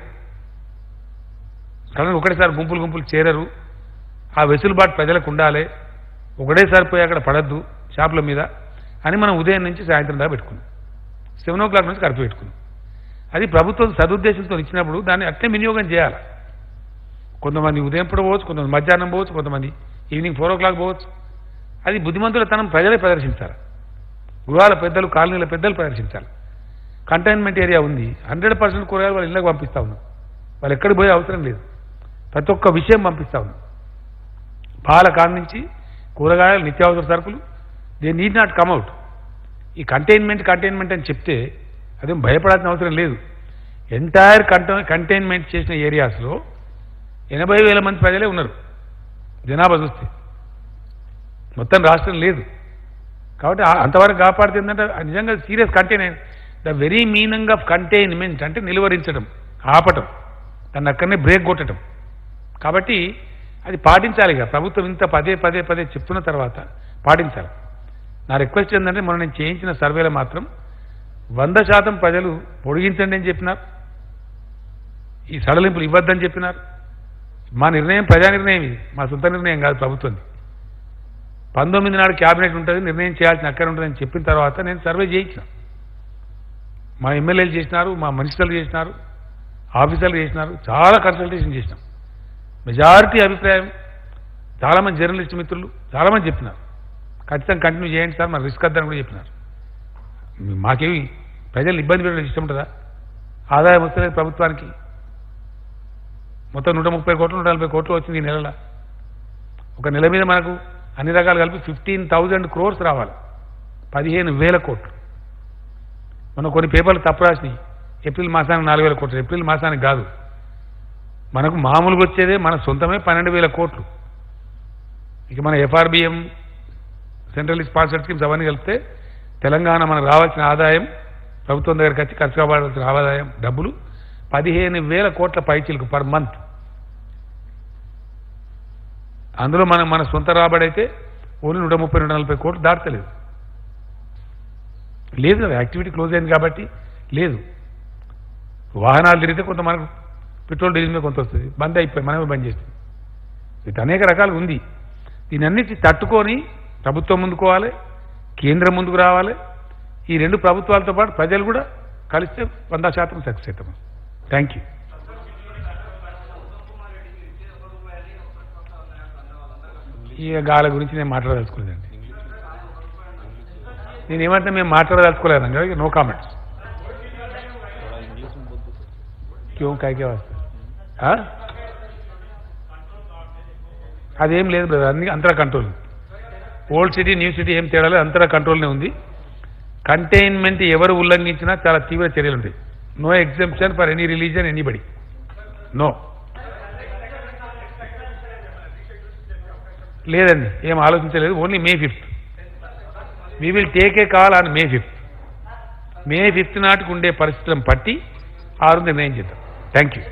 A: సడన్ ఒకటేసారి గుంపులు గుంపులు చేరరు. ఆ వెసులుబాటు ప్రజలకు ఉండాలి. ఒకటేసారి పోయి అక్కడ పడద్దు షాపుల మీద అని మనం ఉదయం నుంచి సాయంత్రం దాకా పెట్టుకున్నాం. సెవెన్ ఓ క్లాక్ నుంచి కర్ఫ్యూ పెట్టుకున్నాం. అది ప్రభుత్వం సదుద్దేశంతో ఇచ్చినప్పుడు దాన్ని అట్లే వినియోగం చేయాలి. కొంతమంది ఉదయం పూట పోవచ్చు కొంతమంది మధ్యాహ్నం పోవచ్చు కొంతమంది ఈవినింగ్ ఫోర్ ఓ క్లాక్ పోవచ్చు. అది బుద్ధిమంతుల తనం ప్రజలే ప్రదర్శించాలి. గృహాల పెద్దలు కాలనీల పెద్దలు ప్రదర్శించాలి. కంటైన్మెంట్ ఏరియా ఉంది. హండ్రెడ్ పర్సెంట్ కూరగాయలు వాళ్ళ ఇళ్ళకి పంపిస్తా ఉన్నాం వాళ్ళు ఎక్కడికి పోయే అవసరం లేదు. ప్రతి ఒక్క విషయం పంపిస్తా ఉన్నాం పాల కాడ నుంచి కూరగాయలు నిత్యావసర సరుకులు they need not come out ఈ కంటైన్మెంట్ కంటైన్మెంట్ అని చెప్తే అదేం భయపడాల్సిన అవసరం లేదు. ఎంటైర్ కంట కంటైన్మెంట్ చేసిన ఏరియాస్లో ఎనభై వేల మంది ప్రజలే ఉన్నారు. జనాభా చూస్తే. మొత్తం రాష్ట్రం లేదు. కాబట్టి అంతవరకు కాపాడితే ఏంటంటే నిజంగా serious contain the very meaning of containment అంటే నిలువరించడం ఆపటం దాన్ని అక్కడనే బ్రేక్ కొట్టడం కాబట్టి అది పాటించాలి ఇక. ప్రభుత్వం ఇంత పదే పదే పదే చెప్తున్న తర్వాత పాటించాలి. నా రిక్వెస్ట్ ఏంటంటే మనం నేను చేయించిన సర్వేలో మాత్రం వంద శాతం ప్రజలు పొడిగించండి అని చెప్పినారు. ఈ సడలింపులు ఇవ్వద్దని చెప్పినారు. మా నిర్ణయం ప్రజా నిర్ణయం ఇది. మా సొంత నిర్ణయం కాదు ప్రభుత్వం పంతొమ్మిది నాడు క్యాబినెట్ ఉంటుంది నిర్ణయం చేయాల్సిన అక్కడ ఉంటుందని చెప్పిన తర్వాత నేను సర్వే చేయించిన. మా ఎమ్మెల్యేలు చేసినారు మా మినిస్టర్లు చేసినారు ఆఫీసర్లు చేసినారు చాలా కన్సల్టేషన్ చేసినాం. మెజారిటీ అభిప్రాయం. చాలామంది జర్నలిస్ట్ మిత్రులు చాలామంది చెప్పినారు. ఖచ్చితంగా కంటిన్యూ చేయండి సార్ మరి రిస్క్ వద్దని కూడా చెప్పినారు. మాకేమి ప్రజలు ఇబ్బంది పెట్టడం ఇష్టం ఉంటుందా? ఆదాయం వస్తలేదు ప్రభుత్వానికి. మొత్తం నూట ముప్పై కోట్లు నూట నలభై కోట్లు వచ్చింది ఈ నెలలో. ఒక నెల మీద మనకు అన్ని రకాలు కలిపి ఫిఫ్టీన్ థౌజండ్ క్రోర్స్ రావాలి. పదిహేను వేల కోట్లు. మనం కొన్ని పేపర్లు తప్పు రాసినాయి. ఏప్రిల్ మాసానికి నాలుగు వేల కోట్లు. ఏప్రిల్ మాసానికి కాదు. మనకు మామూలుగా వచ్చేదే మన సొంతమే పన్నెండు వేల కోట్లు. ఇక మన ఎఫ్ఆర్బిఎం సెంట్రల్ స్పాన్సర్ స్కీమ్స్ అవన్నీ కలిపితే తెలంగాణ మనకు రావాల్సిన ఆదాయం ప్రభుత్వం దగ్గరికి వచ్చి ఖర్చు కావాల్సిన ఆదాయం డబ్బులు పదిహేను వేల కోట్ల పైచీలకు పర్ మంత్. అందులో మనం మన సొంత రాబడి అయితే ఓన్లీ నూట ముప్పై నూట నలభై కోట్లు దాటలేదు. లేదు కదా యాక్టివిటీ క్లోజ్ అయింది కాబట్టి లేదు. వాహనాలు తిరిగితే కొంత మనకు పెట్రోల్ డీజిల్ మీద కొంత వస్తుంది. బంద్ అయిపోయి మనమే బంద్ చేస్తుంది ఇది అనేక రకాలుగా ఉంది. దీని అన్నిటి తట్టుకొని ప్రభుత్వం ముందుకోవాలి కేంద్రం ముందుకు రావాలి. ఈ రెండు ప్రభుత్వాలతో పాటు ప్రజలు కూడా కలిస్తే వంద శాతం సక్సెస్ అవుతాం. థ్యాంక్ యూ ఈ గాల గురించి నేను మాట్లాడదలుచుకోలేదండి. నేను ఏమంటే మేము మాట్లాడదలుచుకోలేదు కదా నో కామెంట్స్ క్యూ కాయకే వస్తుంది అదేం లేదు బ్రదర్. అన్ని అంతరా control. Old city new city ఏం తేడా లేదు. అంతరా కంట్రోల్నే ఉంది. కంటైన్మెంట్ ఎవరు ఉల్లంఘించినా చాలా తీవ్ర చర్యలు ఉంటాయి. No exemption for any religion anybody no లేదండి ఏం ఆలోచించలేదు. Only May fifth we will take a call on May fifth May fifth నాటికి ఉండే పరిస్థితులను పట్టి ఆరు నిర్ణయం చేద్దాం. Thank you